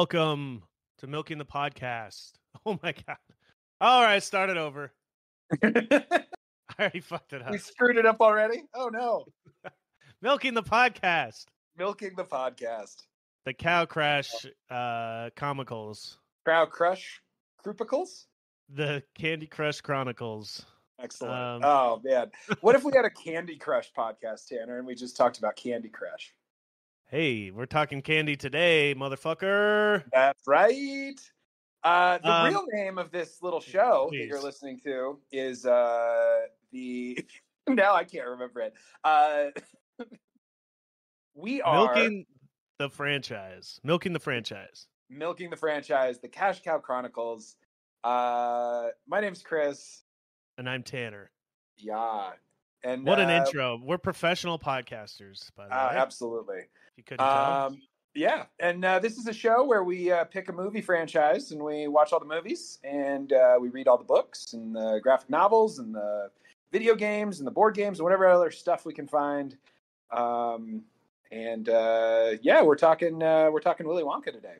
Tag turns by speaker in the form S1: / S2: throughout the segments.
S1: Welcome to Milking the Podcast. Oh my god. All right, start it over. I already fucked it up.
S2: we screwed it up already. Oh no!
S1: Milking the Podcast.
S2: Milking the podcast.
S1: The Cow Crash uh Comicals.
S2: Cow Crush Cruppicles.
S1: The Candy Crush Chronicles.
S2: Excellent.
S1: Um,
S2: oh man, what if we had a Candy Crush podcast, Tanner, and we just talked about Candy Crush?
S1: Hey, we're talking candy today, motherfucker.
S2: That's right. Uh, the
S1: Um,
S2: real name of this little show that you're listening to is uh, the. now I can't remember it. Uh, we are
S1: Milking the franchise. Milking the franchise.
S2: milking the franchise, the Cash Cow Chronicles. Uh, my name's Chris.
S1: And I'm Tanner.
S2: Yeah, and
S1: What an
S2: uh,
S1: intro. We're professional podcasters, by the
S2: Uh,
S1: way.
S2: absolutely.
S1: You couldn't tell.
S2: Um, yeah, and uh, this is a show where we uh, pick a movie franchise and we watch all the movies and uh, we read all the books and the graphic novels and the video games and the board games and whatever other stuff we can find. Um, and uh, yeah, we're talking uh, we're talking Willy Wonka today.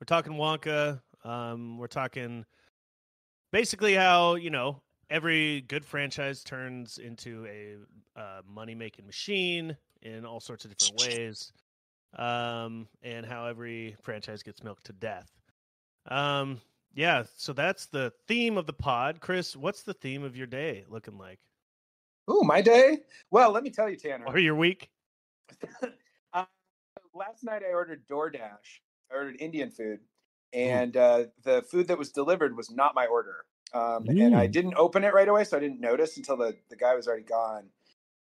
S1: We're talking Wonka. Um, we're talking basically how you know every good franchise turns into a uh, money making machine in all sorts of different ways, um, and how every franchise gets milked to death. Um, yeah, so that's the theme of the pod. Chris, what's the theme of your day looking like,
S2: Ooh, my day. Well, let me tell you, Tanner.
S1: or your week?
S2: uh, last night I ordered DoorDash. I ordered Indian food, and uh, the food that was delivered was not my order. Um, and I
S1: Mm.
S2: didn't open it right away, so I didn't notice until the, the guy was already gone.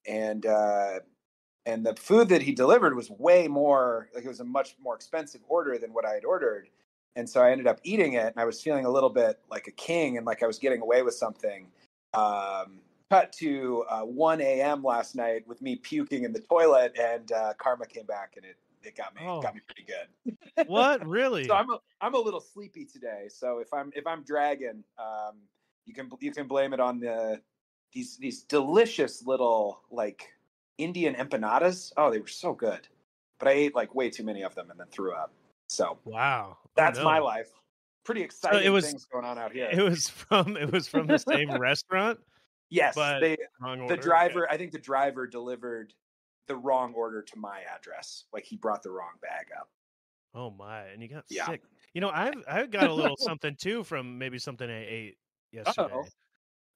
S2: And uh, and the food that he delivered was way more like it was a much more expensive order than what I had ordered. And so I ended up eating it, and I was feeling a little bit like a king and like I was getting away with something. Um, cut to uh, 1 a.m. last night with me puking in the toilet, and uh, karma came back, and it it got me
S1: Oh.
S2: got me pretty good.
S1: What really?
S2: So I'm a, I'm a little sleepy today. So if I'm if I'm dragging, um, you can you can blame it on the these these delicious little like Indian empanadas. Oh, they were so good, but I ate like way too many of them and then threw up. So
S1: wow, Oh,
S2: that's my life. Pretty exciting
S1: was-
S2: things going on out here.
S1: It was from it was from the same restaurant.
S2: yes, they
S1: Wrong
S2: the driver i think the driver delivered the wrong order to my address like he brought the wrong bag up
S1: Oh my! And you got
S2: Yeah.
S1: sick. You know, I've I've got a little something too from maybe something I ate yesterday.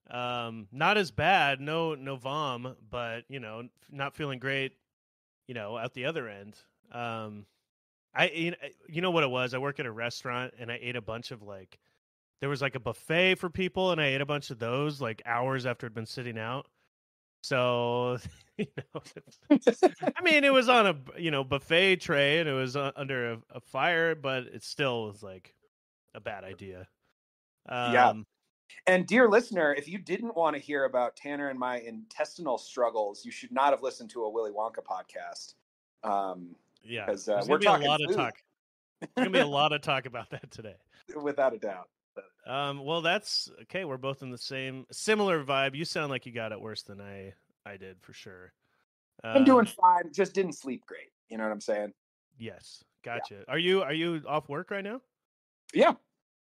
S1: Um, not as bad, no no vom, but you know, not feeling great. You know, out the other end. Um, I you know, you know what it was. I work at a restaurant and I ate a bunch of like. There was like a buffet for people, and I ate a bunch of those like hours after it'd been sitting out. So, you know, I mean, it was on a you know buffet tray and it was uh, under a, a fire, but it still was like a bad idea. Um,
S2: Yeah. And dear listener if you didn't want to hear about tanner and my intestinal struggles you should not have listened to a willy wonka podcast um,
S1: yeah.
S2: 'Cause, uh, we're
S1: be a
S2: talking
S1: lot of talk. There's gonna be a lot of talk about that today.
S2: without a doubt
S1: Um, well, that's okay. We're both in the same similar vibe. You sound like you got it worse than I I did for sure.
S2: i'm doing
S1: Um,
S2: fine just didn't sleep great you know what i'm saying
S1: Yes, gotcha. Are you are you off work right now?
S2: yeah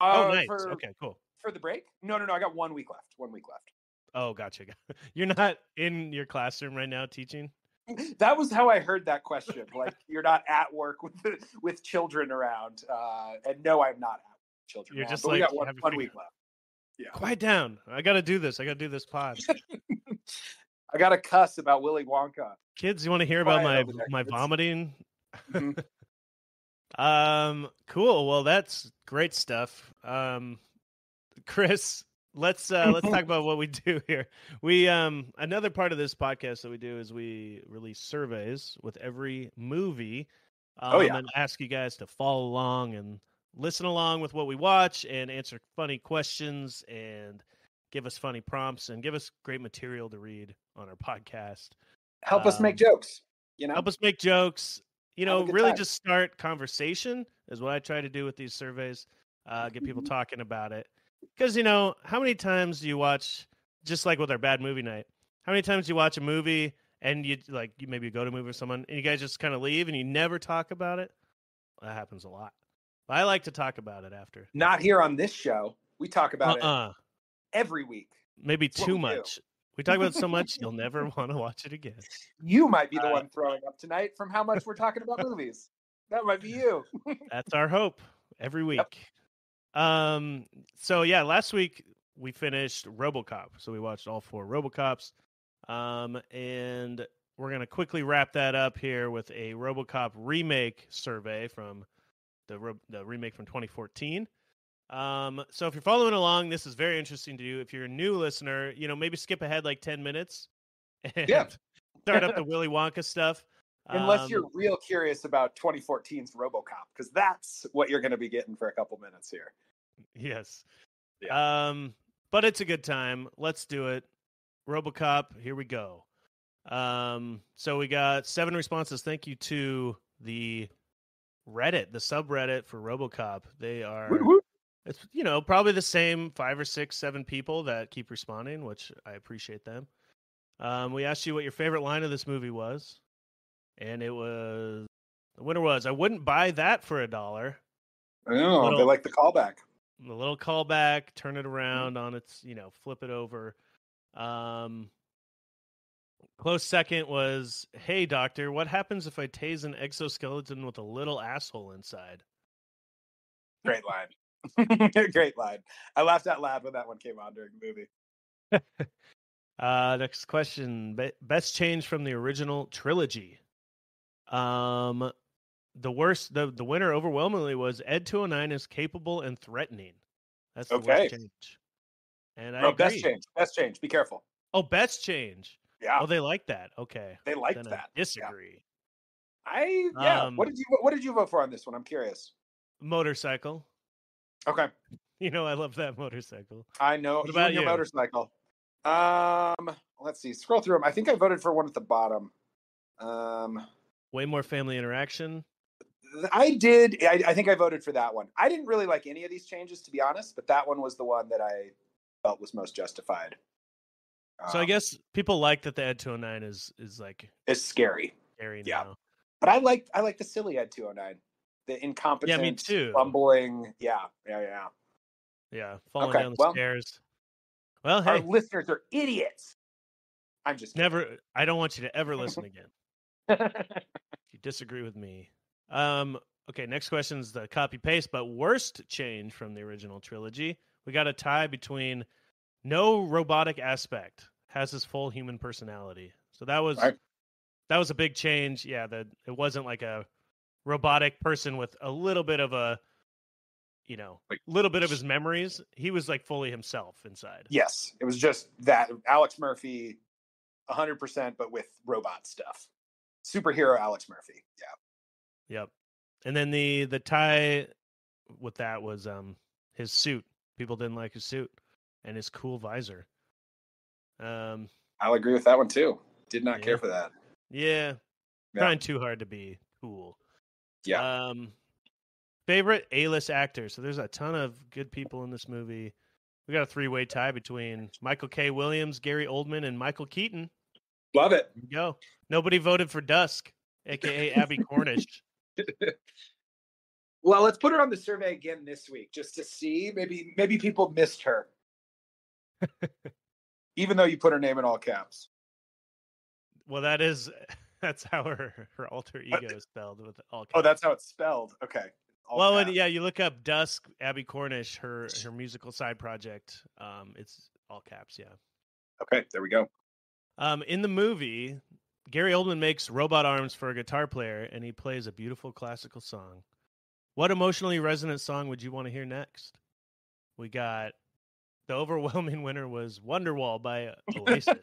S1: Oh,
S2: Uh,
S1: nice.
S2: for,
S1: Okay, cool.
S2: For the break no no no i got one week left one week left
S1: Oh, gotcha. You're not in your classroom right now teaching.
S2: that was how I heard that question. Like you're not at work with with children around, uh, and no, I'm not at children.
S1: You're
S2: around,
S1: just like,
S2: got one, one week left. Yeah,
S1: Quiet down. I got to do this. I got to do this pod.
S2: I got to cuss about Willy Wonka.
S1: Kids, you want to hear about my
S2: Quiet
S1: my
S2: kids.
S1: vomiting?
S2: Mhm.
S1: Um, cool. Well, that's great stuff. Um, Chris, let's uh let's talk about what we do here. We um another part of this podcast that we do is we release surveys with every movie. Um,
S2: Oh, yeah.
S1: and ask you guys to follow along and listen along with what we watch and answer funny questions and give us funny prompts and give us great material to read on our podcast.
S2: Help us make
S1: Um,
S2: jokes. You know,
S1: help us make jokes you know really
S2: time.
S1: just start conversation is what i try to do with these surveys uh, get people
S2: Mm-hmm.
S1: talking about it because you know how many times do you watch just like with our bad movie night how many times do you watch a movie and you like you maybe go to a movie with someone and you guys just kind of leave and you never talk about it that happens a lot I like to talk about it after.
S2: Not here on this show. We talk about
S1: uh-uh.
S2: it every week.
S1: Maybe too we much. Do. We talk about it so much you'll never want to watch it again.
S2: You might be the uh, one throwing up tonight from how much we're talking about movies. That might be you.
S1: that's our hope every week. Yep. Um. So yeah, last week we finished RoboCop. So we watched all four RoboCops. Um, and we're gonna quickly wrap that up here with a RoboCop remake survey from the the remake from 2014. Um, so if you're following along, this is very interesting to do. If you're a new listener, you know maybe skip ahead like 10 minutes and yeah. start up the Willy Wonka stuff.
S2: Unless um, you're real curious about 2014's RoboCop, because that's what you're going to be getting for a couple minutes here.
S1: Yes. Yeah. Um, but it's a good time. Let's do it. RoboCop. Here we go. Um, so we got seven responses. Thank you to the Reddit, the subreddit for RoboCop. They are it's you know probably the same five or six, seven people that keep responding, which I appreciate them. Um, we asked you what your favorite line of this movie was, and it was the winner was I wouldn't buy that for a dollar.
S2: Oh, little, they like the callback.
S1: The little callback, turn it mm-hmm. around mm-hmm. on its, you know, flip it over. Um, Close second was, "Hey doctor, what happens if I tase an exoskeleton with a little asshole inside?"
S2: Great line. Great line. I laughed out loud when that one came on during the movie.
S1: uh, next question: Be- Best change from the original trilogy. Um, the worst, the the winner overwhelmingly was Ed 209 is capable and threatening. That's the okay. worst change.
S2: And I Bro, agree. best change. Best change. Be careful.
S1: Oh, best change.
S2: Yeah.
S1: Oh, they like that. Okay.
S2: They like that. I
S1: disagree.
S2: Yeah. I yeah. Um, what did you What did you vote for on this one? I'm curious.
S1: Motorcycle.
S2: Okay.
S1: You know I love that motorcycle.
S2: I know. What about you your motorcycle? Um, let's see. Scroll through them. I think I voted for one at the bottom. Um,
S1: way more family interaction.
S2: I did. I, I, think I voted for that one. I didn't really like any of these changes, to be honest, but that one was the one that I felt was most justified.
S1: So um, I guess people like that the Ed 209 is is like
S2: it's scary.
S1: Scary yeah.
S2: Now. But I like I like the silly Ed 209. The incompetent, yeah, me too. fumbling. Yeah, yeah, yeah.
S1: Yeah, falling okay, down the well, stairs. Well, hey,
S2: our listeners are idiots. I'm just
S1: kidding. never. I don't want you to ever listen again. You disagree with me. Um. Okay. Next question is the copy paste, but worst change from the original trilogy. We got a tie between no robotic aspect has his full human personality. So that was right. that was a big change. Yeah, that it wasn't like a robotic person with a little bit of a you know, a little bit of his memories. He was like fully himself inside.
S2: Yes, it was just that Alex Murphy, hundred percent, but with robot stuff. Superhero Alex Murphy. Yeah.
S1: Yep. And then the the tie with that was um his suit. People didn't like his suit and his cool visor. Um,
S2: I'll agree with that one too. Did not yeah. care for that.
S1: Yeah. yeah. Trying too hard to be cool.
S2: Yeah.
S1: Um, favorite A-list actor. So there's a ton of good people in this movie. We got a three-way tie between Michael K. Williams, Gary Oldman, and Michael Keaton.
S2: Love it.
S1: go. Nobody voted for Dusk, aka Abbie Cornish.
S2: well, let's put her on the survey again this week just to see. Maybe maybe people missed her. Even though you put her name in all caps.
S1: Well, that is that's how her her alter ego is spelled with all caps.
S2: Oh, that's how it's spelled. Okay.
S1: All well, and yeah, you look up Dusk Abbie Cornish, her her musical side project. Um, it's all caps. Yeah.
S2: Okay, there we go.
S1: Um, in the movie, Gary Oldman makes robot arms for a guitar player, and he plays a beautiful classical song. What emotionally resonant song would you want to hear next? We got the overwhelming winner was Wonderwall by uh, Oasis.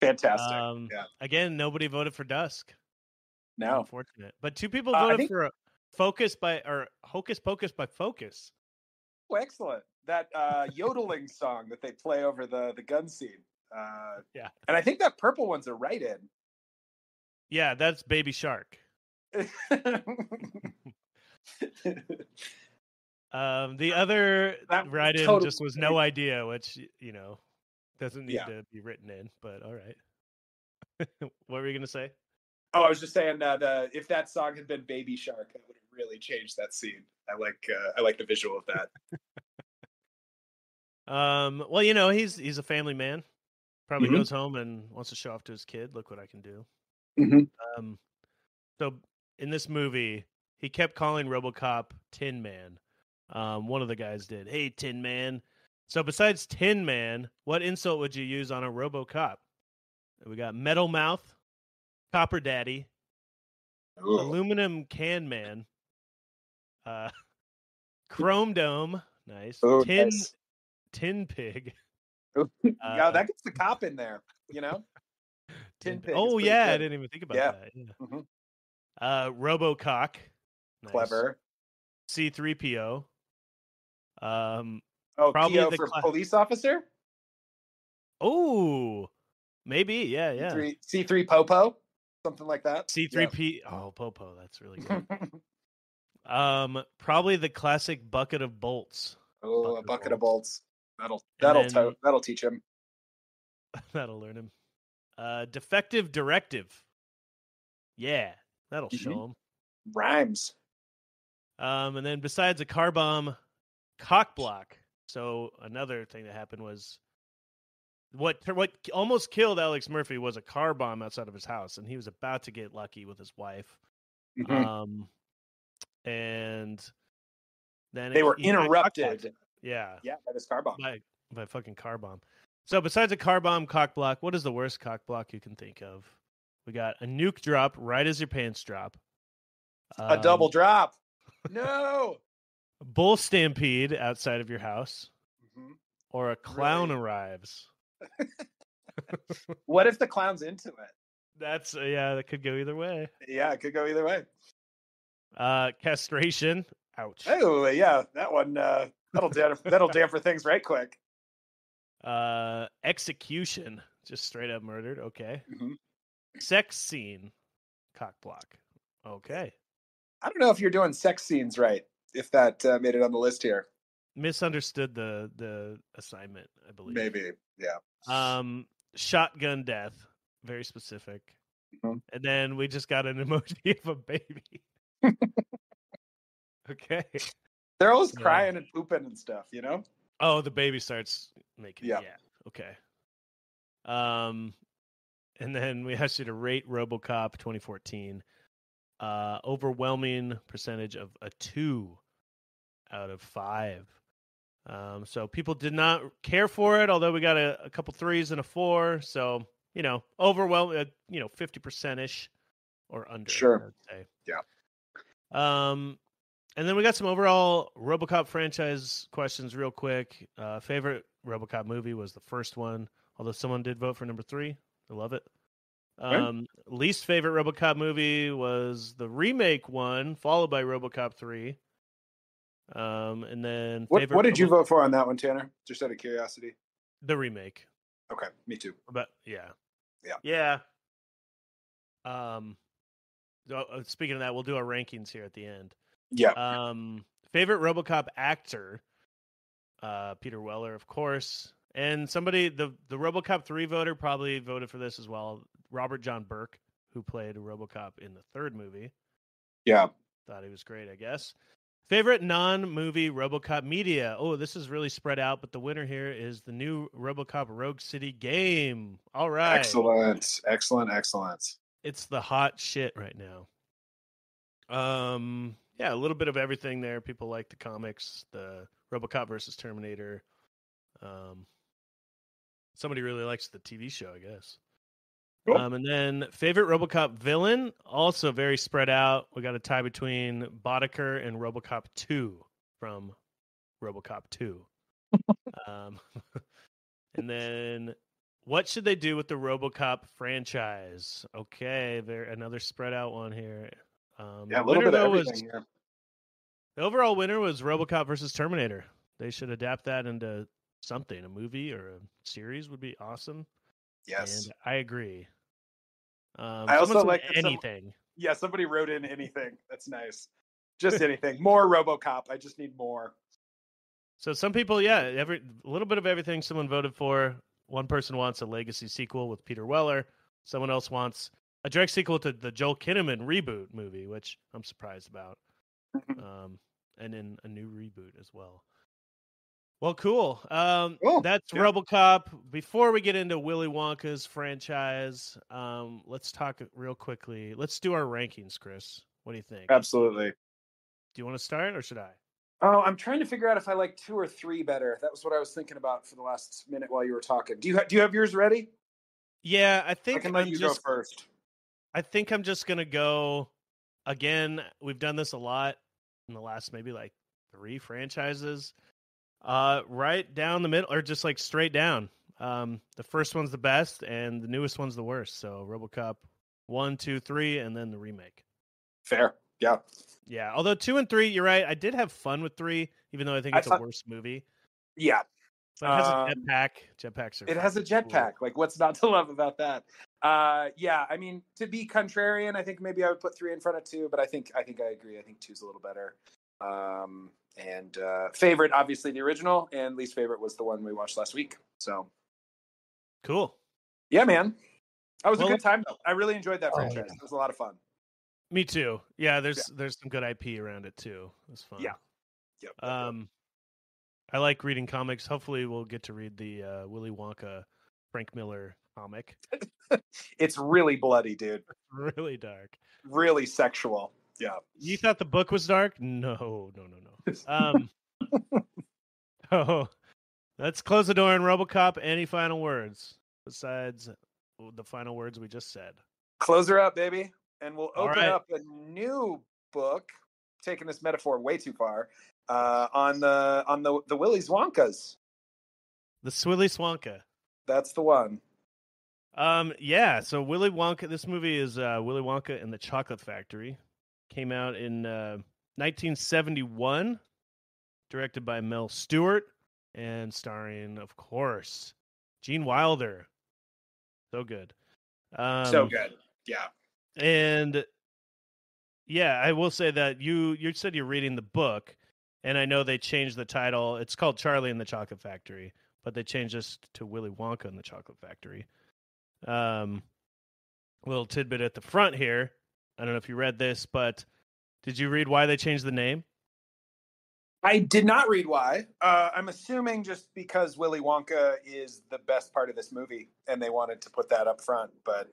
S2: Fantastic. Um, yeah.
S1: Again, nobody voted for Dusk.
S2: No,
S1: unfortunate. But two people voted uh, think... for Focus by or Hocus Pocus by Focus.
S2: Oh, excellent! That uh, yodeling song that they play over the the gun scene. Uh,
S1: yeah,
S2: and I think that purple one's a right in.
S1: Yeah, that's Baby Shark. Um, the other write in totally just was no idea, which you know doesn't need yeah. to be written in. But all right, what were you gonna say?
S2: Oh, I was just saying that uh, if that song had been Baby Shark, that would have really changed that scene. I like uh, I like the visual of
S1: that. um. Well, you know, he's he's a family man. Probably mm-hmm. goes home and wants to show off to his kid. Look what I can do.
S2: Mm-hmm.
S1: Um. So in this movie, he kept calling RoboCop Tin Man. Um, one of the guys did. Hey, Tin Man. So besides Tin Man, what insult would you use on a RoboCop? We got Metal Mouth, Copper Daddy, Ooh. Aluminum Can Man, uh, Chrome Dome, nice.
S2: Ooh,
S1: tin
S2: nice.
S1: Tin Pig.
S2: yeah, uh, that gets the cop in there, you know.
S1: Tin Pig. Oh yeah, good. I didn't even think about
S2: yeah.
S1: that. Yeah. Mm-hmm. Uh, RoboCock,
S2: nice. clever.
S1: C3PO. Um,
S2: oh, probably PO the for cl- police officer.
S1: Oh, maybe. Yeah, yeah.
S2: C3, C3 Popo, something like that.
S1: C3P. Oh, Popo. That's really good. um, probably the classic bucket of bolts.
S2: Oh, bucket a bucket of bolts. That'll that'll then, that'll teach him.
S1: that'll learn him. Uh, defective directive. Yeah, that'll mm-hmm. show him.
S2: Rhymes.
S1: Um, and then besides a car bomb, cock block. So another thing that happened was what what almost killed Alex Murphy was a car bomb outside of his house, and he was about to get lucky with his wife.
S2: Mm-hmm.
S1: Um, and then
S2: they it, were interrupted.
S1: Yeah,
S2: yeah, by this car bomb.
S1: By by fucking car bomb. So besides a car bomb, cock block, what is the worst cock block you can think of? We got a nuke drop right as your pants drop.
S2: Um, a double drop. No.
S1: bull stampede outside of your house.
S2: Mm-hmm.
S1: Or a clown really? arrives.
S2: what if the clown's into it?
S1: That's uh, yeah, that could go either way.
S2: Yeah, it could go either way.
S1: Uh castration. Ouch.
S2: Oh yeah, that one uh that'll damper that'll damper things right quick.
S1: Uh execution. Just straight up murdered. Okay.
S2: Mm-hmm.
S1: Sex scene. Cock block. Okay.
S2: I don't know if you're doing sex scenes right. If that uh, made it on the list here.
S1: Misunderstood the the assignment, I believe.
S2: Maybe, yeah.
S1: Um, shotgun death, very specific.
S2: Mm-hmm.
S1: And then we just got an emoji of a baby. okay.
S2: They're always yeah. crying and pooping and stuff, you know.
S1: Oh, the baby starts making.
S2: Yeah.
S1: yeah. Okay. Um, and then we asked you to rate RoboCop 2014 uh, overwhelming percentage of a two out of five. Um, so people did not care for it, although we got a, a couple threes and a four. So you know, overwhelming, uh, you know, fifty percent ish or under.
S2: Sure. Yeah.
S1: Um, and then we got some overall RoboCop franchise questions, real quick. Uh, favorite RoboCop movie was the first one, although someone did vote for number three. I love it. Um, least favorite RoboCop movie was the remake one, followed by RoboCop three. Um, and then
S2: what, what did you vote for on that one, Tanner? Just out of curiosity.
S1: The remake.
S2: Okay, me too.
S1: But yeah,
S2: yeah,
S1: yeah. Um, uh, speaking of that, we'll do our rankings here at the end.
S2: Yeah.
S1: Um, favorite RoboCop actor, uh, Peter Weller, of course, and somebody the the RoboCop three voter probably voted for this as well. Robert John Burke, who played RoboCop in the third movie.
S2: Yeah.
S1: Thought he was great, I guess. Favorite non-movie RoboCop media. Oh, this is really spread out, but the winner here is the new RoboCop Rogue City game. All right.
S2: Excellent. Excellent, excellent.
S1: It's the hot shit right now. Um, yeah, a little bit of everything there. People like the comics, the RoboCop versus Terminator. Um, somebody really likes the TV show, I guess. Cool. Um, and then favorite RoboCop villain, also very spread out. We got a tie between Boddicker and RoboCop 2 from RoboCop 2. um, and then what should they do with the RoboCop franchise? Okay, there another spread out one here. Um,
S2: yeah, a little bit of everything was, here.
S1: The overall winner was RoboCop versus Terminator. They should adapt that into something, a movie or a series would be awesome.
S2: Yes,
S1: and I agree. Um,
S2: I also like
S1: anything.
S2: Some, yeah, somebody wrote in anything. That's nice. Just anything. More RoboCop. I just need more.
S1: So some people, yeah, every a little bit of everything. Someone voted for. One person wants a legacy sequel with Peter Weller. Someone else wants a direct sequel to the Joel Kinnaman reboot movie, which I'm surprised about.
S2: Mhm.
S1: um, and then a new reboot as well. Well, cool. Um,
S2: Cool,
S1: that's
S2: yeah.
S1: RoboCop. Before we get into Willy Wonka's franchise, um, let's talk real quickly. Let's do our rankings, Chris. What do you think?
S2: Absolutely.
S1: Do you want to start or should I?
S2: Oh, I'm trying to figure out if I like two or three better. That was what I was thinking about for the last minute while you were talking. Do you ha- do you have yours ready?
S1: Yeah, I think I
S2: can let
S1: I'm
S2: you
S1: just.
S2: go first.
S1: I think I'm just gonna go. Again, we've done this a lot in the last maybe like three franchises. Uh, right down the middle, or just like straight down. Um, the first one's the best, and the newest one's the worst. So RoboCop one, two, three, and then the remake.
S2: Fair. Yeah.
S1: Yeah, although two and three, you're right. I did have fun with three, even though I think
S2: I
S1: it's
S2: thought-
S1: a worse movie.
S2: Yeah.
S1: But it has
S2: Um,
S1: a jetpack. Jetpacks are.
S2: It has a
S1: fucking cool.
S2: jetpack. Like, what's not to love about that? Uh, yeah. I mean, to be contrarian, I think maybe I would put three in front of two, but I think I think I agree. I think two's a little better. Um, and uh, favorite, obviously, the original, and least favorite was the one we watched last week. So,
S1: Cool.
S2: yeah, man, that was
S1: Well,
S2: a good time. Though. I really enjoyed that
S3: Oh,
S2: franchise.
S3: yeah.
S2: It was a lot of fun.
S1: Me too. Yeah, there's there's some good IP around it too. It's fun.
S2: Yeah. Yep. yep, yep.
S1: Um, I like reading comics. Hopefully, we'll get to read the uh, Willy Wonka, Frank Miller comic.
S2: it's really bloody, dude.
S1: Really dark.
S2: Really sexual. Yeah.
S1: You thought the book was dark? No, no, no, no. Um, oh, let's close the door on RoboCop. Any final words besides the final words we just said?
S2: Close her up, baby. And we'll open
S1: right.
S2: up a new book, taking this metaphor way too far, uh, on the on the the Willy's Wonkas.
S1: The Swilly Swanka.
S2: That's the one.
S1: Um, yeah. So Willy Wonka. This movie is uh, Willy Wonka and the Chocolate Factory. Came out in uh, 1971, directed by Mel Stuart, and starring, of course, Gene Wilder. So good. Um,
S2: so good. Yeah.
S1: And yeah, I will say that you you said you're reading the book, and I know they changed the title. It's called Charlie and the Chocolate Factory, but they changed this to Willy Wonka and the Chocolate Factory. Um, little tidbit at the front here. I don't know if you read this, but did you read why they changed the name?
S2: I did not read why. Uh, I'm assuming just because Willy Wonka is the best part of this movie, and they wanted to put that up front. But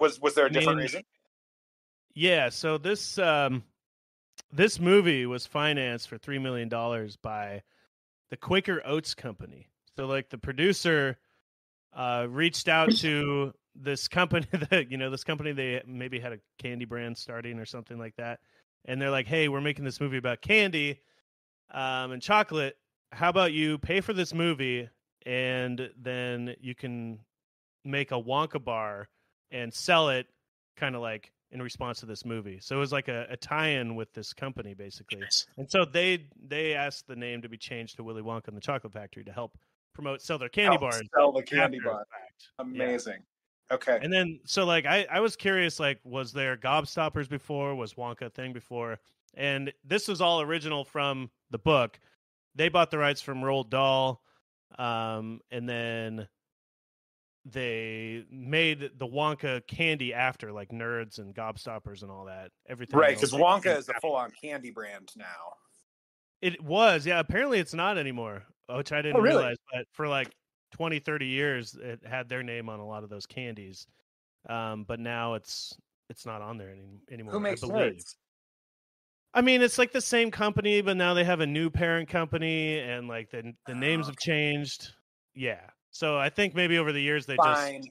S2: was was there a different
S1: mean,
S2: reason?
S1: Yeah, so this um this movie was financed for 3 million dollars by the Quaker Oats company. So like the producer uh reached out to this company that you know this company they maybe had a candy brand starting or something like that. And they're like hey we're making this movie about candy um and chocolate. How about you pay for this movie and then you can make a wonka bar and sell it kind of like in response to this movie. So it was like a, a tie-in with this company basically. And so they they asked the name to be changed to willy wonka and the chocolate factory to help promote sell their candy
S2: Help
S1: bars
S2: Sell the candy bar.
S1: fact. Yeah.
S2: Amazing. Okay.
S1: And then so like I I was curious like was there Gobstoppers before? Was Wonka a thing before? And this was all original from the book. They bought the rights from Roald Dahl, um, and then they made the Wonka candy after like Nerds and Gobstoppers and all that. Everything
S2: Right, because Wonka is a full-on candy brand now.
S1: It was, yeah. Apparently, it's not anymore, which I didn't
S2: Oh, really?
S1: realize. But for like 20, 30 years, it had their name on a lot of those candies. Um, but now it's it's not on there any, anymore.
S2: Who makes
S1: I believe.
S2: nerds?
S1: I mean, it's like the same company, but now they have a new parent company, and like the the names
S2: Oh,
S1: have changed. Yeah. So I think maybe over the years they
S2: Fine,
S1: just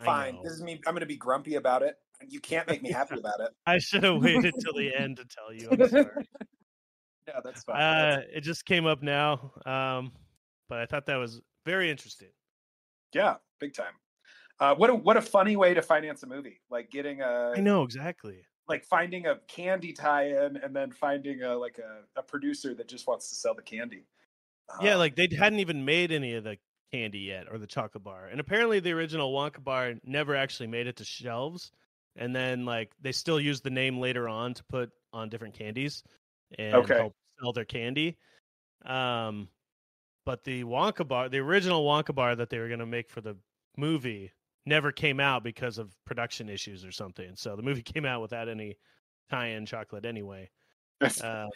S1: I
S2: fine. This is me. I'm going to be grumpy about it. You can't make me happy about it.
S1: I should have waited till the end to tell you.
S2: No, that's fine.
S1: Uh, it just came up now, um, but I thought that was very interesting.
S2: yeah, big time. Uh, what a what a funny way to finance a movie. Like getting a
S1: I know exactly.
S2: like finding a candy tie-in and then finding a like a, a producer that just wants to sell the candy.
S1: Yeah,
S2: Uh,
S1: like they hadn't even made any of the candy yet or the chocolate bar. And apparently the original Wonka bar never actually made it to shelves. And then like they still used the name later on to put on different candies and
S2: Okay.
S1: help sell their candy. Um but the Wonka bar, the original Wonka bar that they were going to make for the movie never came out because of production issues or something. So the movie came out without any tie-in chocolate anyway. Uh,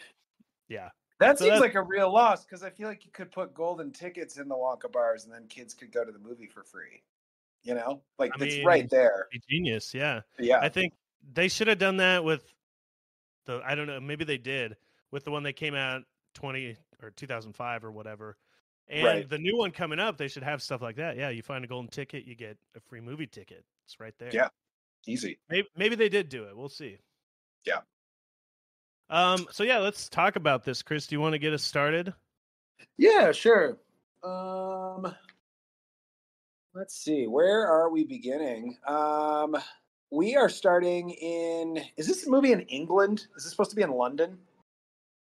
S1: yeah,
S2: That
S1: So
S2: seems like a real loss because I feel like you could put golden tickets in the Wonka bars and then kids could go to the movie for free. You know, like
S1: I
S2: it's
S1: mean,
S2: right there.
S1: genius. Yeah,
S2: Yeah.
S1: I think they should have done that with the. I don't know. Maybe they did with the one that came out twenty or two thousand five or whatever. And
S2: Right.
S1: the new one coming up, they should have stuff like that. Yeah, you find a golden ticket, you get a free movie ticket. It's right there.
S2: Yeah. Easy.
S1: Maybe maybe they did do it. We'll see.
S2: Yeah.
S1: Um. So yeah, let's talk about this. Chris, do you want to get us started?
S2: Yeah, sure. Um let's see. Where are we beginning? Um we are starting in is this movie in England? Is this supposed to be in London?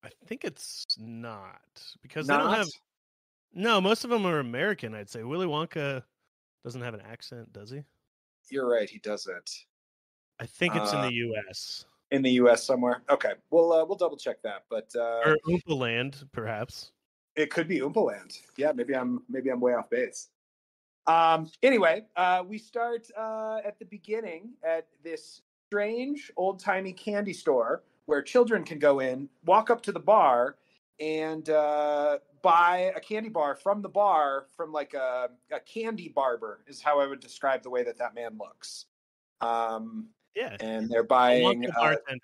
S1: I think it's not because they don't have. No, most of them are American. I'd say Willy Wonka doesn't have an accent, does he?
S2: You're right, he doesn't.
S1: I think it's in
S2: Uh,
S1: the U.S.
S2: In the US somewhere. Okay. We'll uh, we'll double check that. But uh
S1: or Oompa Land, perhaps.
S2: It could be Oompa Land. Yeah, maybe I'm maybe I'm way off base. Um, anyway, uh, we start uh, at the beginning at this strange old timey candy store where children can go in, walk up to the bar, and uh, buy a candy bar from the bar from like a, a candy barber is how I would describe the way that that man looks. Um,
S1: Yeah,
S2: and they're buying uh,
S1: bartender.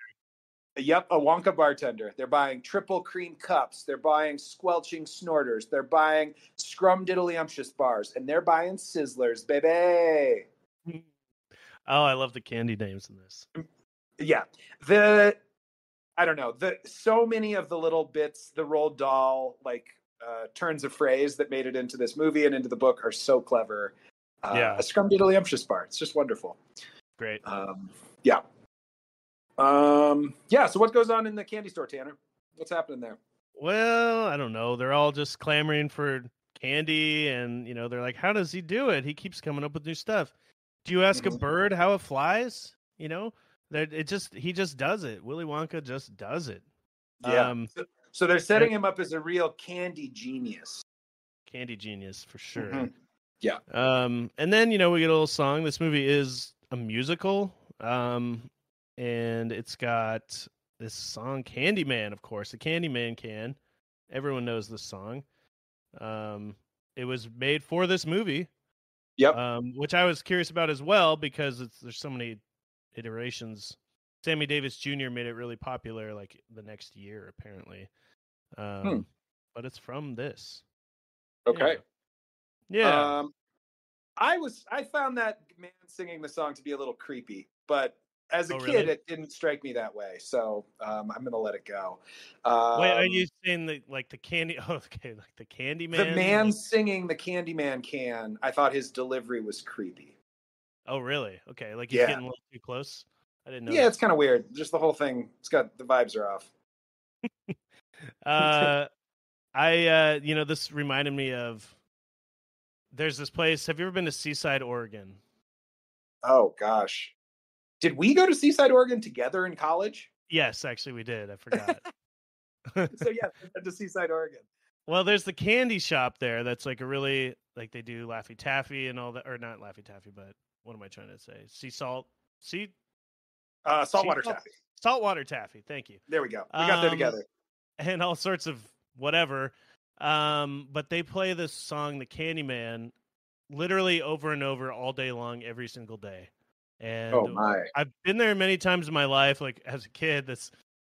S2: Yep, a Wonka bartender. They're buying triple cream cups. They're buying squelching snorters. They're buying scrum diddlyumptious bars, and they're buying sizzlers, baby.
S1: Oh, I love the candy names in this.
S2: Yeah, the I don't know the so many of the little bits, the Roald Dahl like uh, turns of phrase that made it into this movie and into the book are so clever. Uh,
S1: Yeah.
S2: a scrum diddlyumptious bar. It's just wonderful.
S1: Great.
S2: Um, yeah. Um, yeah. So what goes on in the candy store, Tanner? What's happening there?
S1: Well, I don't know. They're all just clamoring for candy, and you know, they're like, "How does he do it? He keeps coming up with new stuff." Do you ask a
S2: Mhm.
S1: bird how it flies? You know, that it just he just does it. Willy Wonka just does it.
S2: Yeah.
S1: Um,
S2: so, so they're setting him up as a real candy genius.
S1: candy genius for sure.
S2: Mhm.
S1: Um, and then you know we get a little song. This movie is a musical, um, and it's got this song "Candyman," of course, the Candyman can. Everyone knows this song. Um, it was made for this movie.
S2: Yep.
S1: Um, which I was curious about as well because it's there's so many iterations. Sammy Davis Jr. made it really popular like the next year apparently. Um, but it's from this.
S2: Okay.
S1: Yeah.
S2: Um, I was I found that man singing the song to be a little creepy, but as a
S1: Oh,
S2: kid,
S1: really?
S2: it didn't strike me that way. So um, I'm gonna let it go. Um,
S1: Wait, are you saying that like the candy? Oh, okay, like the candy man.
S2: the man
S1: like-
S2: singing the Candyman can? I thought his delivery was creepy.
S1: oh, really? Okay, like he's
S2: Yeah.
S1: getting a little too close. I didn't know.
S2: Yeah,
S1: that.
S2: it's kind of weird. Just the whole thing. It's got the vibes are off.
S1: Uh, I uh, you know, this reminded me of. There's this place. Have you ever been to Seaside, Oregon?
S2: Oh gosh, did we go to Seaside, Oregon together in college?
S1: Yes, actually, we did. I forgot.
S2: so yeah, to Seaside, Oregon.
S1: well, there's the candy shop there. That's like a really like they do Laffy Taffy and all that, or not Laffy Taffy, but what am I trying to say? Sea salt, sea
S2: Uh, saltwater
S1: Sea-
S2: taffy.
S1: saltwater taffy. Thank you.
S2: There we go. We got there
S1: Um,
S2: together.
S1: and all sorts of whatever. Um, but they play this song, The Candyman, literally over and over all day long, every single day. And
S2: Oh my.
S1: I've been there many times in my life, like as a kid. That's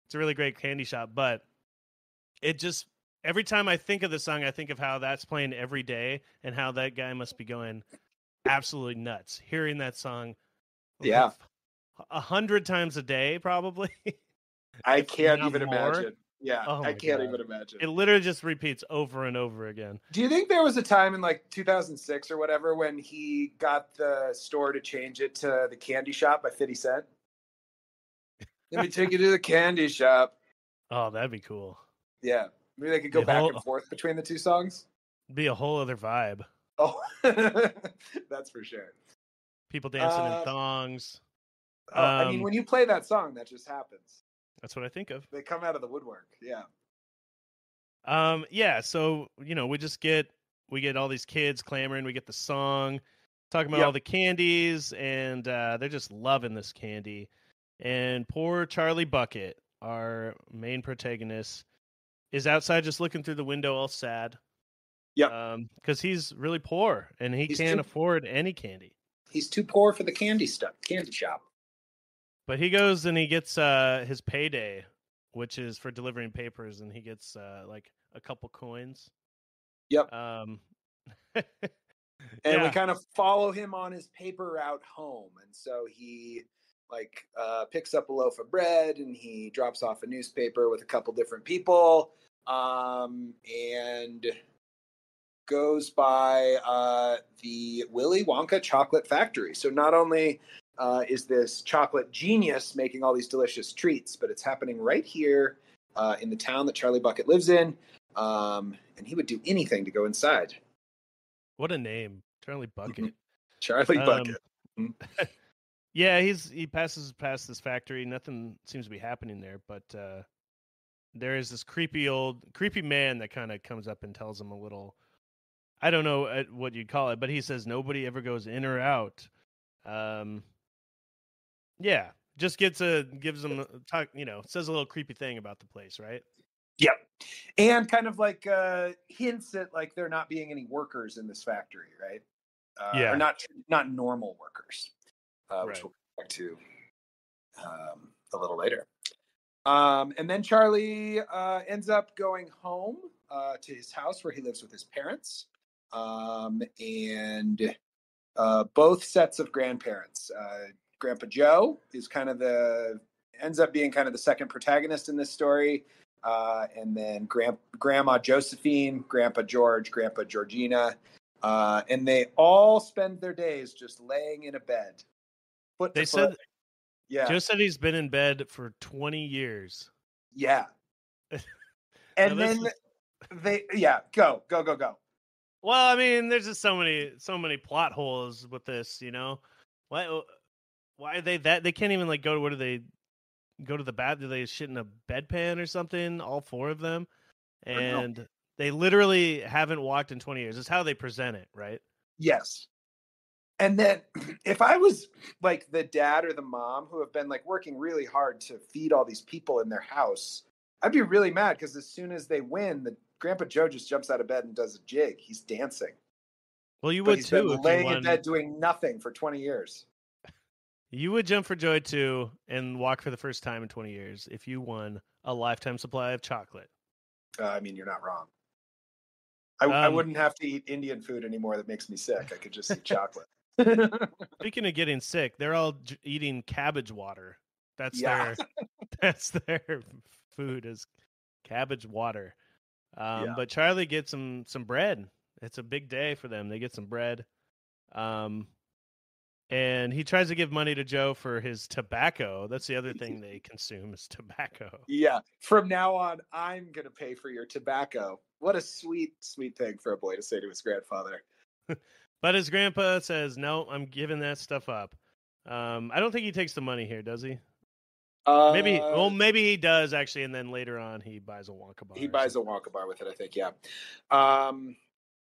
S1: it's a really great candy shop, but it just every time I think of the song, I think of how that's playing every day and how that guy must be going absolutely nuts hearing that song.
S2: Yeah.
S1: a hundred times a day, probably.
S2: I can't even
S1: more.
S2: imagine. Yeah,
S1: Oh
S2: I can't
S1: God.
S2: even imagine.
S1: it literally just repeats over and over again.
S2: Do you think there was a time in like 2006 or whatever when he got the store to change it to the candy shop by 50 Cent? Let me take you to the candy shop.
S1: Oh, that'd be cool.
S2: Yeah, maybe they could go
S1: The
S2: back
S1: whole-
S2: and forth between the two songs.
S1: Be a whole other vibe.
S2: Oh, that's for sure.
S1: People dancing
S2: Uh,
S1: in thongs.
S2: Oh, I mean,
S1: Um,
S2: when you play that song, that just happens.
S1: That's what I think of.
S2: They come out of the woodwork. Yeah.
S1: Um, yeah. So you know, we just get we get all these kids clamoring. We get the song talking about
S2: Yep.
S1: all the candies, and uh, they're just loving this candy. And poor Charlie Bucket, our main protagonist, is outside just looking through the window, all sad.
S2: Yep.
S1: Um, because he's really poor and he
S2: He's
S1: can't
S2: too-
S1: afford any candy.
S2: He's too poor for the candy stuff, candy shop.
S1: But he goes and he gets uh his payday, which is for delivering papers, and he gets uh like a couple coins.
S2: Yep.
S1: Um.
S2: and we kind of follow him on his paper route home and so he like uh, picks up a loaf of bread and he drops off a newspaper with a couple different people um, and goes by uh, the willy wonka chocolate factory so not only uh, is this chocolate genius making all these delicious treats but it's happening right here uh, in the town that charlie bucket lives in um, and he would do anything to go inside
S1: What a name, Charlie Bucket.
S2: charlie
S1: Um,
S2: bucket
S1: Yeah, he's he passes past this factory. Nothing seems to be happening there, but uh, there is this creepy old creepy man that kind of comes up and tells him a little. I don't know uh, what you'd call it, but he says nobody ever goes in or out. Um, yeah, just gets a gives them talk. You know, says a little creepy thing about the place, right?
S2: Yep. And kind of like uh, hints at like there not being any workers in this factory, right? Uh,
S1: Yeah.
S2: Or not not normal workers, uh, which
S1: Right.
S2: we'll come back to um, a little later. Um, and then Charlie uh, ends up going home uh, to his house where he lives with his parents. Um, and uh, both sets of grandparents. Grandpa Joe is kind of the ends up being kind of the second protagonist in this story. Uh, and then Grand, Grandma Josephine, Grandpa George, Grandpa Georgina, uh, and they all spend their days just laying in a bed. Foot
S1: They
S2: foot.
S1: said
S2: yeah,
S1: Joe said he's been in bed for twenty years.
S2: yeah. and then
S1: is-
S2: they, yeah, go, go, go, go.
S1: Well, I mean, there's just so many so many plot holes with this, you know. Why why are they that they can't even like go to what do they go to the bath? Do they shit in a bedpan or something? All four of them, and they literally haven't walked in 20 years. It's how they present it, right?
S2: Yes. And then if I was like the dad or the mom who have been like working really hard to feed all these people in their house, I'd be really mad because as soon as they win, the Grandpa Joe just jumps out of bed and does a jig. He's dancing.
S1: Well, you
S2: But
S1: would
S2: he's
S1: too
S2: been laying in bed doing nothing for 20 years.
S1: You would jump for joy too and walk for the first time in 20 years if you won a lifetime supply of chocolate.
S2: Uh, I mean, you're not wrong. I, I
S1: Um,
S2: wouldn't have to eat Indian food anymore that makes me sick. I could just eat chocolate.
S1: Speaking of getting sick, they're all j- eating cabbage water. That's
S2: Yeah.
S1: their that's their food is cabbage water. Um,
S2: Yeah.
S1: But Charlie gets some some bread. It's a big day for them. They get some bread, um, and he tries to give money to Joe for his tobacco. That's the other thing they consume is tobacco.
S2: yeah. From now on, I'm going to pay for your tobacco. What a sweet, sweet thing for a boy to say to his grandfather.
S1: But his grandpa says, "No, I'm giving that stuff up." Um, I don't think he takes the money here, does he?
S2: Uh,
S1: Maybe. Well, maybe he does actually, and then later on he buys a Wonka bar.
S2: he buys a. Wonka bar with it, I think. Yeah. Um,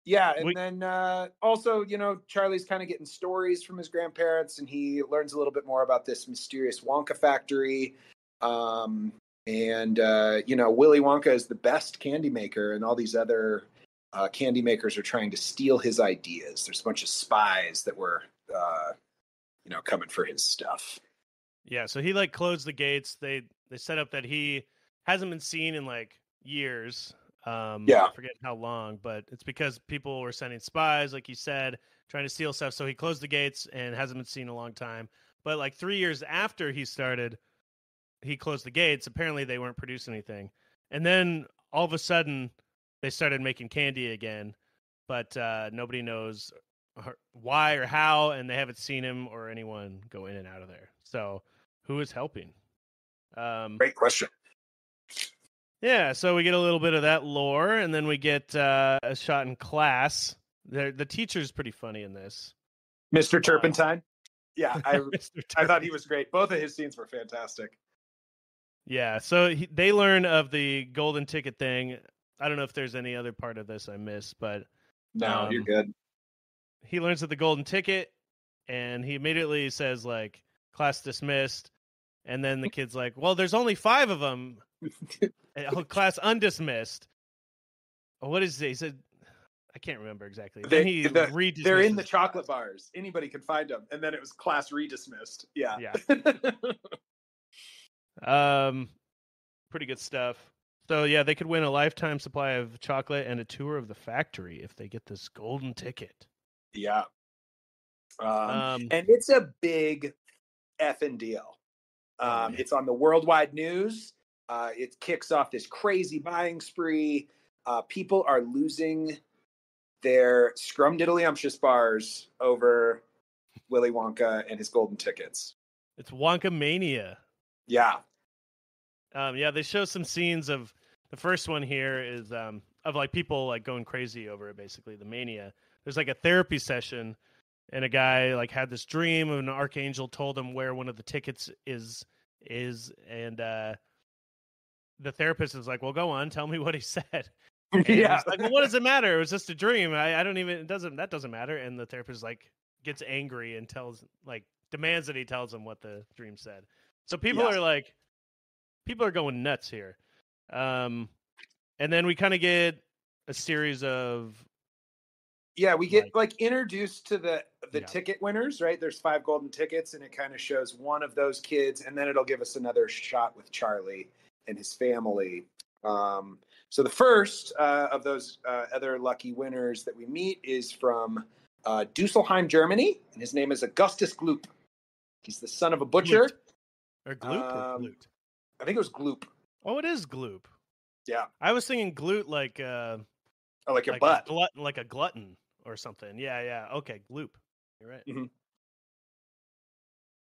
S2: yeah. And
S1: We-
S2: then uh, also, you know, Charlie's kind of getting stories from his grandparents and he learns a little bit more about this mysterious Wonka factory. Um, and, uh, you know, Willy Wonka is the best candy maker, and all these other uh, candy makers are trying to steal his ideas. There's a bunch of spies that were, uh, you know, coming for his stuff.
S1: Yeah, so he like closed the gates. They they set up that he hasn't been seen in like years. Um
S2: Yeah.
S1: I forget how long, but it's because people were sending spies, like you said, trying to steal stuff. So he closed the gates and hasn't been seen in a long time. But like three years after he started, he closed the gates. Apparently they weren't producing anything. And then all of a sudden they started making candy again, but uh nobody knows why or how, and they haven't seen him or anyone go in and out of there. So who is helping? Um,
S2: Great question.
S1: Yeah, so we get a little bit of that lore, and then we get uh, a shot in class. The the teacher's pretty funny in this.
S2: Mr. Turkentine. Yeah, I. I thought he was great. Both of his scenes were fantastic.
S1: Yeah, so he, they learn of the golden ticket thing. I don't know if there's any other part of this I missed, but
S2: No, you're
S1: Um,
S2: good.
S1: he learns of the golden ticket, and he immediately says like, "Class dismissed." And then the kid's like, "Well, there's only five of them. Class undismissed." What is it? He said, "I can't remember exactly."
S2: They,
S1: then he
S2: the, they're in the chocolate bars. Anybody can find them. And then it was class redismissed. Yeah.
S1: Yeah. um, pretty good stuff. So yeah, they could win a lifetime supply of chocolate and a tour of the factory if they get this golden ticket.
S2: Yeah. Um, um and it's a big effing deal. Oh, um, it's on the worldwide news. Uh, it kicks off this crazy buying spree. Uh, people are losing their scrumdiddlyumptious bars over Willy Wonka and his golden tickets.
S1: It's Wonka mania.
S2: Yeah.
S1: Um, yeah, they show some scenes of the first one here is um, of like people like going crazy over it. Basically, the mania. There's like a therapy session, and a guy like had this dream of an archangel told him where one of the tickets is is, and uh, the therapist is like, "Well, go on, tell me what he said." And yeah. Like, well, what does it matter? It was just a dream. I, I don't even. It doesn't. That doesn't matter. And the therapist like gets angry and tells like demands that he tells him what the dream said. So people are like, people are going nuts here. Um, and then we kind of get a series of
S2: yeah we get like, like introduced to the the yeah. ticket winners right there's five golden tickets and it kind of shows one of those kids and then it'll give us another shot with charlie and his family um, so the first uh, of those uh, other lucky winners that we meet is from uh, Dusselheim, Germany, and his name is Augustus Gloop. He's the son of a butcher. Gloop.
S1: Or Gloop um, or Gloop?
S2: I think it was Gloop.
S1: Oh, it is Gloop.
S2: Yeah.
S1: I was thinking glute like uh
S2: oh, like your like butt.
S1: A glutton, like a glutton or something. Yeah, yeah. Okay, gloop. You're right.
S2: Mm-hmm.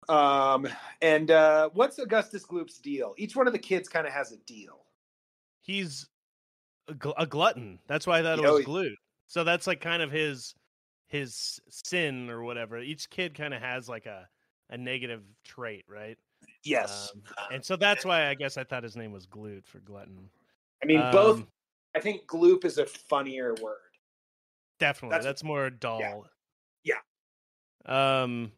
S2: Um, and uh, what's Augustus Gloop's deal? Each one of the kids kind of has a deal.
S1: He's a, gl- a glutton. That's why that was glute. So that's like kind of his his sin or whatever. Each kid kind of has like a a negative trait, right?
S2: Yes.
S1: Um, and so that's why I guess I thought his name was Glute for glutton.
S2: I mean, um, both. I think gloop is a funnier word.
S1: Definitely, that's, that's more dull.
S2: Yeah.
S1: yeah. Um,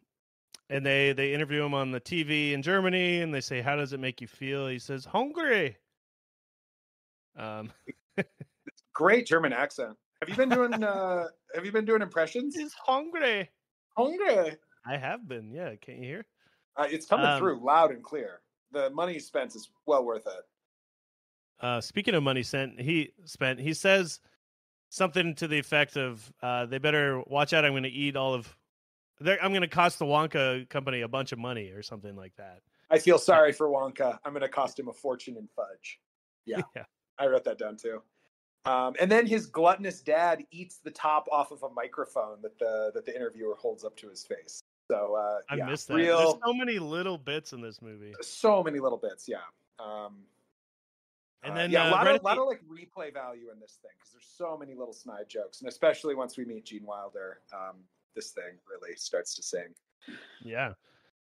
S1: and they they interview him on the TV in Germany, and they say, "How does it make you feel?" He says, "Hungry." Um,
S2: great German accent. Have you been doing? uh Have you been doing impressions?
S1: He's hungry.
S2: Hungry.
S1: I have been. Yeah, can't you hear?
S2: Uh, it's coming um, through loud and clear. The money spent is well worth it.
S1: Uh, speaking of money sent, he spent. He says something to the effect of, uh, "They better watch out. I'm going to eat all of. I'm going to cost the Wonka company a bunch of money or something like that."
S2: I feel sorry for Wonka. I'm going to cost him a fortune in fudge. Yeah, yeah. I wrote that down too. Um, and then his gluttonous dad eats the top off of a microphone that the that the interviewer holds up to his face. So uh,
S1: I
S2: yeah,
S1: missed that. Real, There's so many little bits in this movie.
S2: So many little bits. Yeah. Um, and uh, then uh, yeah, uh, a lot, right of, the... of like replay value in this thing because there's so many little snide jokes, and especially once we meet Gene Wilder, um, this thing really starts to sing.
S1: Yeah.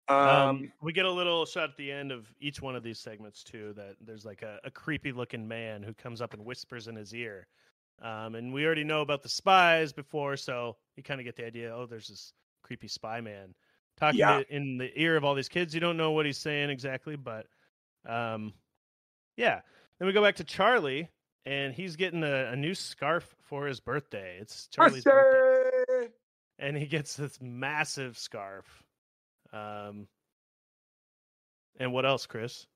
S1: Um, um, we get a little shot at the end of each one of these segments too. That there's like a, a creepy looking man who comes up and whispers in his ear. Um, and we already know about the spies before, so you kind of get the idea. Oh, there's this creepy spy man talking yeah. in the ear of all these kids. You don't know what he's saying exactly, but um, yeah. Then we go back to Charlie, and he's getting a, a new scarf for his birthday. It's Charlie's birthday. birthday. And he gets this massive scarf. Um, and what else, Chris?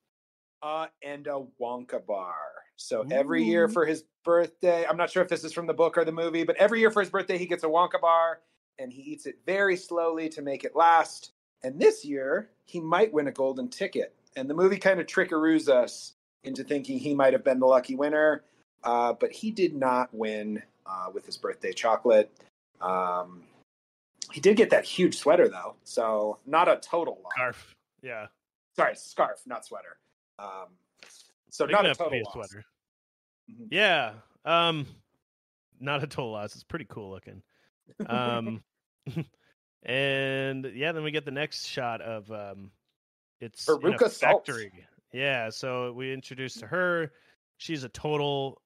S2: Uh, and a Wonka bar. So every Ooh. year for his birthday, I'm not sure if this is from the book or the movie, but every year for his birthday, he gets a Wonka bar and he eats it very slowly to make it last. And this year, he might win a golden ticket. And the movie kind of trickeroos us into thinking he might have been the lucky winner, uh, but he did not win uh, with his birthday chocolate. Um, he did get that huge sweater though, so not a total loss.
S1: Scarf, yeah.
S2: Sorry, scarf, not sweater. Um, so not a total loss. sweater.
S1: Mm-hmm. Yeah, um, not a total loss. It's pretty cool looking. Um, and yeah, then we get the next shot of um, it's
S2: Veruca factory.
S1: Yeah, so we introduced to her. She's a total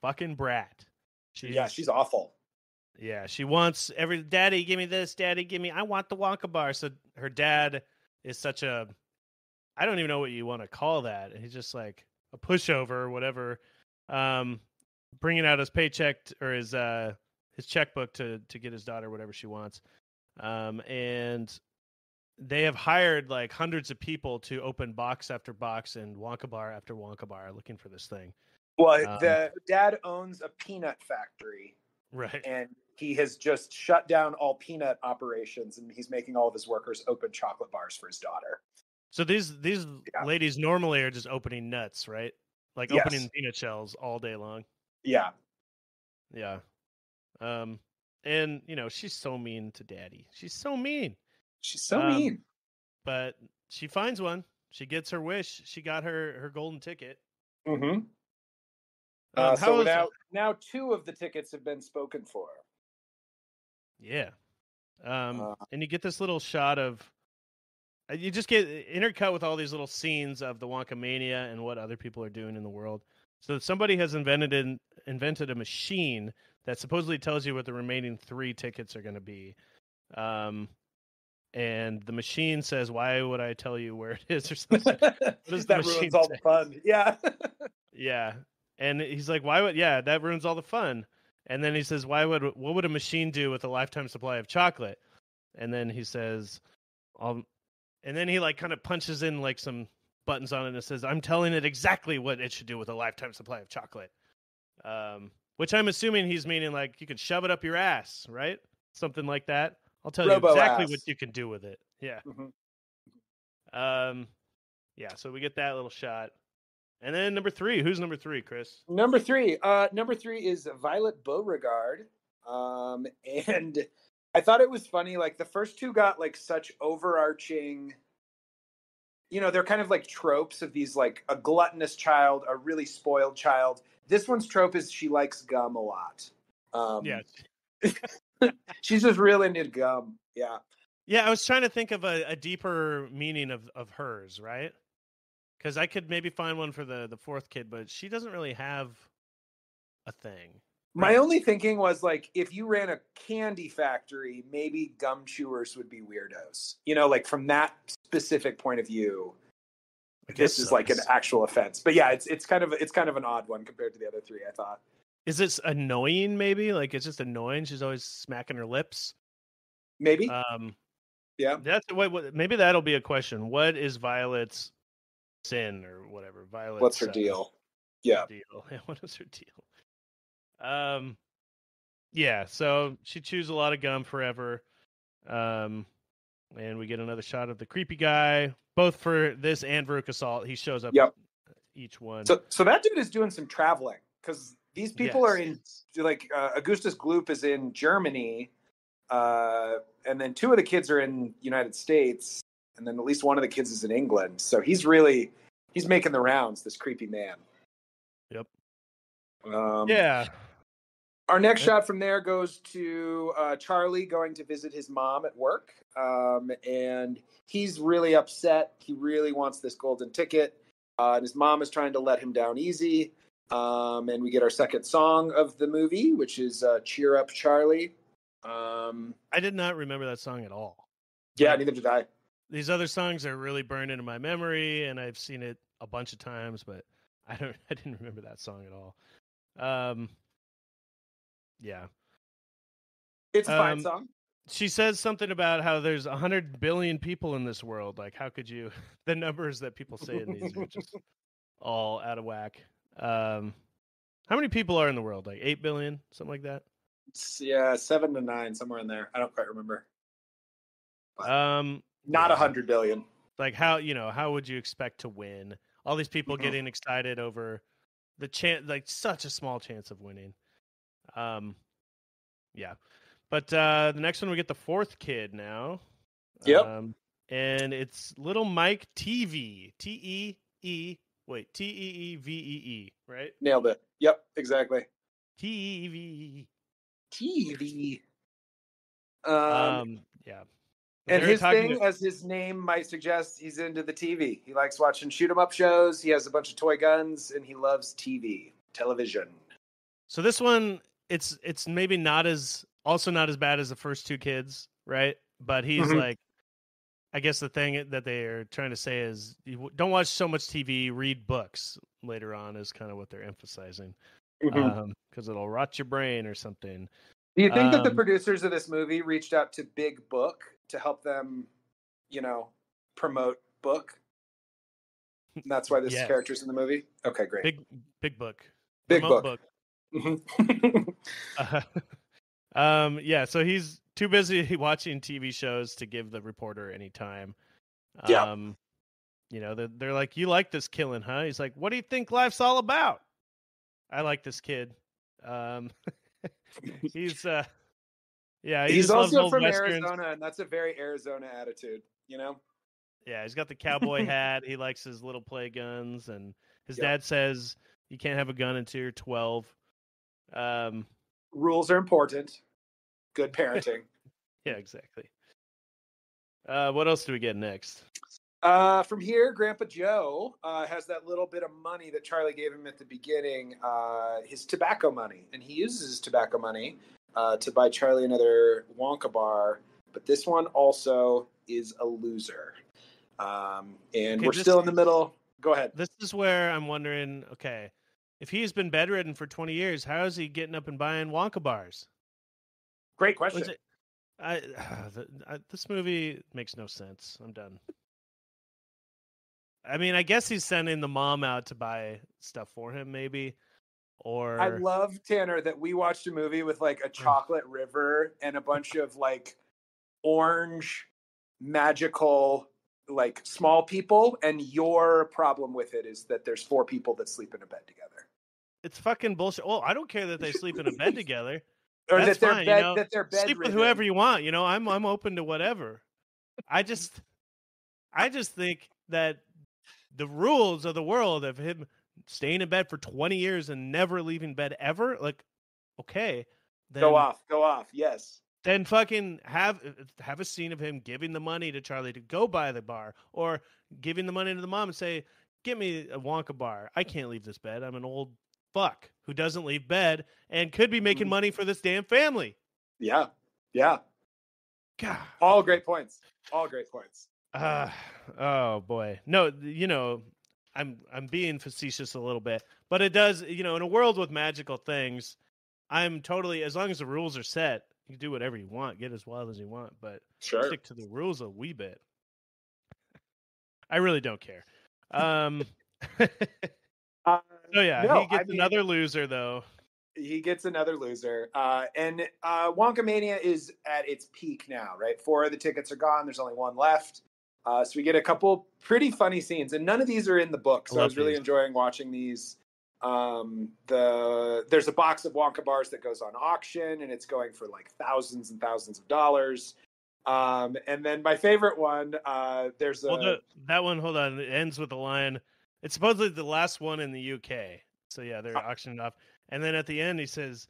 S1: fucking brat.
S2: She's, yeah, she's awful.
S1: Yeah, she wants every daddy, give me this, daddy, give me. I want the Wonka bar. So her dad is such a I don't even know what you want to call that. He's just like a pushover or whatever, um, bringing out his paycheck t- or his uh, his checkbook to to get his daughter whatever she wants, um, and they have hired like hundreds of people to open box after box and Wonka bar after Wonka bar looking for this thing.
S2: Well,
S1: Um,
S2: the dad owns a peanut factory,
S1: Right.
S2: and he has just shut down all peanut operations, and he's making all of his workers open chocolate bars for his daughter.
S1: So these these
S2: Yeah.
S1: ladies normally are just opening nuts, right? Like
S2: Yes.
S1: opening peanut shells all day long.
S2: Yeah,
S1: Yeah. Um and you know, she's so mean to daddy. She's so mean.
S2: she's so
S1: Um,
S2: mean.
S1: But she finds one. She gets her wish. She got her her golden ticket.
S2: Mm-hmm.
S1: Um,
S2: Uh,
S1: how
S2: so now, now two of the tickets have been spoken for.
S1: Yeah. Um
S2: Uh,
S1: and you get this little shot of uh, you just get intercut with all these little scenes of the Wonka mania and what other people are doing in the world. So somebody has invented an, invented a machine that supposedly tells you what the remaining three tickets are going to be. Um, and the machine says, "Why would I tell you where it is?" or something.
S2: that ruins all
S1: say?
S2: the fun. Yeah.
S1: yeah, and he's like, "Why would? Yeah, that ruins all the fun." And then he says, "Why would? What would a machine do with a lifetime supply of chocolate?" And then he says, "Um," and then he like kind of punches in like some buttons on it and says, "I'm telling it exactly what it should do with a lifetime supply of chocolate." Um, which I'm assuming he's meaning like you can shove it up your ass, right? Something like that. I'll tell
S2: Robo
S1: you exactly what you can do with it. Yeah.
S2: Mhm.
S1: Um, yeah. So we get that little shot, and then number three. Who's number three, Chris?
S2: Number three. Uh, number three is Violet Beauregarde. Um, and I thought it was funny. Like the first two got like such overarching. You know, they're kind of like tropes of these like a gluttonous child, a really spoiled child. This one's trope is she likes gum a lot. Um,
S1: yeah.
S2: she's just real into gum. Yeah.
S1: Yeah, I was trying to think of a, a deeper meaning of, of hers, right? Because I could maybe find one for the, the fourth kid, but she doesn't really have a thing.
S2: My only thinking was like if you ran a candy factory, maybe gum chewers would be weirdos. You know, like from that specific point of view,
S1: I
S2: this
S1: guess
S2: is
S1: so.
S2: like an actual offense. But yeah, it's it's kind of it's kind of an odd one compared to the other three. I thought.
S1: Is this annoying? Maybe like it's just annoying. She's always smacking her lips.
S2: Maybe.
S1: Um,
S2: yeah.
S1: that's what, what. Maybe that'll be a question. What is Violet's sin or whatever? Violet's
S2: What's her
S1: uh,
S2: deal? Yeah.
S1: deal. Yeah, what is her deal? Um, yeah. So she chews a lot of gum forever. Um, and we get another shot of the creepy guy, both for this and Veruca Salt. He shows up
S2: Yep.
S1: each one.
S2: So so that dude is doing some traveling because these people are in like uh, Augustus Gloop is in Germany, uh, and then two of the kids are in United States, and then at least one of the kids is in England. So he's really he's making the rounds. This creepy man.
S1: Yep.
S2: Um,
S1: yeah.
S2: Our next shot from there goes to uh, Charlie going to visit his mom at work, um, and he's really upset. He really wants this golden ticket, uh, and his mom is trying to let him down easy. Um, and we get our second song of the movie, which is uh, "Cheer Up, Charlie." Um,
S1: I did not remember that song at all.
S2: yeah, neither did I.
S1: These other songs are really burned into my memory, and I've seen it a bunch of times, but I don't. I didn't remember that song at all. Um. Yeah.
S2: It's a fine
S1: Um,
S2: song.
S1: she says something about how there's a hundred billion people in this world. Like, how could you? The numbers that people say in these are just all out of whack. Um, how many people are in the world? Like eight billion, something like that.
S2: It's, yeah, seven to nine, somewhere in there. I don't quite remember.
S1: Um,
S2: Not a hundred billion.
S1: Like, how you know? How would you expect to win? All these people
S2: Mhm.
S1: getting excited over the chance, like such a small chance of winning. Um, yeah. But uh, the next one we get the fourth kid now.
S2: Yep.
S1: Um, and it's little Mike Teevee. T E E. Wait, T E E V E E. Right?
S2: Nailed it. Yep, exactly.
S1: T E V E.
S2: TV.
S1: E.
S2: Um,
S1: Um, yeah.
S2: And
S1: They're
S2: his thing,
S1: to-
S2: as his name might suggest, he's into the TV. He likes watching shoot 'em up shows. He has a bunch of toy guns, and he loves TV, television.
S1: So this one, it's it's maybe not as also not as bad as the first two kids, right? But he's
S2: Mhm.
S1: like I guess the thing that they are trying to say is don't watch so much TV, read books later on is kind of what they're emphasizing because mm-hmm. um, it'll rot your brain or something.
S2: Do you think um, that the um producers of this movie reached out to Big Book to help them, you know, promote book? And that's why this yes. character's in the movie. Okay, great.
S1: Big Big Book.
S2: Big Book. book.
S1: Mm-hmm. uh, um, yeah, so he's too busy watching TV shows to give the reporter any time.
S2: Yeah. Um,
S1: you know, they're, they're like, "You like this killing, huh?" He's like, "What do you think life's all about?" I like this kid. Um, he's uh, yeah,
S2: he he's also from Westerns. Arizona, and that's a very Arizona attitude, you know.
S1: Yeah, he's got the cowboy hat. He likes his little play guns, and his yep. dad says you can't have a gun until you're 12. Um,
S2: Rules are important. Good parenting.
S1: yeah, exactly. Uh, what else do we get next?
S2: Uh, from here, Grandpa Joe uh, has that little bit of money that Charlie gave him at the beginning, uh, his tobacco money, and he uses his tobacco money uh, to buy Charlie another Wonka bar. But this one also is a loser, um, and okay, we're still in the middle. Go ahead.
S1: This is where I'm wondering. Okay, if he's been bedridden for 20 years, how is he getting up and buying Wonka bars?
S2: Great question.
S1: I, uh, I, this movie makes no sense. I'm done. I mean, I guess he's sending the mom out to buy stuff for him, maybe. Or
S2: I love Tanner that we watched a movie with like a mm. chocolate river and a bunch of like orange magical like small people, and your problem with it is that there's four people that sleep in a bed together.
S1: It's fucking bullshit. Well, I don't care that they sleep in a bed together.
S2: or That's that they're fine, bed, you know? that they're bed
S1: sleep with whoever you want. You know, I'm I'm open to whatever. I just I just think that the rules of the world of him staying in bed for 20 years and never leaving bed ever, like, okay,
S2: then, go off, go off, yes.
S1: Then fucking have uh, have a scene of him giving the money to Charlie to go buy the bar, or giving the money to the mom and say, "Give me a Wonka bar. I can't leave this bed. I'm an old fuck who doesn't leave bed and could be making mm-hmm. money for this damn family."
S2: Yeah, yeah.
S1: God.
S2: All great points. All great points.
S1: Uh, oh boy. No, you know, I'm I'm being facetious a little bit, but it does, you know, in a world with magical things, I'm totally as long as the rules are set, you can do whatever you want, get as wild as you want, but
S2: sure.
S1: stick to the rules a wee bit. I really don't care. Um uh, Oh yeah, no, he gets I mean, another loser though.
S2: He gets another loser. Uh, and uh, Wonka Mania is at its peak now, right? Four of the tickets are gone. There's only one left. Uh, so we get a couple pretty funny scenes, and none of these are in the book. So I, I was really these. enjoying watching these. Um, the there's a box of Wonka bars that goes on auction, and it's going for like thousands and thousands of dollars. Um, and then my favorite one, uh, there's a well, the,
S1: that one. Hold on, it ends with a line. It's supposedly the last one in the UK. So yeah, they're uh, auctioning off. And then at the end, he says,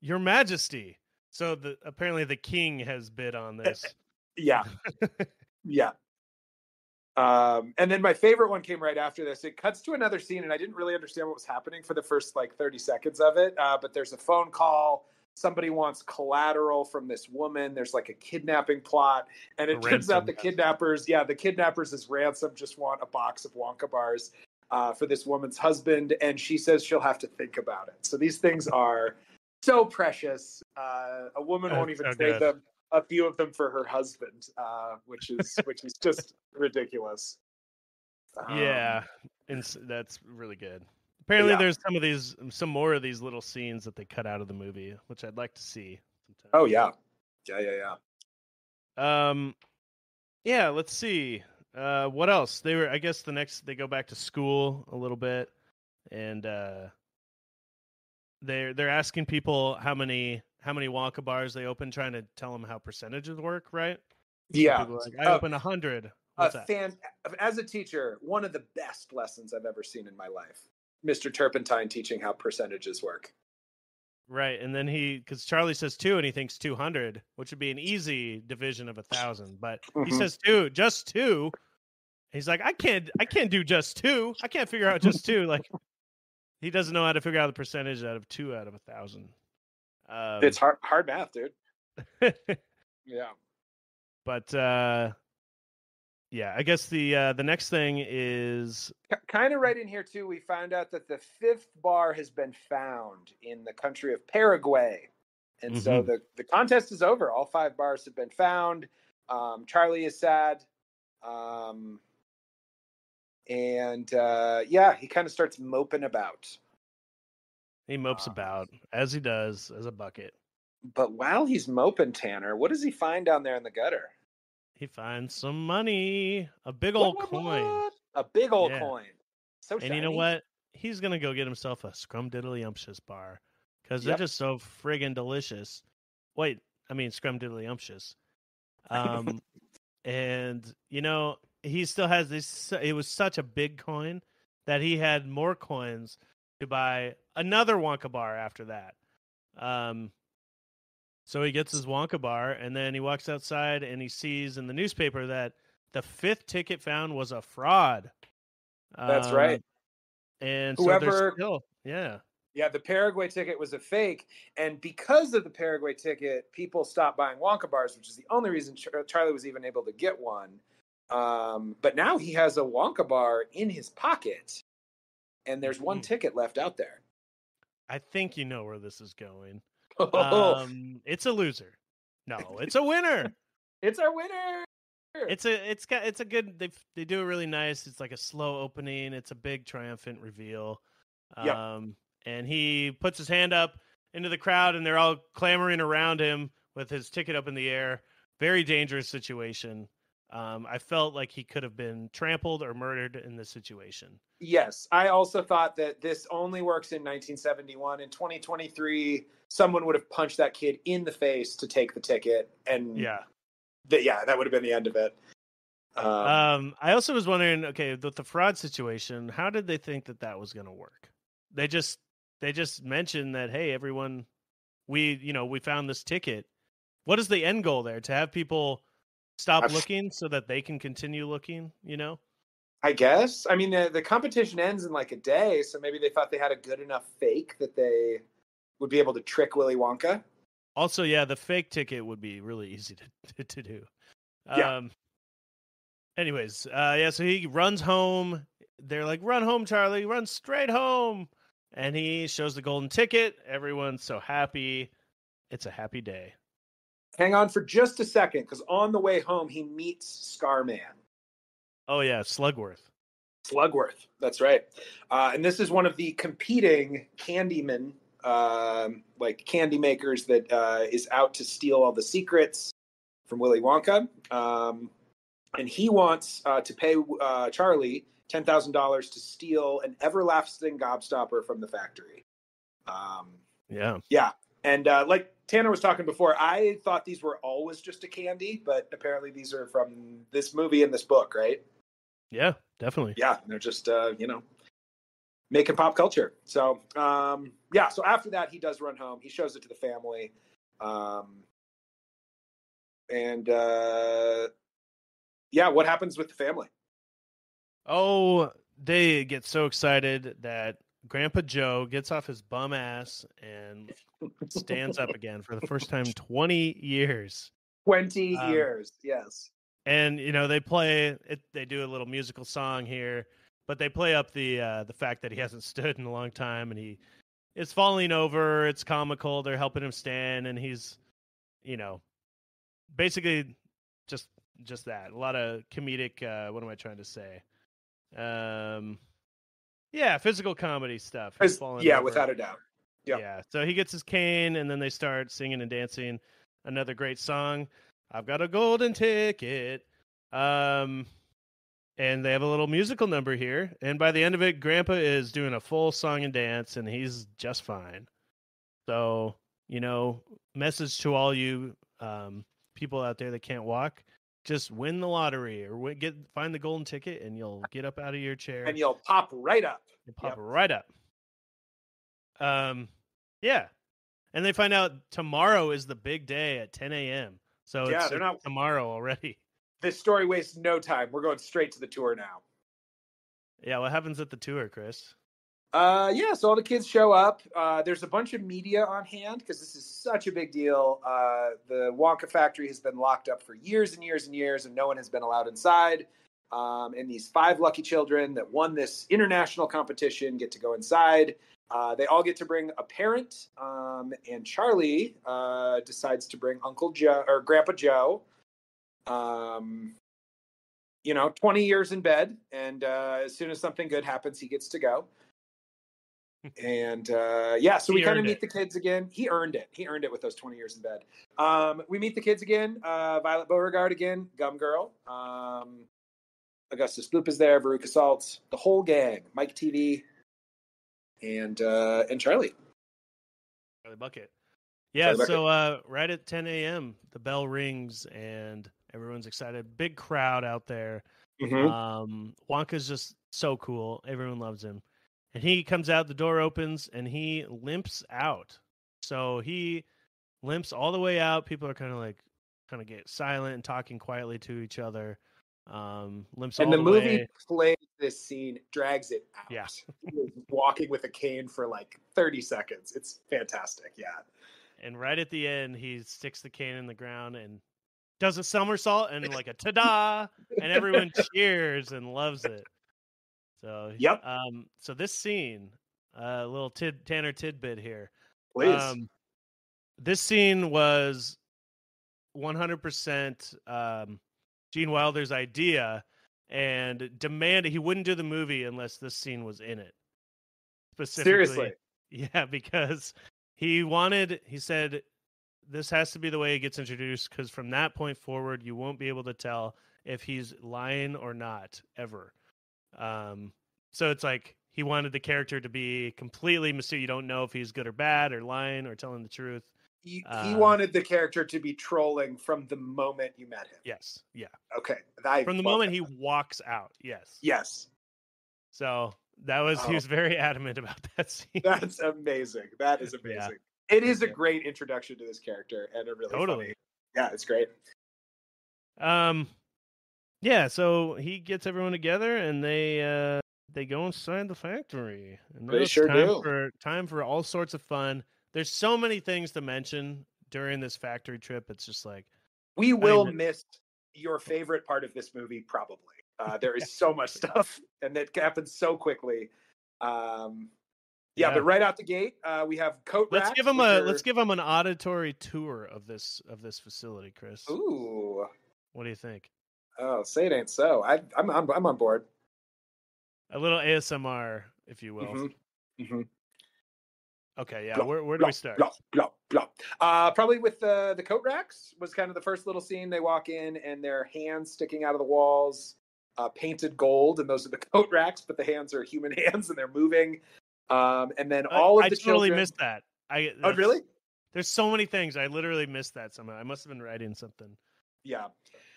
S1: "Your Majesty." So the apparently the king has bid on this.
S2: Yeah, yeah. Um, and then my favorite one came right after this. It cuts to another scene, and I didn't really understand what was happening for the first like 30 seconds of it. Uh, but there's a phone call. Somebody wants collateral from this woman. There's like a kidnapping plot, and it turns out the kidnappers, yeah, the kidnappers as ransom just want a box of Wonka bars uh, for this woman's husband, and she says she'll have to think about it. So these things are so precious. Uh, a woman won't even so trade them a few of them for her husband, uh, which is which is just ridiculous.
S1: Um, yeah, and that's really good. Apparently, yeah. there's some of these, some more of these little scenes that they cut out of the movie, which I'd like to see.
S2: Sometime. Oh yeah, yeah, yeah,
S1: yeah. Um, yeah. Let's see. Uh, what else? They were, I guess, the next they go back to school a little bit, and uh, they're they're asking people how many how many Wonka bars they open, trying to tell them how percentages work, right?
S2: Yeah,
S1: like, I uh, open a hundred.
S2: A fan, as a teacher, one of the best lessons I've ever seen in my life. Mr. Turkentine teaching how percentages work.
S1: Right, and then he because Charlie says two, and he thinks two hundred, which would be an easy division of a thousand, but mm-hmm. he says two, just two. He's like, I can't, I can't do just two. I can't figure out just two. Like, he doesn't know how to figure out the percentage out of two out of a thousand.
S2: Um, it's hard hard math, dude. yeah.
S1: But uh yeah, I guess the uh, the next thing is
S2: kind of right in here too. We found out that the fifth bar has been found in the country of Paraguay, and mm-hmm. so the the contest is over. All five bars have been found. Um, Charlie is sad, um, and uh, yeah, he kind of starts moping about.
S1: He mopes about as he does as a bucket.
S2: But while he's moping, Tanner, what does he find down there in the gutter?
S1: He finds some money, a big old what, what, coin, what?
S2: a big old yeah. coin. So
S1: and you know what? He's gonna go get himself a scrumdiddlyumptious bar because yep. they're just so friggin' delicious. Wait, I mean scrumdiddlyumptious. Um, and you know he still has this. It was such a big coin that he had more coins to buy another Wonka bar after that. Um, so he gets his Wonka bar, and then he walks outside and he sees in the newspaper that the fifth ticket found was a fraud.
S2: That's um, right.
S1: And whoever, so still, yeah,
S2: yeah, the Paraguay ticket was a fake, and because of the Paraguay ticket, people stopped buying Wonka bars, which is the only reason Charlie was even able to get one. Um, but now he has a Wonka bar in his pocket, and there's one mm-hmm. ticket left out there.
S1: I think you know where this is going. um, it's a loser. No, it's a winner.
S2: it's our winner.
S1: It's a it's got it's a good they they do it really nice. It's like a slow opening. It's a big triumphant reveal. Um and he puts his hand up into the crowd and they're all clamoring around him with his ticket up in the air. Very dangerous situation. Um, I felt like he could have been trampled or murdered in this situation.
S2: Yes, I also thought that this only works in 1971. In 2023, someone would have punched that kid in the face to take the ticket, and
S1: yeah,
S2: th- yeah, that would have been the end of it.
S1: Um, um, I also was wondering, okay, with the fraud situation, how did they think that that was going to work? They just they just mentioned that hey, everyone, we you know we found this ticket. What is the end goal there? To have people stop I've... looking so that they can continue looking. You know.
S2: I guess. I mean, the, the competition ends in like a day, so maybe they thought they had a good enough fake that they would be able to trick Willy Wonka.
S1: Also, yeah, the fake ticket would be really easy to to, do. Yeah. Um, anyways, uh, yeah, so he runs home. They're like, "Run home, Charlie! Run straight home!" And he shows the golden ticket. Everyone's so happy. It's a happy day.
S2: Hang on for just a second, because on the way home, he meets Scarman.
S1: Oh yeah, Slugworth.
S2: Slugworth, that's right. Uh, and this is one of the competing Candyman, um, like candy makers that uh, is out to steal all the secrets from Willy Wonka. Um, and he wants uh, to pay uh, Charlie ten thousand dollars to steal an everlasting gobstopper from the factory. Um,
S1: yeah,
S2: yeah, and uh, like Tanner was talking before, I thought these were always just a candy, but apparently these are from this movie and this book, right?
S1: Yeah, definitely.
S2: Yeah, they're just uh, you know making pop culture. So um, yeah, so after that, he does run home. He shows it to the family, um, and uh, yeah, what happens with the family?
S1: Oh, they get so excited that Grandpa Joe gets off his bum ass and stands up again for the first time 20 years.
S2: 20 um, years, yes.
S1: And you know, they play it they do a little musical song here, but they play up the uh the fact that he hasn't stood in a long time and he is falling over, it's comical, they're helping him stand and he's you know, basically just just that. A lot of comedic uh what am I trying to say? Um, yeah, physical comedy stuff.
S2: Yeah, over. without a doubt.
S1: Yeah. Yeah. So he gets his cane, and then they start singing and dancing. Another great song. I've got a golden ticket. Um, and they have a little musical number here. And by the end of it, Grandpa is doing a full song and dance, and he's just fine. So, you know, message to all you um, people out there that can't walk just win the lottery or get find the golden ticket and you'll get up out of your chair
S2: and you'll pop right up.
S1: You pop yep. right up. Um, yeah, and they find out tomorrow is the big day at 10 a.m. So yeah, they're not tomorrow already.
S2: This story wastes no time. We're going straight to the tour now.
S1: Yeah, what happens at the tour, Chris?
S2: Uh, yeah, so all the kids show up. Uh, there's a bunch of media on hand because this is such a big deal. Uh, the Wonka factory has been locked up for years and years and years, and no one has been allowed inside. Um, and these five lucky children that won this international competition get to go inside. Uh, they all get to bring a parent, um, and Charlie uh, decides to bring Uncle Joe or Grandpa Joe. Um, you know, 20 years in bed, and uh, as soon as something good happens, he gets to go. And uh, yeah, so
S1: He
S2: we kind of meet
S1: it.
S2: the kids again. He earned it. He earned it with those 20 years in bed. Um, we meet the kids again. Uh, Violet Beauregarde again, Gum Girl. Um, Augustus Bloop is there. Veruca Salt, the whole gang. Mike Teevee, and uh, and Charlie.
S1: Charlie Bucket. Yeah,
S2: Charlie Bucket.
S1: so uh, right at 10 a.m., the bell rings and everyone's excited. Big crowd out there.
S2: Mhm.
S1: Um, Wonka's just so cool. Everyone loves him. And he comes out, the door opens, and he limps out. So he limps all the way out. People are kind of like, kind of get silent and talking quietly to each other. Um, limps
S2: and
S1: all
S2: the
S1: the
S2: movie
S1: way.
S2: plays this scene, drags it out.
S1: Yeah.
S2: He is walking with a cane for like 30 seconds. It's fantastic. Yeah.
S1: And right at the end, he sticks the cane in the ground and does a somersault and like a ta-da, and everyone cheers and loves it. So
S2: Yep.
S1: Um, so this scene, a little tid- Tanner tidbit here.
S2: Please.
S1: Um, this scene was 100% um, Gene Wilder's idea and demanded he wouldn't do the movie unless this scene was in it. Specifically,
S2: Seriously.
S1: yeah, because he wanted, he said, this has to be the way he gets introduced because from that point forward, you won't be able to tell if he's lying or not ever. Um, so it's like he wanted the character to be completely mysterious. You don't know if he's good or bad or lying or telling the truth.
S2: He, he
S1: uh,
S2: wanted the character to be trolling from the moment you met him.
S1: Yes, yeah.
S2: Okay. I
S1: From the moment
S2: that.
S1: he walks out, yes.
S2: Yes.
S1: So that was he
S2: Oh.
S1: was very adamant about that scene.
S2: That's amazing. That is
S1: Yeah.
S2: amazing. It is a great introduction to this character and a really
S1: Totally.
S2: funny. Yeah, it's great.
S1: Um, yeah. So he gets everyone together, and they uh they go inside the factory. And
S2: They
S1: now
S2: sure
S1: time
S2: do.
S1: For time for all sorts of fun. There's so many things to mention during this factory trip. It's just like
S2: We will
S1: mean-
S2: miss your favorite part of this movie, probably. Uh, there is so much stuff, and it happens so quickly. Um, yeah,
S1: Yeah.
S2: but right out the gate, uh, we have coat
S1: let's
S2: racks,
S1: give
S2: them
S1: a
S2: are-
S1: let's give them an auditory tour of this of this facility, Chris.
S2: Ooh,
S1: What do you think?
S2: Oh, say it ain't so. I, I'm, I'm I'm on board.
S1: A little ASMR, if you will.
S2: Mhm, mhm.
S1: Okay, yeah.
S2: Blah,
S1: Where where do we start?
S2: Blah, blah, blah. Uh, probably with the the coat racks was kind of the first little scene. They walk in and their hands sticking out of the walls, uh, painted gold, and those are the coat racks. But the hands are human hands and they're moving. Um, and then
S1: I-
S2: all of
S1: I
S2: the
S1: totally
S2: children.
S1: missed that. I
S2: Oh, really?
S1: There's so many things. I literally missed that somehow. I must have been writing something.
S2: Yeah.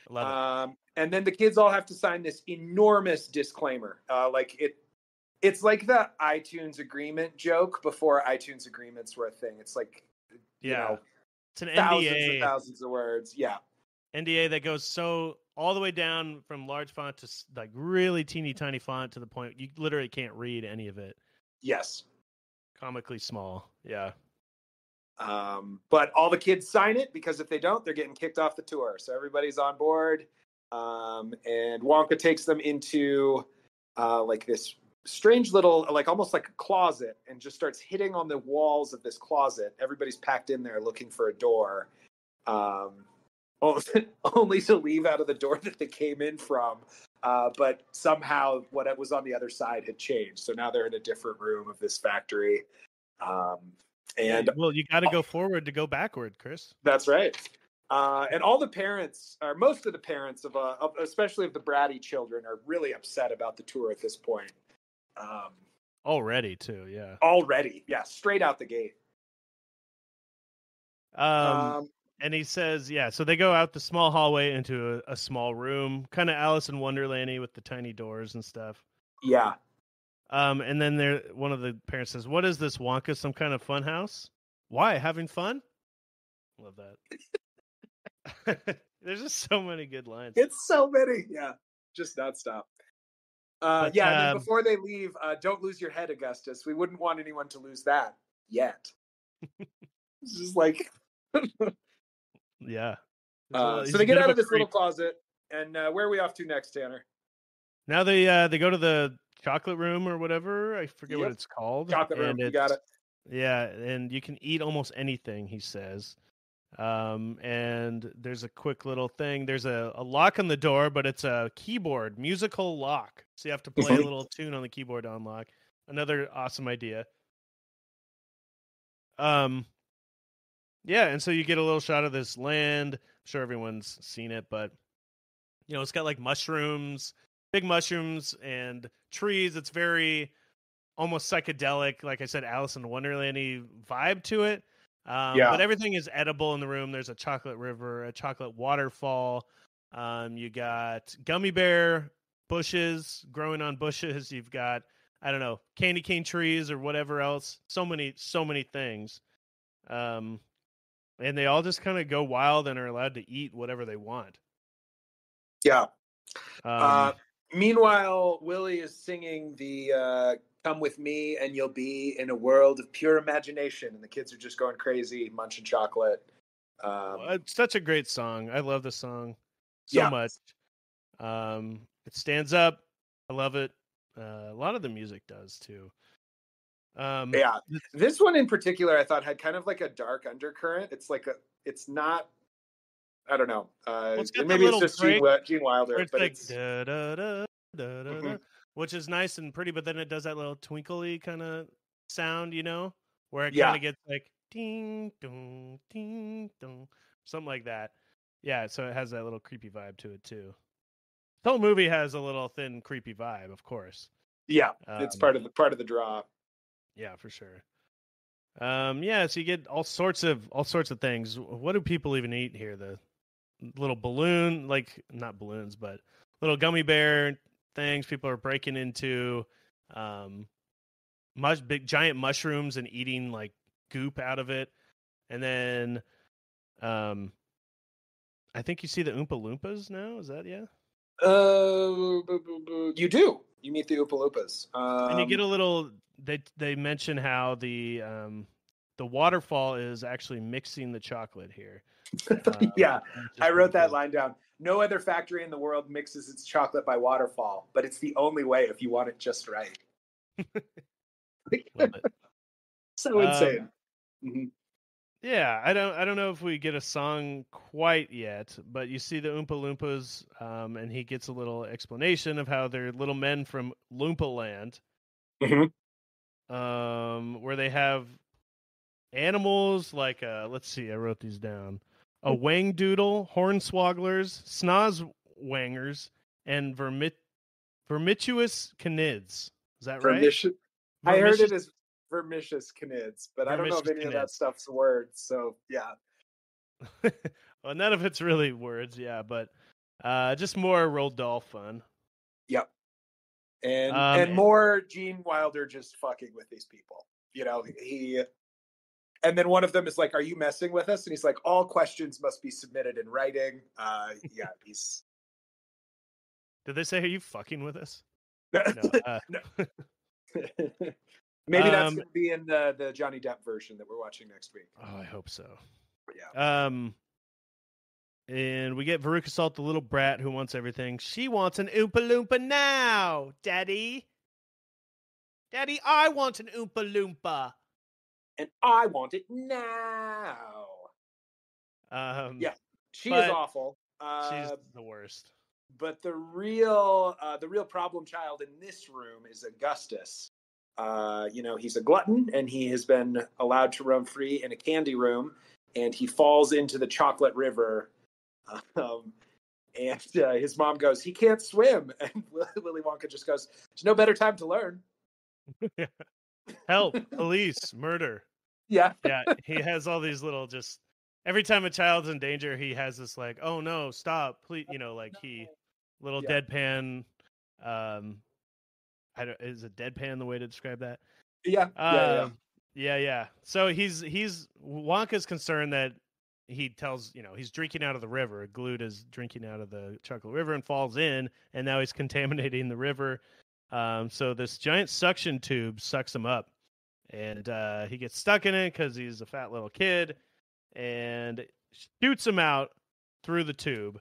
S2: Um, and then the kids all have to sign this enormous disclaimer. Uh, like it, it's like the iTunes agreement joke before iTunes agreements were a thing. It's like, you
S1: Yeah.
S2: know,
S1: It's an
S2: thousands
S1: NDA.
S2: and thousands of words. Yeah.
S1: NDA that goes so all the way down from large font to like really teeny tiny font to the point you literally can't read any of it.
S2: Yes.
S1: Comically small. Yeah.
S2: Um, but all the kids sign it because if they don't, they're getting kicked off the tour. So everybody's on board. Um, and Wonka takes them into uh, like this strange little, like almost like a closet, and just starts hitting on the walls of this closet. Everybody's packed in there looking for a door. Um, only to leave out of the door that they came in from. Uh, but somehow what was on the other side had changed. So now they're in a different room of this factory. Um, and
S1: well, you got to go forward to go backward, Chris.
S2: that's right. Uh, and all the parents, or most of the parents of, uh, of, especially of the bratty children, are really upset about the tour at this point. Um,
S1: Already too. Yeah.
S2: already, yeah, straight out the gate.
S1: Um,
S2: Um,
S1: and he says, yeah. So they go out the small hallway into a, a small room, kind of Alice in Wonderlandy with the tiny doors and stuff.
S2: yeah,
S1: Um, and then there, one of the parents says, "What is this, Wonka? Some kind of fun house? Why having fun?" Love that. There's just so many good lines.
S2: it's so many. Yeah, just nonstop. Uh,
S1: But,
S2: yeah, and then
S1: um,
S2: before they leave, uh, don't lose your head, Augustus. We wouldn't want anyone to lose that yet. it's just like
S1: Yeah.
S2: Uh, so they get out of this little closet, and uh, where are we off to next, Tanner?
S1: now they uh they go to the chocolate room or whatever. I forget
S2: Yep.
S1: what it's called.
S2: Chocolate room.
S1: and
S2: You got it.
S1: Yeah, and you can eat almost anything, he says. Um, and there's a quick little thing. There's a, a lock on the door, but it's a keyboard, musical lock. So you have to play a
S2: Mhm.
S1: little tune on the keyboard to unlock. Another awesome idea. Um, yeah, and so you get a little shot of this land. I'm sure everyone's seen it, but you know, it's got like mushrooms, big mushrooms and trees. It's very almost psychedelic, like I said, Alice in Wonderlandy vibe to it. Um,
S2: Yeah.
S1: But everything is edible in the room. There's a chocolate river, a chocolate waterfall. Um, you got gummy bear bushes growing on bushes. You've got I don't know candy cane trees or whatever else. So many, so many things. Um, and they all just kind of go wild and are allowed to eat whatever they want.
S2: Yeah.
S1: Um,
S2: uh, meanwhile, Willy is singing the uh, "Come with Me and You'll Be in a World of Pure Imagination," and the kids are just going crazy, munching chocolate. Um,
S1: it's such a great song. I love the song so
S2: Yeah.
S1: much. Um, it stands up. I love it. Uh, a lot of the music does too. Um,
S2: yeah, this one in particular, I thought had kind of like a dark undercurrent. It's like a, it's not. I don't know. Uh,
S1: it's got
S2: and
S1: that
S2: maybe it's just Gene, Gene Wilder,
S1: it's
S2: but
S1: like
S2: it's
S1: da, da, da,
S2: Mhm.
S1: which is nice and pretty, but then it does that little twinkly kind of sound, you know, where it
S2: Yeah.
S1: kind of gets like ding dong ding dong, something like that. Yeah, so it has that little creepy vibe to it too. The whole movie has a little thin, creepy vibe, of course.
S2: yeah, it's
S1: Um,
S2: part of the part of the draw.
S1: Yeah, for sure. Um, yeah, so you get all sorts of all sorts of things. What do people even eat here? The little balloon, like not balloons, but little gummy bear things. People are breaking into um, much big giant mushrooms and eating like goop out of it, and then um, I think you see the Oompa Loompas now. Is that yeah?
S2: Uh, you do. You meet the Oompa Loompas. Um,
S1: and you get a little they they mention how the um the waterfall is actually mixing the chocolate here Um,
S2: yeah, I wrote that line down. No other factory in the world mixes its chocolate by waterfall, but it's the only way if you want it just right.
S1: It.
S2: so
S1: Um,
S2: insane. Mhm.
S1: yeah i don't i don't know if we get a song quite yet but you see the oompa loompas um and he gets a little explanation of how they're little men from loompa land
S2: Mhm.
S1: um where they have animals like uh let's see i wrote these down a whangdoodle hornswogglers snozzwangers and vermit vermituous canids is that right
S2: Vermici- I heard it as vermicious canids, but I don't know if
S1: Vermicious
S2: any of that stuff's words. So yeah,
S1: well, none of it's really words, yeah, but uh, just more Roald Dahl fun.
S2: yep. And
S1: Um,
S2: and more Gene Wilder just fucking with these people. You know, he. And then one of them is like, "Are you messing with us?" And he's like, "All questions must be submitted in writing." Uh, yeah, he's.
S1: Did they say, "Are you fucking with us"? No. Uh,
S2: Maybe that's
S1: Um,
S2: going to be in the the Johnny Depp version that we're watching next week.
S1: oh, I hope so.
S2: Yeah.
S1: Um, and we get Veruca Salt, the little brat who wants everything. She wants an Oompa Loompa now, Daddy. Daddy, I want an Oompa Loompa.
S2: And I want it now.
S1: Um,
S2: Yeah. She is awful. Uh,
S1: she's the worst.
S2: but the real uh, the real problem child in this room is Augustus. Uh, you know, he's a glutton and he has been allowed to roam free in a candy room, and he falls into the chocolate river. Um, and uh, his mom goes, "He can't swim," and Willy Wonka just goes, "There's no better time to learn."
S1: Help! Police! Murder!
S2: Yeah,
S1: yeah, he has all these little just every time a child's in danger, he has this like, oh no, stop, please, you know, like he little
S2: Yeah.
S1: deadpan. Um, I don't, is a deadpan the way to describe that?
S2: yeah, yeah, yeah.
S1: Um, yeah, yeah. So he's he's Wonka's concerned that he tells you know he's drinking out of the river. Glued is drinking out of the chocolate river and falls in, and now he's contaminating the river. Um, so this giant suction tube sucks him up, and uh, he gets stuck in it because he's a fat little kid, and shoots him out through the tube.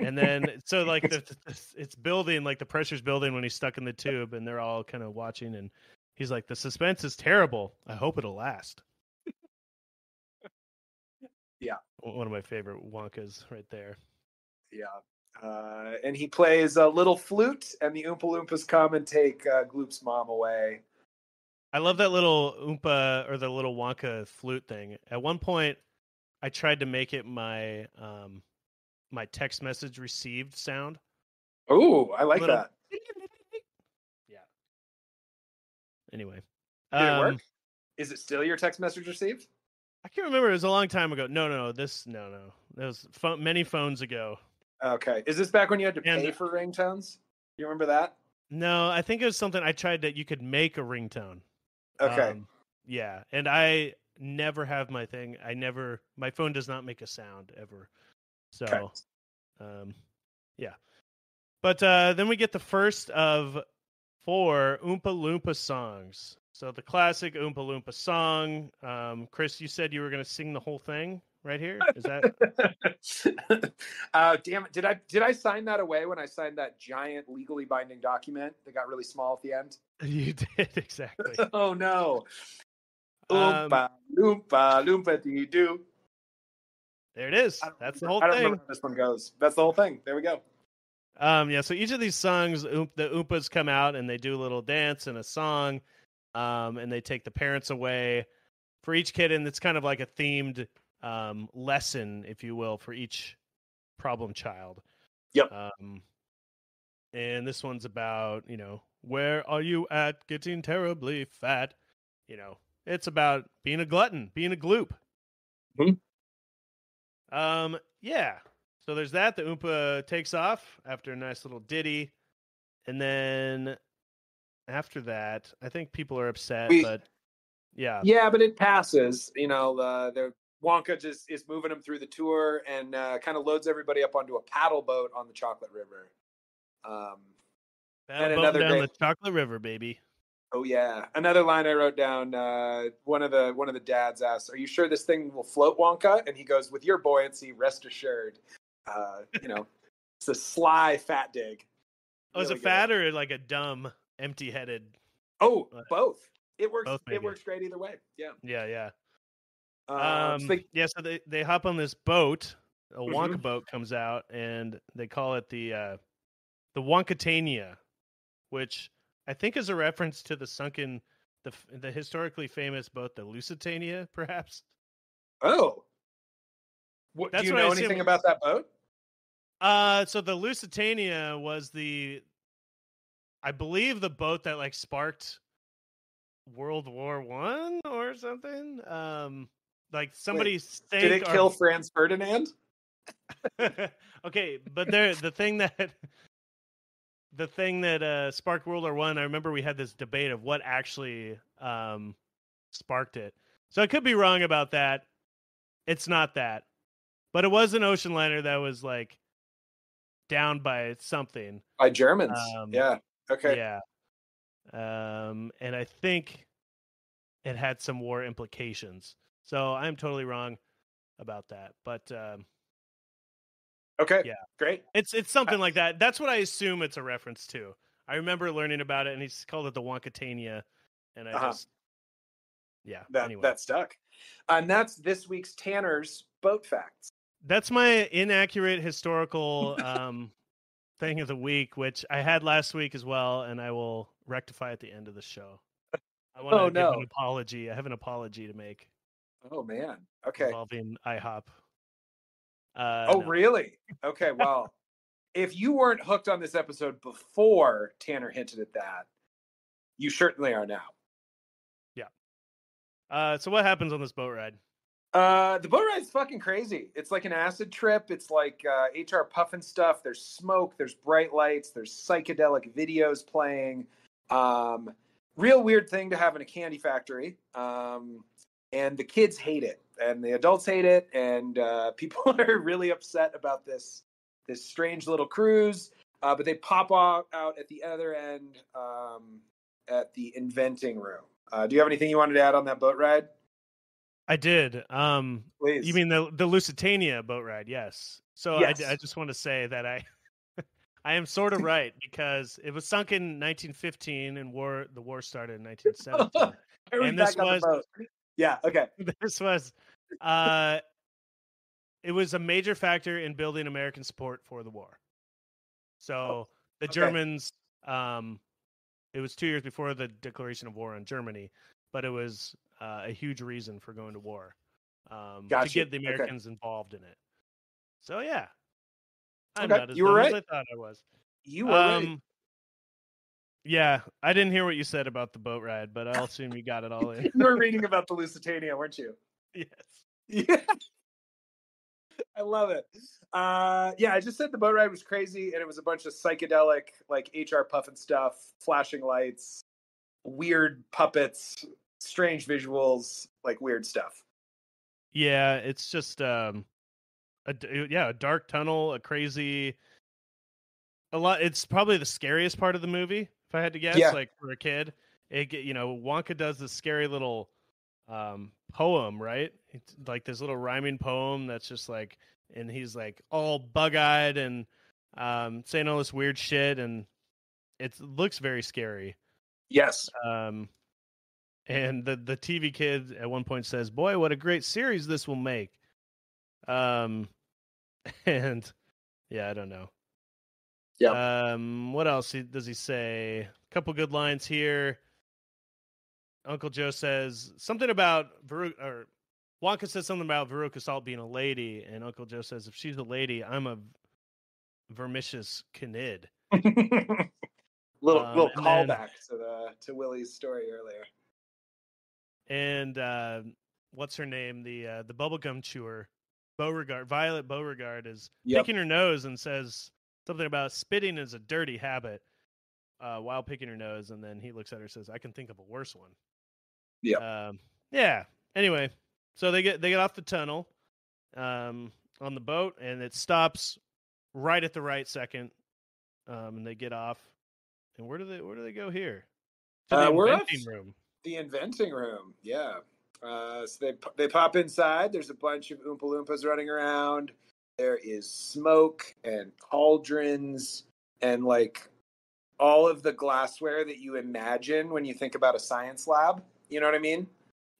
S1: and then so like the, it's building, like the pressure's building when he's stuck in the tube, and they're all kind of watching, and he's like, "The suspense is terrible. I hope it'll last."
S2: yeah,
S1: one of my favorite Wonkas right there.
S2: Yeah. Uh, and he plays a little flute, and the Oompa Loompas come and take uh, Gloop's mom away.
S1: I love that little Oompa or the little Wonka flute thing. At one point, I tried to make it my um, my text message received sound.
S2: Oh, I like little... that.
S1: yeah. Anyway,
S2: did um, it work? Is it still your text message received?
S1: I can't remember. It was a long time ago. No, no, no. This no, no. It was phone, many phones ago.
S2: Okay. Is this back when you had to and, pay for ringtones? You remember that?
S1: No, I think it was something I tried that you could make a ringtone.
S2: Okay. Um,
S1: yeah, and I never have my thing. I never. My phone does not make a sound ever. So, okay. um, yeah. But uh, then we get the first of four Oompa Loompa songs. So the classic Oompa Loompa song. Um, Chris, you said you were going to sing the whole thing right here. Is
S2: that? uh, damn it! Did I did I sign that away when I signed that giant legally binding document that got really small at the end?
S1: You did exactly.
S2: oh no! Um, oompa loompa loompa dee doo.
S1: There it is. That's the whole
S2: I
S1: don't
S2: thing. this one goes. That's the whole thing. There we go.
S1: Um, yeah. So each of these songs, the Oompas come out and they do a little dance and a song um, and they take the parents away for each kid, and it's kind of like a themed um, lesson, if you will, for each problem child.
S2: Yep.
S1: Um, and this one's about you know where are you at getting terribly fat you know it's about being a glutton being a gloop
S2: mm-hmm.
S1: um yeah so there's that the oompa takes off after a nice little ditty and then after that, I think people are upset, we, but yeah,
S2: yeah, but it passes. You know, the the Wonka just is moving them through the tour and uh, kind of loads everybody up onto a paddle boat on the Chocolate River. Um,
S1: and another down great... the Chocolate River, baby.
S2: Oh yeah, another line I wrote down. Uh, one of the one of the dads asks, "Are you sure this thing will float, Wonka?" And he goes, "With your buoyancy, rest assured." Uh, you know, it's a sly fat dig.
S1: Oh, really is it fat or like a dumb? empty-headed.
S2: Oh, both. It works. Both it works great either way. Yeah.
S1: Yeah, yeah.
S2: Um,
S1: um so they, yeah, so they they hop on this boat. A Wonka mm-hmm. boat comes out, and they call it the uh, the Wonkatania, which I think is a reference to the sunken, the the historically famous boat, the Lusitania, perhaps.
S2: Oh, what, do you know anything about that boat?
S1: Uh, so the Lusitania was the I believe the boat that like sparked World War One or something. Um, like somebody Wait,
S2: did it kill Franz Ferdinand?
S1: okay, but there the thing that the thing that uh, sparked World War One. I, I remember we had this debate of what actually um, sparked it. So I could be wrong about that. It's not that, but it was an ocean liner that was like down by something
S2: by Germans. Um, yeah, Okay.
S1: Yeah. Um, and I think it had some war implications. So I'm totally wrong about that. But um,
S2: okay,
S1: yeah,
S2: great.
S1: It's it's something like that. That's what I assume it's a reference to. I remember learning about it, and he's called it the Wonkatania, and I uh-huh. just yeah.
S2: That
S1: anyway.
S2: that stuck, and that's this week's Tanner's boat facts.
S1: That's my inaccurate historical um, thing of the week, which I had last week as well, and I will rectify at the end of the show. I want to oh, no. give an apology. I have an apology to make.
S2: Oh man. Okay.
S1: Involving IHOP.
S2: Uh, oh no. really? Okay. Well, if you weren't hooked on this episode before Tanner hinted at that, you certainly are now.
S1: Yeah. Uh, so what happens on this boat ride?
S2: Uh, the boat ride's fucking crazy. It's like an acid trip. It's like uh, HR Pufnstuf. There's smoke. There's bright lights. There's psychedelic videos playing. Um, real weird thing to have in a candy factory. Um, and the kids hate it, and the adults hate it, and uh, people are really upset about this this strange little cruise. Uh, but they pop out, out at the other end um, at the inventing room. Uh, do you have anything you wanted to add on that boat ride?
S1: I did. Um,
S2: Please.
S1: you mean the the Lusitania boat ride? Yes. So
S2: Yes.
S1: I, I just want to say that I I am sort of right because it was sunk in 1915 and war the war started in 1917. And this
S2: back on the
S1: was-?
S2: Yeah. Okay.
S1: this was uh it was a major factor in building American support for the war. So the
S2: okay.
S1: Germans um it was 2 years before the declaration of war on Germany, but it was uh, a huge reason for going to war. Um to get the
S2: Okay.
S1: Americans involved in it. So yeah. I'm
S2: Okay,
S1: not as
S2: you were right.
S1: I thought I was.
S2: You were right.
S1: Yeah, I didn't hear what you said about the boat ride, but I'll assume you got it all in.
S2: You were reading about the Lusitania, weren't you?
S1: yes.
S2: Yeah. I love it. Uh, yeah, I just said the boat ride was crazy, and it was a bunch of psychedelic, like HR Pufnstuf, flashing lights, weird puppets, strange visuals, like weird stuff.
S1: Yeah, it's just um a d- yeah, a dark tunnel, a crazy a lot it's probably the scariest part of the movie if I had to guess
S2: Yeah.
S1: like for a kid. It you know, Wonka does this scary little um poem, right? It's like this little rhyming poem that's just like and he's like all bug-eyed and um saying all this weird shit and it looks very scary.
S2: Yes.
S1: Um, and the the TV kid at one point says, "Boy, what a great series this will make." Um, and yeah, I don't know.
S2: Yeah.
S1: Um, what else does he say? A couple good lines here. Uncle Joe says something about Veru- or Wonka says something about Veruca Salt being a lady, and Uncle Joe says, "If she's a lady, I'm a vermicious knid."
S2: little
S1: Um,
S2: little
S1: and then-
S2: callback to the to Willy's story earlier.
S1: and uh, what's her name? The uh, the bubblegum chewer, Beauregarde, Violet Beauregarde is
S2: Yep.
S1: picking her nose and says something about spitting is a dirty habit uh, while picking her nose, and then he looks at her and says, "I can think of a worse one."
S2: Yep.
S1: Um, yeah. Anyway, so they get they get off the tunnel um, on the boat, and it stops right at the right second, um, and they get off. And where do they where do they go here? To the
S2: Uh,
S1: inventing room.
S2: The inventing room, yeah. Uh, so they they pop inside. There's a bunch of Oompa Loompas running around. There is smoke and cauldrons and like all of the glassware that you imagine when you think about a science lab. You know what I mean?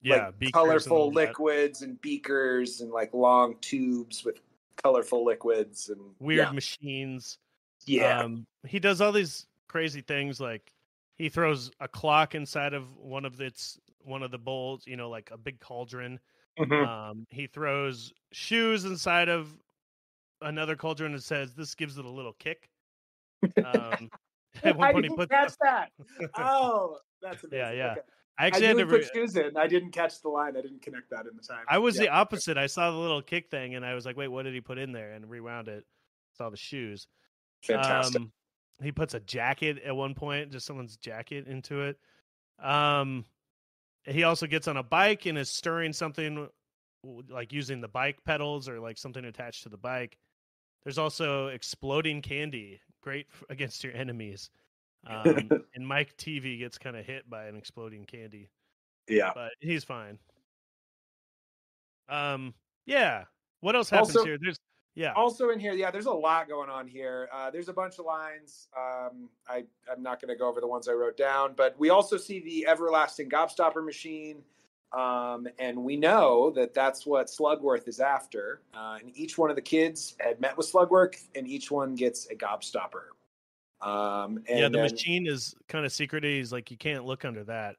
S1: Yeah,
S2: like
S1: beakers and
S2: colorful liquids and beakers and like long tubes with colorful liquids and
S1: weird machines.
S2: Yeah, yeah.
S1: Um, he does all these crazy things like he throws a clock inside of one of its one of the bowls, you know, like a big cauldron.
S2: Mhm.
S1: Um, he throws shoes inside of another cauldron and says this gives it a little kick. Um, at one
S2: I
S1: point he
S2: didn't catch that. Oh, that's amazing.
S1: Yeah, yeah.
S2: Okay.
S1: I
S2: I
S1: actually had to re-
S2: put shoes in. I didn't catch the line. I didn't connect that in the time.
S1: I was the
S2: Yeah.
S1: opposite. I saw the little kick thing and I was like, wait, what did he put in there? And rewound it. Saw the shoes.
S2: Fantastic.
S1: Um, he puts a jacket at one point, just someone's jacket into it. Um, he also gets on a bike and is stirring something, like using the bike pedals or like something attached to the bike. There's also exploding candy, great against your enemies. Um, and Mike Teevee gets kind of hit by an exploding candy,
S2: yeah.
S1: but he's fine. Um, yeah. What else happens
S2: Also-
S1: here? There's yeah.
S2: Also in here, yeah, there's a lot going on here. Uh, there's a bunch of lines. Um, I I'm not going to go over the ones I wrote down, but we also see the everlasting gobstopper machine, um, and we know that that's what Slugworth is after. Uh, and each one of the kids had met with Slugworth, and each one gets a gobstopper. Um, and
S1: yeah, the
S2: then-
S1: machine is kind of secretive. He's like, you can't look under that.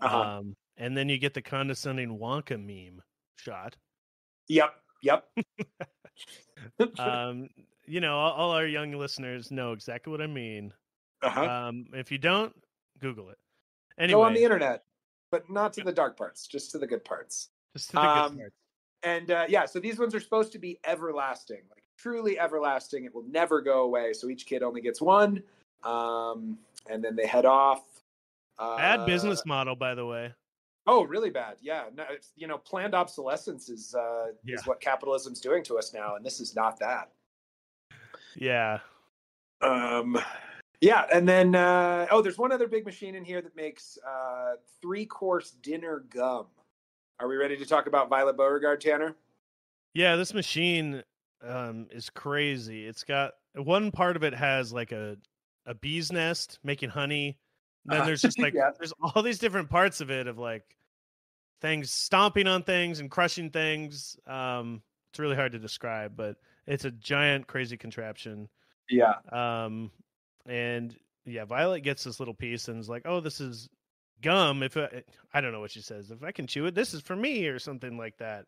S2: Uh-huh.
S1: Um, and then you get the condescending Wonka meme shot.
S2: Yep. Yep.
S1: Um, you know, all, all our young listeners know exactly what I mean.
S2: uh-huh.
S1: Um, if you don't, Google it. Anyway, Go
S2: on the internet, but not to the dark parts, just to the good parts.
S1: just to the good
S2: um,
S1: parts.
S2: And uh, yeah, so these ones are supposed to be everlasting, like truly everlasting. It will never go away. So each kid only gets one, um, and then they head off. Uh,
S1: Bad business model, by the way.
S2: Oh, really bad. Yeah, no, it's, you know, planned obsolescence is uh,
S1: Yeah.
S2: is what capitalism's doing to us now, and this is not that.
S1: Yeah.
S2: Um, yeah, and then uh, oh, there's one other big machine in here that makes uh, three course dinner gum. Are we ready to talk about Violet Beauregarde, Tanner?
S1: Yeah, this machine um, is crazy. It's got one part of it has like a a bee's nest making honey. And then
S2: Uh,
S1: there's just like
S2: yeah.
S1: there's all these different parts of it of like things stomping on things and crushing things. Um, it's really hard to describe, but it's a giant crazy contraption.
S2: Yeah.
S1: Um, and yeah, Violet gets this little piece and is like, "Oh, this is gum." If I, I don't know what she says, if I can chew it, this is for me or something like that.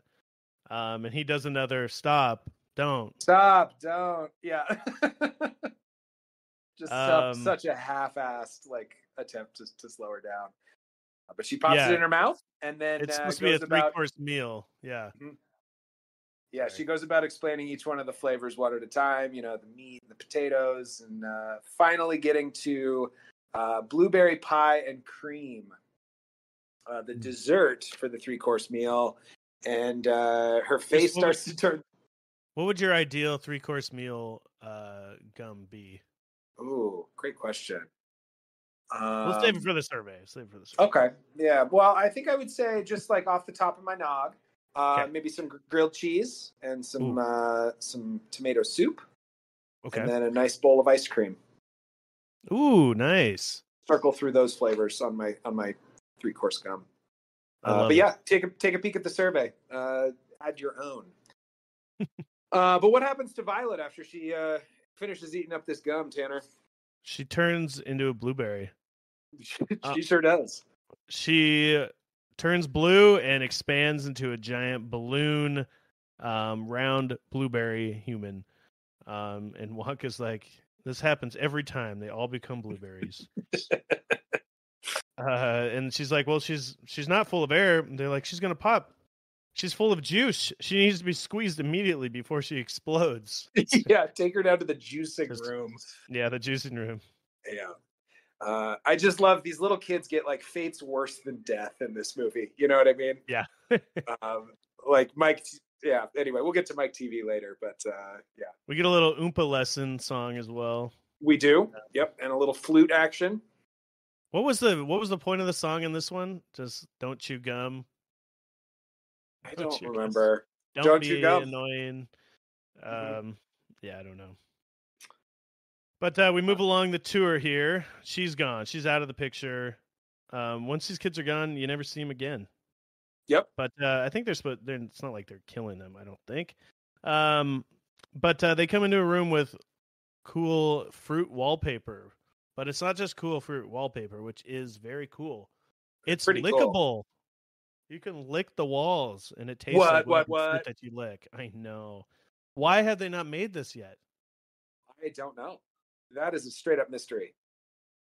S1: Um, and he does another stop. Don't.
S2: Stop! Don't. Yeah. Just
S1: Um,
S2: such a half-assed like attempt to, to slow her down. Uh, But she pops
S1: Yeah.
S2: it in her mouth, and then
S1: It's
S2: uh,
S1: supposed to be a
S2: goes
S1: three
S2: about
S1: course meal. Yeah.
S2: Yeah. She goes about explaining each one of the flavors one at a time. You know, the meat, the potatoes, and uh, finally getting to uh, blueberry pie and cream, uh, the
S1: Mm.
S2: dessert for the three-course meal. And uh, her face
S1: what
S2: starts to turn.
S1: What would your ideal three course meal uh, gum be?
S2: Ooh, great question.
S1: We'll save it
S2: Um,
S1: for the survey. Save it for the survey.
S2: Okay. Yeah. Well, I think I would say just like off the top of my nog, uh,
S1: Okay.
S2: maybe some gr- grilled cheese and some uh, some tomato soup,
S1: Okay.
S2: and then a nice bowl of ice cream.
S1: Ooh, nice.
S2: Circle through those flavors on my on my three course gum. Uh, but
S1: it.
S2: yeah, take a take a peek at the survey. Uh, add your own. uh, but what happens to Violet after she uh, finishes eating up this gum, Tanner?
S1: She turns into a blueberry.
S2: she
S1: Uh,
S2: sure does.
S1: She turns blue and expands into a giant balloon, um, round blueberry human. Um, and Wonka's like, this happens every time. They all become blueberries. uh, and she's like, well, she's she's not full of air. They're like, she's gonna pop. She's full of juice. She needs to be squeezed immediately before she explodes.
S2: yeah, take her down to the juicing
S1: Just-
S2: room.
S1: Yeah, the juicing room.
S2: Yeah. Uh, I just love these little kids get like fates worse than death in this movie. You know what I mean?
S1: Yeah.
S2: Um, like Mike. Yeah. Anyway, we'll get to Mike Teevee later, but uh, yeah,
S1: We get a little Oompa lesson song as well.
S2: we do. Yep, and a little flute action.
S1: What was the what was the point of the song in this one? Just don't chew gum.
S2: I
S1: Don't
S2: don't remember.
S1: Don't,
S2: Don't
S1: be
S2: chew gum.
S1: annoying.
S2: Mhm.
S1: Um, yeah, I don't know. But uh, we move along the tour here. She's gone. She's out of the picture. Um, once these kids are gone, you never see them again.
S2: Yep.
S1: But uh, I think they're supposed. They're, it's not like they're killing them. I don't think. Um, but uh, they come into a room with cool fruit wallpaper. But it's not just cool fruit wallpaper, which is very cool. It's
S2: Pretty cool.
S1: lickable. You can lick the walls, and it tastes
S2: What,
S1: like
S2: what, what?
S1: that you lick. I know. Why have they not made this yet?
S2: I don't know. That is a straight up mystery.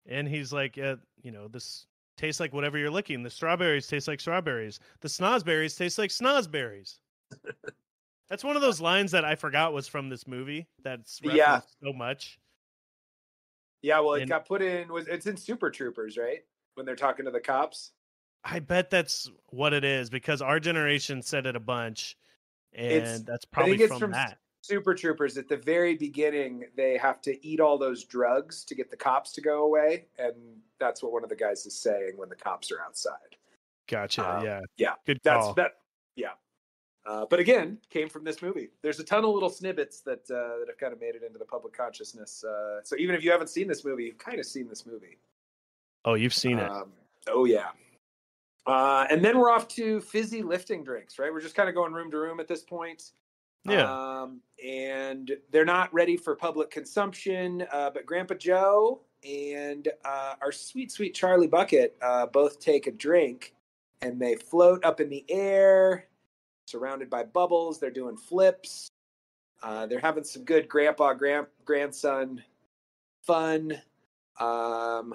S1: And he's like, uh, you know, this tastes like whatever you're licking. The strawberries taste like strawberries. The snozzberries taste like snozzberries. That's one of those lines that I forgot was from this movie. That's
S2: Yeah.
S1: so much.
S2: Yeah, well, it
S1: And-
S2: got put in. Was it's in Super Troopers, right? When they're talking to the cops.
S1: I bet that's what it is because our generation said it a bunch, and
S2: It's-
S1: that's probably from,
S2: from
S1: that.
S2: Super Troopers at the very beginning, they have to eat all those drugs to get the cops to go away, and that's what one of the guys is saying when the cops are outside.
S1: Gotcha.
S2: um,
S1: yeah.
S2: yeah,
S1: Good
S2: That's
S1: call.
S2: that. Yeah, uh, but again, came from this movie. There's a ton of little snippets that uh, that have kind of made it into the public consciousness. Uh, so even if you haven't seen this movie, you've kind of seen this movie.
S1: Oh, you've seen it.
S2: Um, oh yeah. Uh, and then we're off to fizzy lifting drinks, right? We're just kind of going room to room at this point.
S1: Yeah.
S2: Um, and they're not ready for public consumption. Uh, but Grandpa Joe and uh, our sweet, sweet Charlie Bucket uh, both take a drink and they float up in the air, surrounded by bubbles. They're doing flips. Uh, they're having some good grandpa, grand, grandson fun. Um,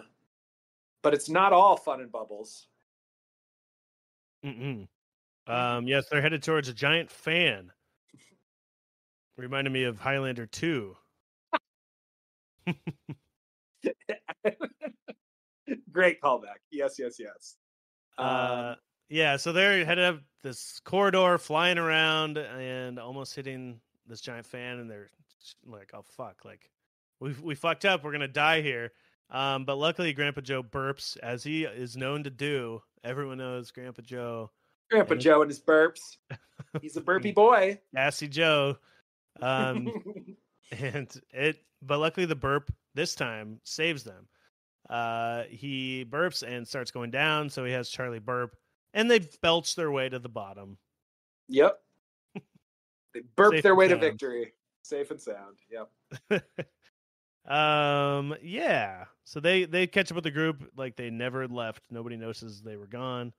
S2: but it's not all fun and bubbles.
S1: Mm-mm. Um, yes, they're headed towards a giant fan. Reminded me of Highlander 2.
S2: Great callback. Yes, yes, yes.
S1: Uh,
S2: Um,
S1: yeah, so they're headed up this corridor, flying around and almost hitting this giant fan, and they're like, "Oh fuck! Like, we we fucked up. We're gonna die here." Um, but luckily, Grandpa Joe burps as he is known to do. Everyone knows Grandpa Joe
S2: Grandpa
S1: And-
S2: Joe and his burps. He's a burpy boy.
S1: Gassy Joe. Um, and it, but luckily the burp this time saves them. Uh, he burps and starts going down, so he has Charlie burp, and they belch their way to the bottom.
S2: yep. They burp
S1: Safe
S2: their way to victory. Safe and sound. Yep.
S1: um, yeah. So they they catch up with the group like they never left. Nobody notices they were gone.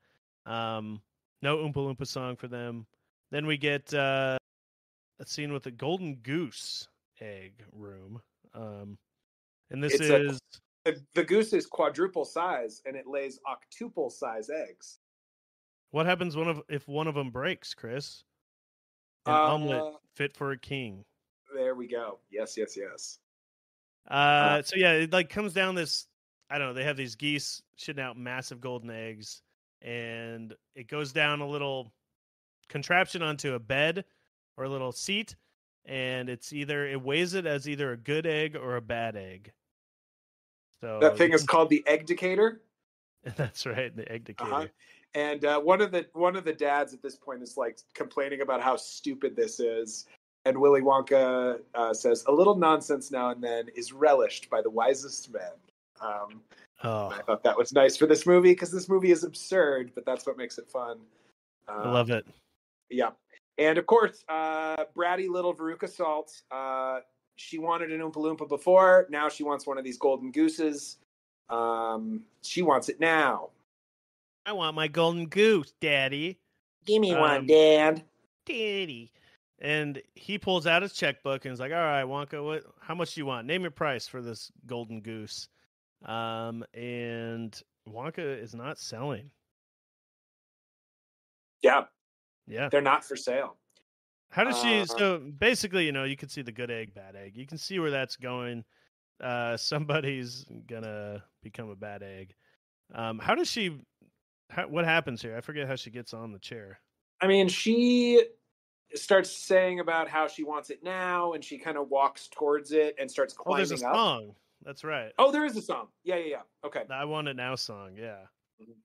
S1: Um, no Oompa Loompa song for them. Then we get uh, a scene with a golden goose egg room. Um, and this
S2: It's a-
S1: is
S2: The, the goose is quadruple size and it lays octuple size eggs.
S1: what happens one of if one of them breaks, Chris. An
S2: Uh,
S1: omelet fit for a king.
S2: There we go. Yes, yes, yes.
S1: Uh, so yeah, it like comes down this. I don't know. They have these geese shitting out massive golden eggs, and it goes down a little contraption onto a bed or a little seat, and it's either it weighs it as either a good egg or a bad egg. So
S2: That thing is called the
S1: Eggdicator. that's right, the Eggdicator.
S2: Uh-huh. And uh, one of the one of the dads at this point is like complaining about how stupid this is. And Willy Wonka uh, says, "A little nonsense now and then is relished by the wisest men." Um,
S1: Oh,
S2: I thought that was nice for this movie because this movie is absurd, but that's what makes it fun. Uh,
S1: I love it.
S2: Yeah, and of course, uh, bratty little Veruca Salt. Uh, she wanted an Oompa Loompa before. Now she wants one of these golden gooses. Um, she wants it now.
S1: I want my golden goose, Daddy.
S2: Give me
S1: Um,
S2: one, Dad.
S1: Daddy. And he pulls out his checkbook and is like, "All right, Wonka, what? How much do you want? Name your price for this golden goose." Um, and Wonka is not selling.
S2: Yeah,
S1: Yeah.
S2: they're not for sale.
S1: How does she?
S2: Uh,
S1: So basically, you know, you can see the good egg, bad egg. You can see where that's going. Uh, somebody's gonna become a bad egg. Um, how does she? How, what happens here? I forget how she gets on the chair.
S2: I mean, she starts saying about how she wants it now, and she kind of walks towards it and starts climbing Oh,
S1: there's a
S2: up.
S1: song. That's right.
S2: Oh, there is a song. Yeah, yeah, yeah. Okay.
S1: The I Want It Now song, yeah.
S2: Mhm.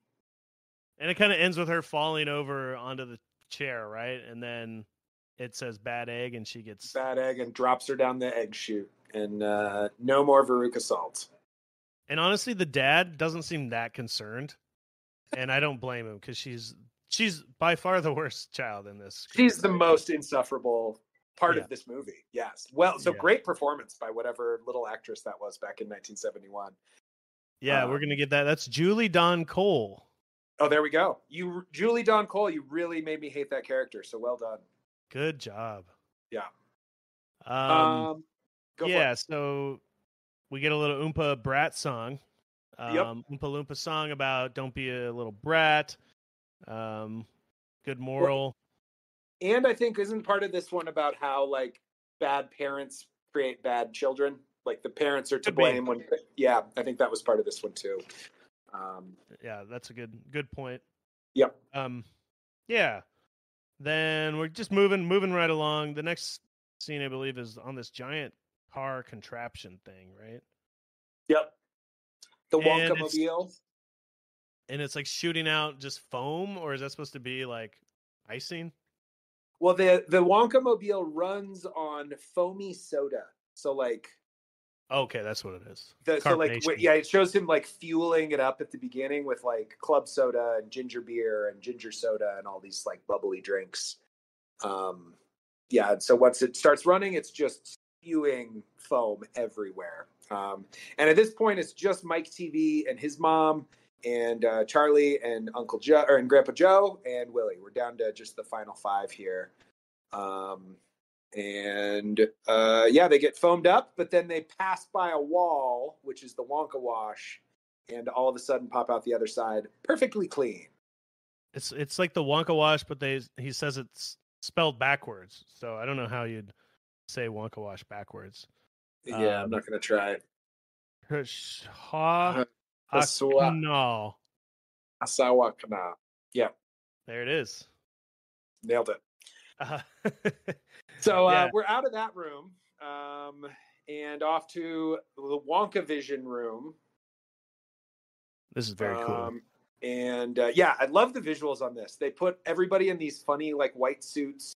S1: And it kind of ends with her falling over onto the chair, right? And then it says bad egg and she gets
S2: Bad egg and drops her down the egg chute, and uh, no more Veruca Salt.
S1: And honestly, the dad doesn't seem that concerned. And I don't blame him cuz she's she's by far the worst child in this.
S2: She's the most insufferable part
S1: Yeah.
S2: of this movie. Yes. Well, so
S1: Yeah.
S2: great performance by whatever little actress that was back in 1971.
S1: Yeah, we're
S2: um,
S1: going to get that. That's Julie Dawn Cole.
S2: Oh, there we go. You, Julie Dawn Cole, you really made me hate that character. So well done.
S1: Good job.
S2: Yeah.
S1: Um,
S2: Um, go for it.
S1: yeah, so we get a little Oompa Brat song.
S2: Yep.
S1: Um, Oompa Loompa song about don't be a little brat. Um, good moral.
S2: And I think isn't part of this one about how like bad parents create bad children? Like the parents are to
S1: Could be.
S2: blame when yeah, I think that was part of this one too. Um
S1: Yeah, that's a good good point.
S2: Yep.
S1: Um, yeah. Then we're just moving moving right along. The next scene, I believe, is on this giant car contraption thing, right?
S2: Yep. The Wonka mobile.
S1: And it's like shooting out just foam, or is that supposed to be like icing?
S2: Well, the the Wonka mobile runs on foamy soda. So like
S1: Okay, that's what it is.
S2: the so like yeah, it shows him like fueling it up at the beginning with like club soda and ginger beer and ginger soda and all these like bubbly drinks. Um yeah, and so once it starts running, it's just spewing foam everywhere. Um, and at this point, it's just Mike Teevee and his mom and uh, Charlie and Uncle Joe or and Grandpa Joe and Willy. We're down to just the final five here. Um, and uh, yeah, they get foamed up, but then they pass by a wall, which is the Wonka wash, and all of a sudden pop out the other side, perfectly clean.
S1: It's it's like the Wonka wash, but they he says it's spelled backwards. So I don't know how you'd say Wonka wash backwards.
S2: Yeah,
S1: Um,
S2: I'm not gonna try it.
S1: Ha
S2: Aswa-
S1: no.
S2: Asawa Kana.
S1: There it is.
S2: Nailed it.
S1: Uh,
S2: So uh,
S1: Yeah.
S2: we're out of that room um, and off to the Wonka Vision room.
S1: this is very cool.
S2: Um, And uh, yeah, I love the visuals on this. They put everybody in these funny like white suits,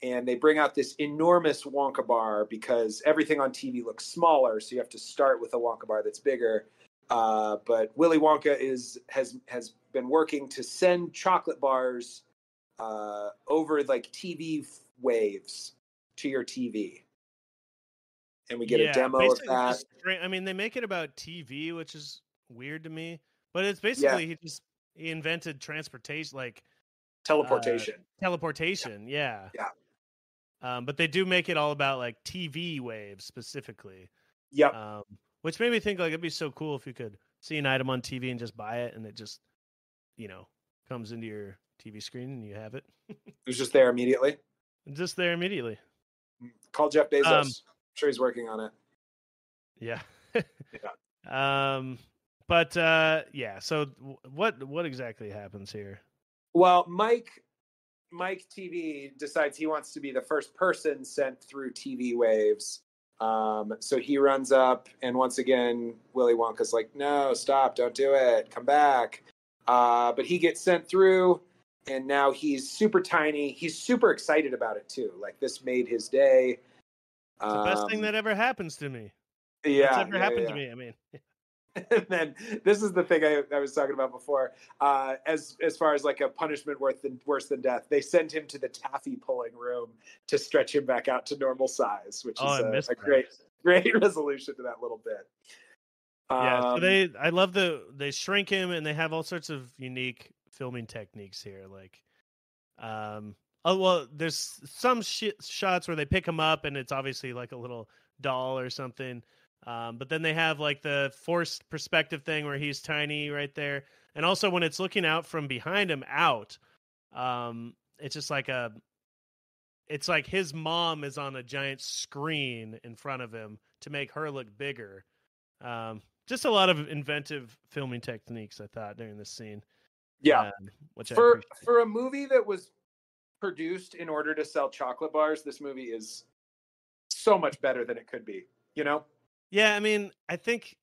S2: and they bring out this enormous Wonka bar because everything on TV looks smaller, so you have to start with a Wonka bar that's bigger. Uh, but Willy Wonka is has has been working to send chocolate bars uh, over like TV waves to your TV, and we get
S1: yeah,
S2: a demo of that.
S1: Just, I mean, they make it about TV, which is weird to me. But it's basically yeah. he just he invented transportation, like
S2: teleportation.
S1: Uh, teleportation, yeah.
S2: Yeah.
S1: Um, but they do make it all about like TV waves specifically.
S2: Yep.
S1: Um, which made me think like it'd be so cool if you could see an item on TV and just buy it, and it just, you know, comes into your TV screen and you have it.
S2: it was just there immediately.
S1: Just there immediately.
S2: Call Jeff Bezos. Um, I'm sure he's working on it.
S1: Yeah. yeah. Um, but uh, yeah. So what what exactly happens here?
S2: Well, Mike Mike Teevee decides he wants to be the first person sent through TV waves. Um, so he runs up, and once again, Willy Wonka's like, "No, stop! Don't do it! Come back!" Uh, but he gets sent through, and now he's super tiny. He's super excited about it too. Like this made his day.
S1: It's the best thing um, that ever happens to me.
S2: Yeah,
S1: That's ever
S2: yeah,
S1: happened
S2: yeah.
S1: to me. I mean,
S2: and then this is the thing I, I was talking about before. Uh, as as far as like a punishment worse than worse than death, they send him to the taffy pulling room to stretch him back out to normal size, which
S1: oh,
S2: is a, a great great resolution to that little bit.
S1: Yeah, um, so they I love the they shrink him and they have all sorts of unique filming techniques here. Like, um, oh well, there's some sh- shots where they pick him up and it's obviously like a little doll or something. Um, but then they have like the forced perspective thing where he's tiny right there, and also when it's looking out from behind him out, um, it's just like a, it's like his mom is on a giant screen in front of him to make her look bigger. Um, just a lot of inventive filming techniques, I thought during this scene.
S2: Yeah, um, for for a movie that was produced in order to sell chocolate bars, this movie is so much better than it could be. You know.
S1: Yeah, I mean, I think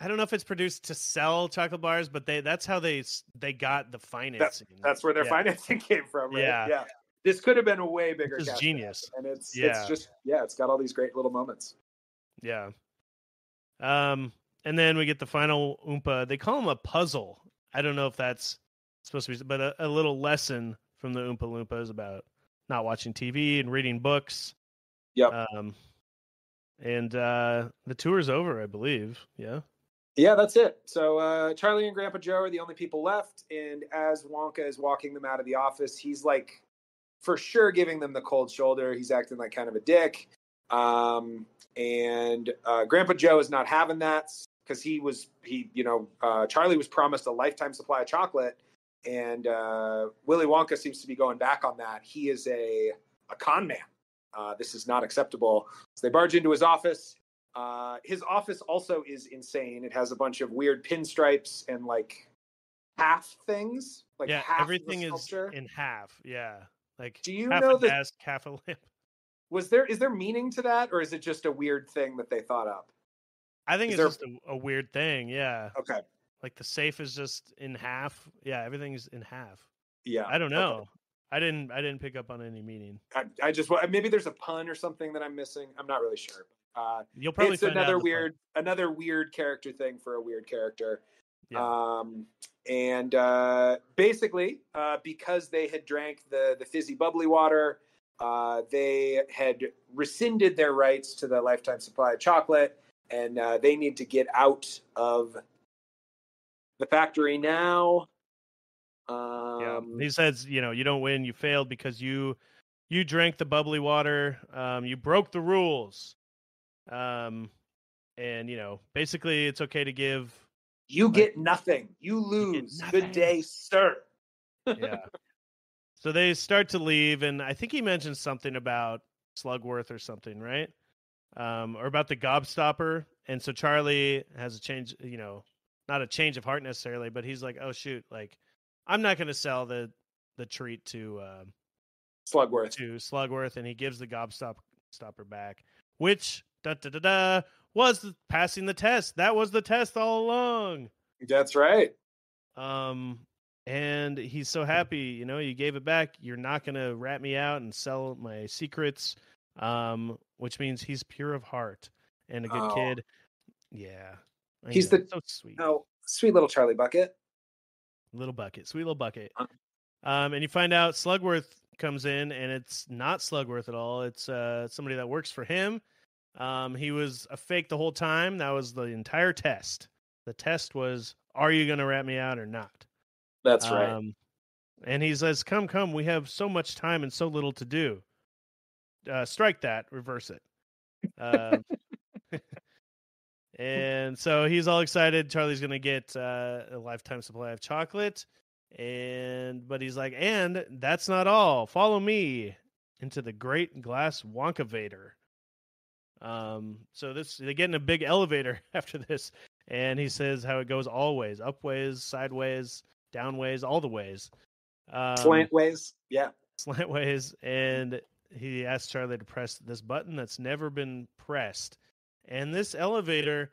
S1: I don't know if it's produced to sell chocolate bars, but they that's how they they got the financing.
S2: That, that's where their yeah. financing came from. Right?
S1: Yeah,
S2: yeah. This could have been a way bigger.
S1: This genius,
S2: and it's yeah. it's just yeah, it's got all these great little moments.
S1: Yeah. Um, and then we get the final Oompa. They call him a puzzle. I don't know if that's supposed to be, but a, a little lesson from the Oompa Loompas about not watching TV and reading books.
S2: Yep.
S1: Um, and uh, the tour's over, I believe. Yeah.
S2: Yeah, that's it. So uh, Charlie and Grandpa Joe are the only people left, and as Wonka is walking them out of the office, he's like, for sure, giving them the cold shoulder. He's acting like kind of a dick, um, and uh, Grandpa Joe is not having that because he was he, you know, uh, Charlie was promised a lifetime supply of chocolate, and uh, Willy Wonka seems to be going back on that. He is a a con man. Uh, this is not acceptable. So they barge into his office. Uh, his office also is insane. It has a bunch of weird pinstripes and like half things. Like
S1: yeah,
S2: half
S1: everything is in half. Yeah, like
S2: do you
S1: half
S2: know
S1: a
S2: that
S1: half a lamp.
S2: Was there is there meaning to that, or is it just a weird thing that they thought up?
S1: I think
S2: is
S1: it's
S2: there...
S1: just a, a, weird thing. Yeah.
S2: Okay.
S1: Like the safe is just in half. Yeah, everything's in half.
S2: Yeah.
S1: I don't know. Okay. I didn't. I didn't pick up on any meaning.
S2: I, I just maybe there's a pun or something that I'm missing. I'm not really sure. Uh,
S1: You'll probably
S2: it's another weird, another weird character thing for a weird character.
S1: Yeah.
S2: Um, and uh, basically, uh, because they had drank the the fizzy bubbly water, uh, they had rescinded their rights to the lifetime supply of chocolate, and uh, they need to get out of the factory now. Um,
S1: yeah. He says, you know, you don't win, you failed because you you drank the bubbly water, um, you broke the rules, um, and you know, basically, it's okay to give.
S2: You like, get nothing. You lose. You nothing. Good day, sir.
S1: yeah. So they start to leave, and I think he mentions something about Slugworth or something, right? Um, or about the gobstopper. And so Charlie has a change, you know, not a change of heart necessarily, but he's like, oh shoot, like I'm not going to sell the the treat to uh,
S2: Slugworth
S1: to Slugworth, and he gives the gobstopper back, which da da da da was passing the test. That was the test all along.
S2: That's right.
S1: Um, and he's so happy. You know, you gave it back. You're not gonna rat me out and sell my secrets. Um, which means he's pure of heart and a good
S2: Oh.
S1: kid. Yeah, I
S2: He's
S1: know,
S2: the-
S1: so sweet.
S2: Oh, sweet little Charlie Bucket.
S1: Little bucket, sweet little bucket.
S2: Uh.
S1: Um, and you find out Slugworth comes in, and it's not Slugworth at all. It's uh somebody that works for him. Um, he was a fake the whole time. That was the entire test. The test was, are you going to rat me out or not?
S2: That's right.
S1: Um, and he says, "Come, come, we have so much time and so little to do. Uh, strike that, reverse it." Uh, and so he's all excited. Charlie's gonna get uh, a lifetime supply of chocolate, and but he's like, "And that's not all. Follow me into the Great Glass Wonkavator." Um, so this they get in a big elevator after this, and he says how it goes all ways, up ways, sideways, down ways, all the ways. Um,
S2: Slant ways. Yeah.
S1: slant ways, and he asks Charlie to press this button that's never been pressed. And this elevator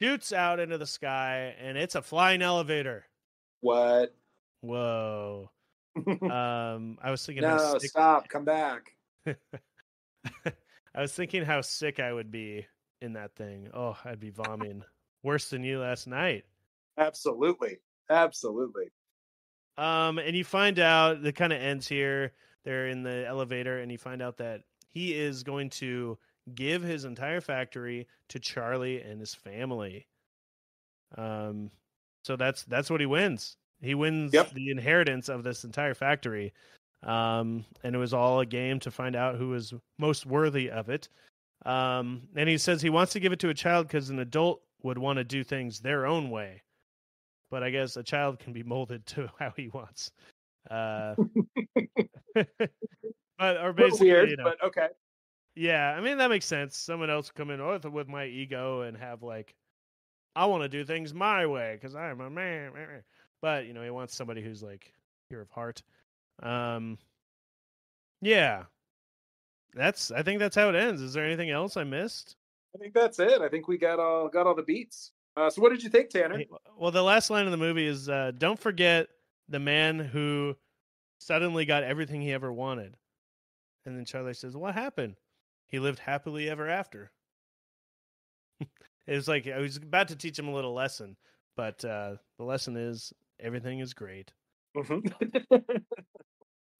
S1: shoots out into the sky, and it's a flying elevator.
S2: What?
S1: Whoa. Um, I was thinking how sick,
S2: stop. Come back.
S1: I was thinking how sick I would be in that thing. Oh, I'd be vomiting worse than you last night.
S2: Absolutely. Absolutely.
S1: Um, and you find out the kind of ends here. They're in the elevator, and you find out that he is going to give his entire factory to Charlie and his family. Um, so that's that's what he wins. He wins
S2: Yep.
S1: the inheritance of this entire factory. Um, and it was all a game to find out who was most worthy of it. Um, and he says he wants to give it to a child because an adult would want to do things their own way but I guess a child can be molded to how he wants. Uh, but or basically,
S2: weird,
S1: you know,
S2: but okay.
S1: yeah, I mean that makes sense. Someone else come in with with my ego and have like, I want to do things my way because I'm a man. meh, meh." But you know, he wants somebody who's like pure of heart. Um, yeah, that's. I think that's how it ends. Is there anything else I missed?
S2: I think that's it. I think we got all got all the beats. Uh, so what did you think, Tanner?
S1: Well, the last line of the movie is uh, don't forget the man who suddenly got everything he ever wanted. And then Charlie says, What happened? He lived happily ever after. it was like I was about to teach him a little lesson, but uh, the lesson is everything is great.
S2: Mhm.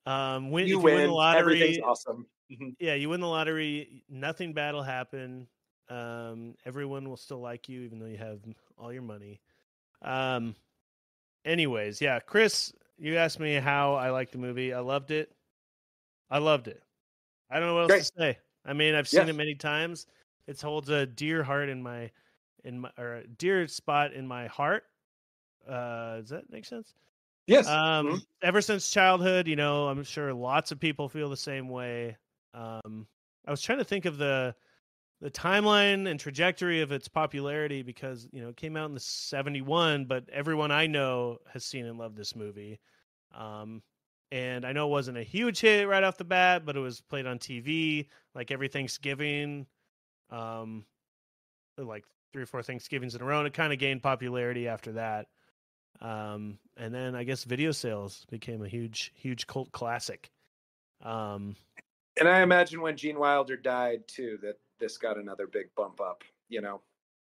S1: Um, win,
S2: you win.
S1: you win the lottery,
S2: Everything's awesome. Mhm.
S1: yeah, you win the lottery, nothing bad will happen. Um, everyone will still like you, even though you have all your money. Um, anyways, yeah, Chris, you asked me how I liked the movie. I loved it. I loved it. I don't know what else
S2: Great.
S1: to say. I mean, I've seen
S2: Yes.
S1: it many times. It holds a dear heart in my, in my, or a dear spot in my heart. Uh, does that make sense?
S2: Yes.
S1: Um,
S2: Mhm.
S1: ever since childhood, you know, I'm sure lots of people feel the same way. Um, I was trying to think of the the timeline and trajectory of its popularity because you know it came out in the 71 but everyone i know has seen and loved this movie. Um, and i know it wasn't a huge hit right off the bat but it was played on tv like every thanksgiving um, like three or four thanksgivings in a row and it kind of gained popularity after that. Um, and then i guess video sales became a huge huge cult classic. Um,
S2: and I imagine when Gene Wilder died too, that this got another big bump up. You know.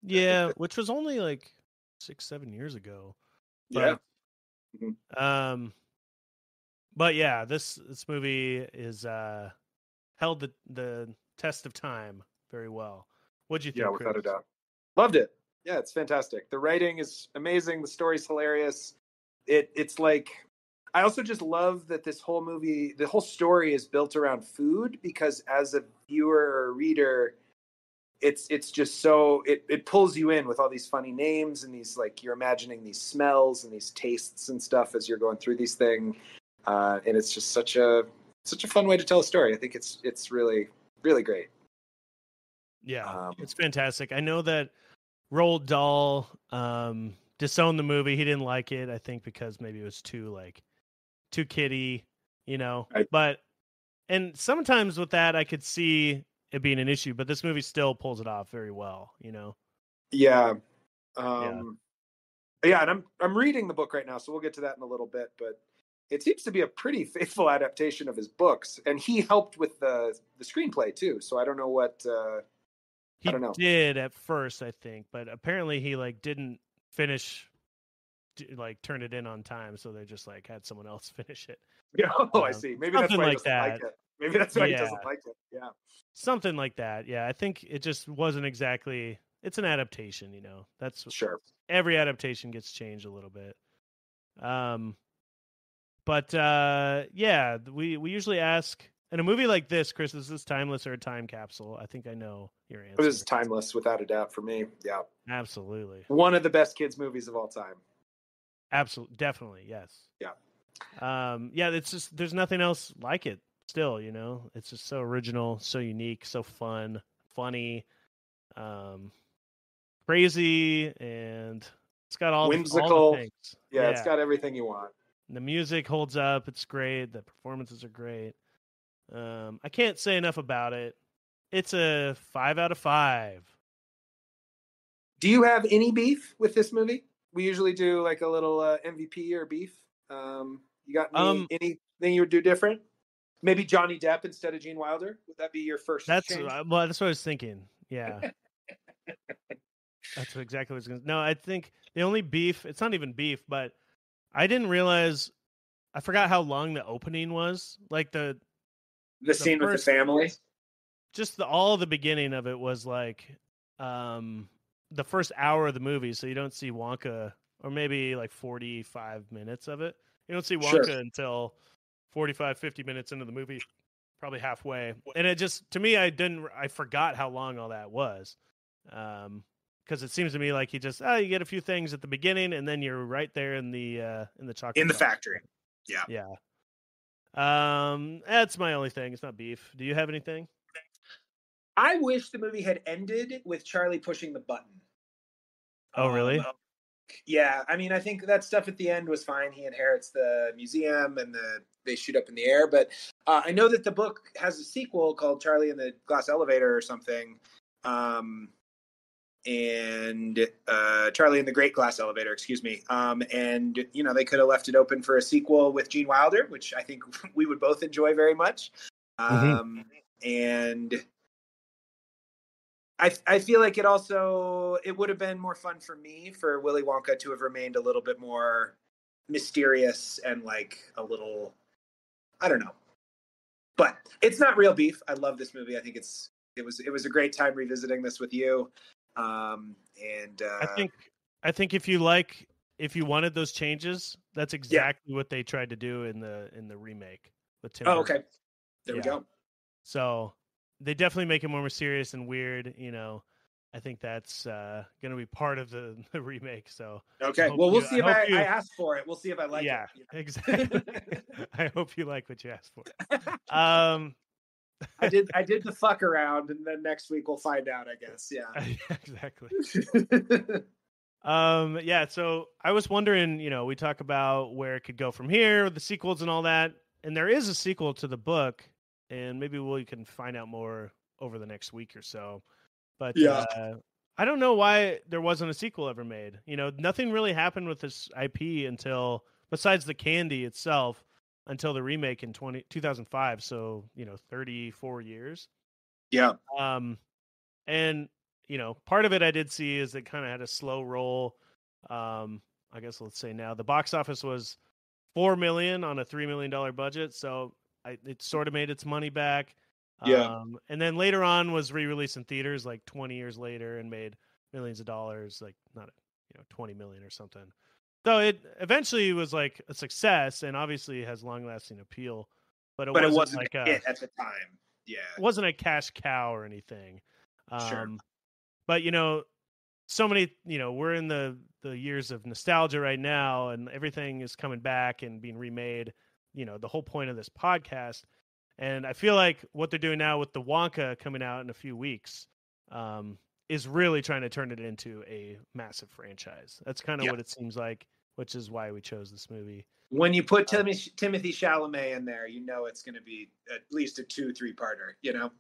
S1: Yeah, which was only like six, seven years ago.
S2: Yeah.
S1: But, Um, but yeah, this this movie is uh held the the test of time very well. What'd you think?
S2: Yeah, without a doubt. Loved it. Yeah, it's fantastic. The writing is amazing. The story's hilarious. It it's like I also just love that this whole movie, the whole story is built around food because as a viewer or reader, it's it's just so it it pulls you in with all these funny names and these like you're imagining these smells and these tastes and stuff as you're going through these things. Uh, and it's just such a such a fun way to tell a story. I think it's it's really really great.
S1: Yeah,
S2: Um,
S1: it's fantastic. I know that Roald Dahl um disowned the movie. He didn't like it. I think because maybe it was too like too kiddie, you know.
S2: Right.
S1: But and sometimes with that, I could see it being an issue. But this movie still pulls it off very well, you know.
S2: Yeah. Um Yeah, and I'm I'm reading the book right now, so we'll get to that in a little bit. But it seems to be a pretty faithful adaptation of his books, and he helped with the the screenplay too. So I don't know what. Uh,
S1: he
S2: I don't know.
S1: did at first, I think, but apparently he like didn't finish, like turn it in on time, so they just like had someone else finish it.
S2: Yeah, oh, I
S1: Um,
S2: see. Maybe that's why he
S1: like
S2: doesn't like
S1: that.
S2: it. Maybe that's why he
S1: Yeah.
S2: doesn't like it. Yeah.
S1: Something like that. Yeah, I think it just wasn't exactly. It's an adaptation, you know. That's
S2: Sure.
S1: every adaptation gets changed a little bit. Um, but uh, yeah, we we usually ask in a movie like this, Chris, is this timeless or a time capsule? I think I know your answer.
S2: It was timeless, without a doubt, for me. Yeah.
S1: Absolutely,
S2: One of the best kids movies of all time.
S1: Absolutely, definitely, yes.
S2: Yeah.
S1: Um, yeah, it's just there's nothing else like it. Still, you know, it's just so original, so unique, so fun, funny, um, crazy, and it's got all the, all
S2: Whimsical.
S1: the things.
S2: Yeah, it's got everything you want.
S1: The music holds up. It's great. The performances are great. Um, I can't say enough about it. It's a five out of five.
S2: Do you have any beef with this movie? We usually do like a little uh, MVP or beef. Um, you got any,
S1: Um,
S2: anything you would do different? Maybe Johnny Depp instead of Gene Wilder. Would that be your first?
S1: That's
S2: change?
S1: well. That's what I was thinking. Yeah, that's exactly what I was going to. No, I think the only beef. It's not even beef, but I didn't realize. I forgot how long the opening was. Like the
S2: the scene with the family.
S1: just the all the beginning of it was like um the first hour of the movie so you don't see wonka or maybe like 45 minutes of it you don't see wonka
S2: Sure.
S1: until 45 50 minutes into the movie probably halfway and it just to me i didn't i forgot how long all that was um because it seems to me like you just oh you get a few things at the beginning and then you're right there in the uh in the chocolate
S2: In the
S1: bar.
S2: factory.
S1: Yeah. Yeah um that's my only thing it's not beef do you have anything
S2: I wish the movie had ended with Charlie pushing the button.
S1: Oh, really?
S2: Um, yeah, I mean, I think that stuff at the end was fine. He inherits the museum and the they shoot up in the air. But uh, I know that the book has a sequel called Charlie and the Glass Elevator or something, um, and uh, Charlie and the Great Glass Elevator, excuse me. Um, and you know, they could have left it open for a sequel with Gene Wilder, which I think we would both enjoy very much.
S1: Mhm.
S2: Um, And I I feel like it also it would have been more fun for me for Willy Wonka to have remained a little bit more mysterious and like a little I don't know. But it's not real beef. I love this movie. I think it's it was it was a great time revisiting this with you. Um and uh
S1: I think I think if you like if you wanted those changes, that's exactly what they tried to do in the in the remake with Tim.
S2: Oh okay. There we go.
S1: So they definitely make it more mysterious and weird. You know, I think that's uh, going to be part of the, the remake. So
S2: Okay. Well, we'll
S1: you-
S2: see
S1: I
S2: if I,
S1: you-
S2: I ask for it. We'll see if I like
S1: yeah,
S2: it.
S1: Yeah, exactly. I hope you like what you asked for. Um,
S2: I did I did the fuck around and then next week we'll find out, I guess. Yeah.
S1: exactly. Um, yeah. So I was wondering, you know, we talk about where it could go from here, with the sequels and all that, and there is a sequel to the book, and maybe we can find out more over the next week or so. But
S2: Yeah.
S1: uh, I don't know why there wasn't a sequel ever made. You know, nothing really happened with this IP until, besides the candy itself, until the remake in 20, 2005. So you know, thirty four years.
S2: yeah.
S1: Um, and you know, part of it I did see is it kind of had a slow roll. Um, I guess let's say now the box office was four million on a three million dollar budget, so I, it sort of made its money back.
S2: Yeah.
S1: Um, and then later on was re-released in theaters like 20 years later and made millions of dollars, like not you know 20 million or something. So it eventually was like a success and obviously has long-lasting appeal, but it
S2: But
S1: wasn't
S2: wasn't
S1: like
S2: a
S1: a,
S2: hit at the time. Yeah.
S1: it wasn't a cash cow or anything. Um,
S2: Sure.
S1: But you know, so many. You know, we're in the the years of nostalgia right now, and everything is coming back and being remade. You know, the whole point of this podcast, and I feel like what they're doing now with the Wonka coming out in a few weeks. Um, is really trying to turn it into a massive franchise. That's kind of
S2: Yeah.
S1: what it seems like, which is why we chose this movie.
S2: When you put Timothy, Timothy Chalamet in there, you know it's going to be at least a two, three parter. You know,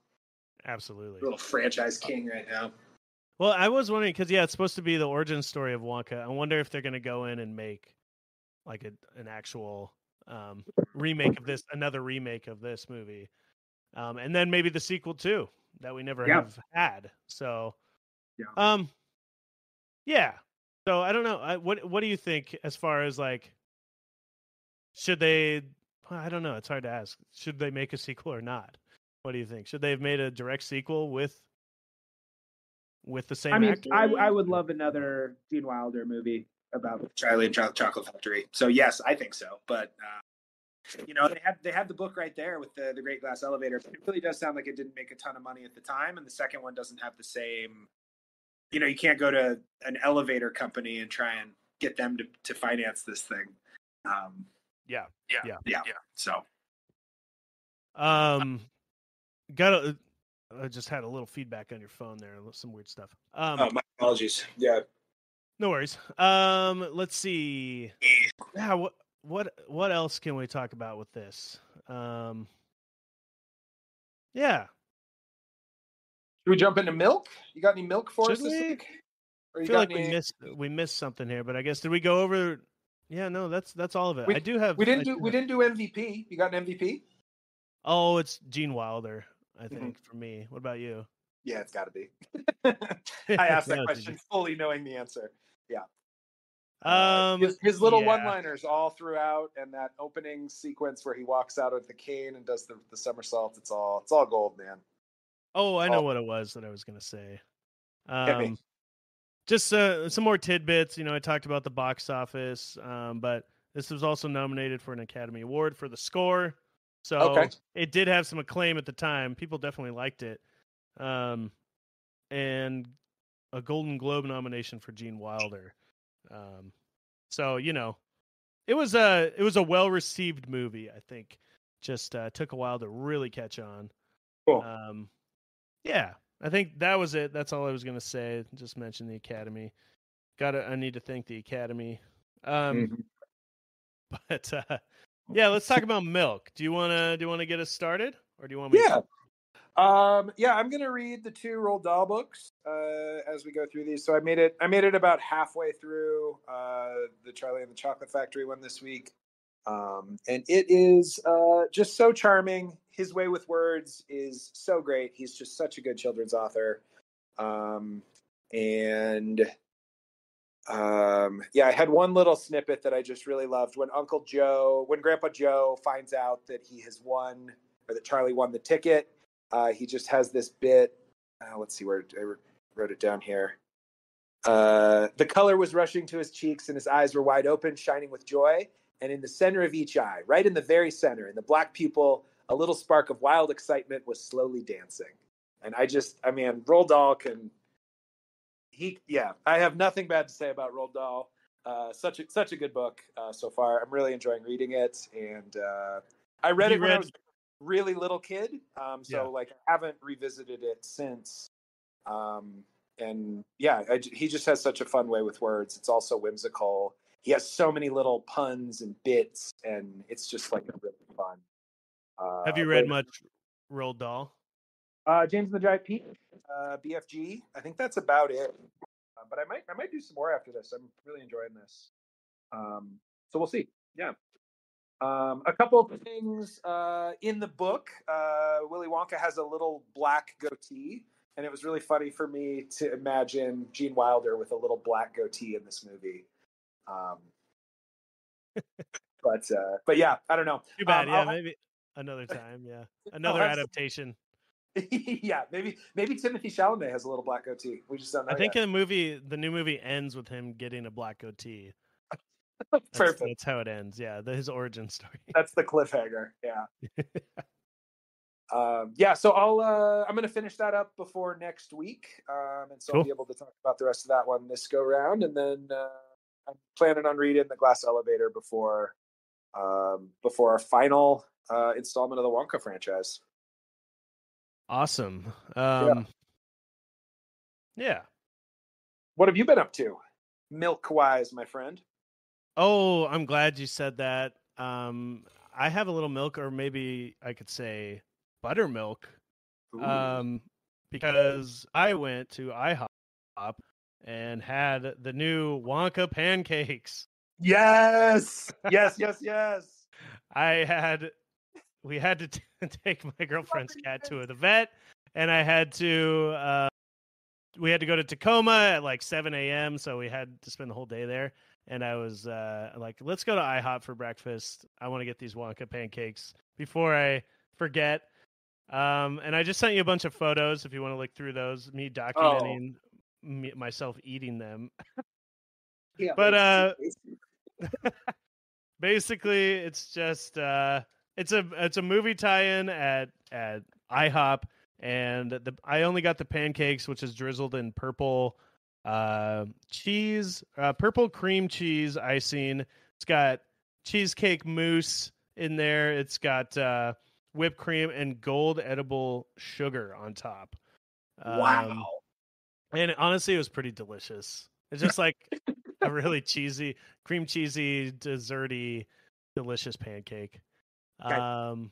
S1: Absolutely.
S2: a little franchise king right now.
S1: Well, I was wondering because yeah, it's supposed to be the origin story of Wonka. I wonder if they're going to go in and make like a, an actual um, remake of this, another remake of this movie, um, and then maybe the sequel too that we never
S2: Yeah.
S1: have had. So,
S2: Yeah.
S1: um, yeah. So I don't know. I, what what do you think as far as like should they? I don't know. It's hard to ask. Should they make a sequel or not? What do you think? Should they have made a direct sequel with with the same
S2: I mean,
S1: actor?
S2: I, I would love another Gene Wilder movie about Charlie and Chocolate Chocolate Factory. So yes, I think so. But uh, you know, they have they had the book right there with the the Great Glass Elevator. It really does sound like it didn't make a ton of money at the time, and the second one doesn't have the same. You know, you can't go to an elevator company and try and get them to to finance this thing. Um,
S1: yeah.
S2: yeah,
S1: Yeah.
S2: yeah, yeah. So
S1: Um, got a. I just had a little feedback on your phone there. Some weird stuff. Um,
S2: oh, my apologies. Yeah,
S1: no worries. Um, let's see. Yeah, what what what else can we talk about with this? Um, yeah.
S2: Should we jump into milk? You got any milk for us
S1: Should
S2: this
S1: we?
S2: week? Or
S1: I feel
S2: got
S1: like we missed we missed something here, but I guess did we go over? Yeah, no, that's that's all of it.
S2: We-
S1: I do have.
S2: We didn't do
S1: do
S2: we didn't do MVP. You got an MVP?
S1: Oh, it's Gene Wilder. I
S2: Mhm.
S1: think for me. What about you?
S2: Yeah, it's got to be. I asked that question fully knowing the answer. Uh,
S1: Um,
S2: his, his little
S1: yeah.
S2: one-liners all throughout, and that opening sequence where he walks out of the cane and does the, the somersault. It's all it's all gold, man.
S1: Oh, I know what it was that I was going to say. Um, just uh, some more tidbits. You know, I talked about the box office, um, but this was also nominated for an Academy Award for the score. So
S2: Okay.
S1: it did have some acclaim at the time. People definitely liked it. Um, and a Golden Globe nomination for Gene Wilder. Um, so you know, it was a it was a well received movie. I think just uh, took a while to really catch on.
S2: Cool.
S1: Um, yeah, I think that was it. That's all I was gonna say. Just mention the Academy. Got to I need to thank the Academy. Um,
S2: Mhm.
S1: but uh, yeah, let's talk about milk. Do you wanna do you wanna get us started, or do you want me?
S2: Yeah.
S1: To?
S2: Um, yeah, I'm gonna read the two Roald Dahl books uh, as we go through these. So I made it. I made it about halfway through uh, the Charlie and the Chocolate Factory one this week, um, and it is uh, just so charming. His way with words is so great. He's just such a good children's author, um, and um, yeah, I had one little snippet that I just really loved when Uncle Joe, when Grandpa Joe finds out that he has won or that Charlie won the ticket. Uh, he just has this bit. Uh, let's see where I wrote it down here. Uh, the color was rushing to his cheeks and his eyes were wide open, shining with joy. And in the center of each eye, right in the very center, in the black pupil, a little spark of wild excitement was slowly dancing. And I just, I mean, Roald Dahl can, he, yeah, I have nothing bad to say about Roald Dahl. Uh, such a such a good book uh, so far. I'm really enjoying reading it, and uh, I read it when I was a really little kid. Um, so
S1: Yeah.
S2: like I haven't revisited it since. Um, and yeah, I he just has such a fun way with words. It's also whimsical. He has so many little puns and bits, and it's just like really fun. Uh,
S1: Have you read much Roald Dahl?
S2: Uh, James and the Giant Peach, uh, BFG. I think that's about it. Uh, but I might I might do some more after this. I'm really enjoying this. Um, so we'll see. Yeah. Um, a couple of things uh, in the book. Uh, Willy Wonka has a little black goatee, and it was really funny for me to imagine Gene Wilder with a little black goatee in this movie. Um, but uh, but yeah, I don't know.
S1: Too bad.
S2: Um,
S1: yeah,
S2: I'll
S1: maybe another time. Yeah, another adaptation.
S2: yeah, maybe maybe Timothy Chalamet has a little black goatee. We just don't know.
S1: I think
S2: yet.
S1: in the movie, the new movie ends with him getting a black goatee. That's,
S2: Perfect.
S1: That's how it ends. Yeah, the, his origin story.
S2: That's the cliffhanger. Yeah. Um, yeah. So I'll uh, I'm gonna finish that up before next week, um, and so I'll be able to talk about the rest of that one this go round, and then uh, I'm planning on reading the Glass Elevator before um, before our final uh, installment of the Wonka franchise.
S1: Awesome. Um, yeah.
S2: What have you been up to, milk wise, my friend?
S1: Oh, I'm glad you said that. Um, I have a little milk, or maybe I could say buttermilk.
S2: Ooh.
S1: Um, because I went to IHOP IHOP and had the new Wonka pancakes.
S2: Yes, yes, yes, yes.
S1: I had we had to t- take my girlfriend's cat to the vet, and I had to uh, we had to go to Tacoma at like 7 a.m. So we had to spend the whole day there. And I was uh, like, let's go to IHOP for breakfast. I want to get these Wonka pancakes before I forget. Um, and I just sent you a bunch of photos if you want to look through those. Me documenting oh. me, myself eating them. yeah, but uh, basically, it's just uh, it's a it's a movie tie-in at at IHOP and the I only got the pancakes, which is drizzled in purple uh, cheese, uh, purple cream cheese icing. It's got cheesecake mousse in there. It's got uh, whipped cream and gold edible sugar on top.
S2: Um, wow!
S1: And honestly, it was pretty delicious. It's just like a really cheesy, cream cheesy, desserty, delicious pancake. Okay. Um,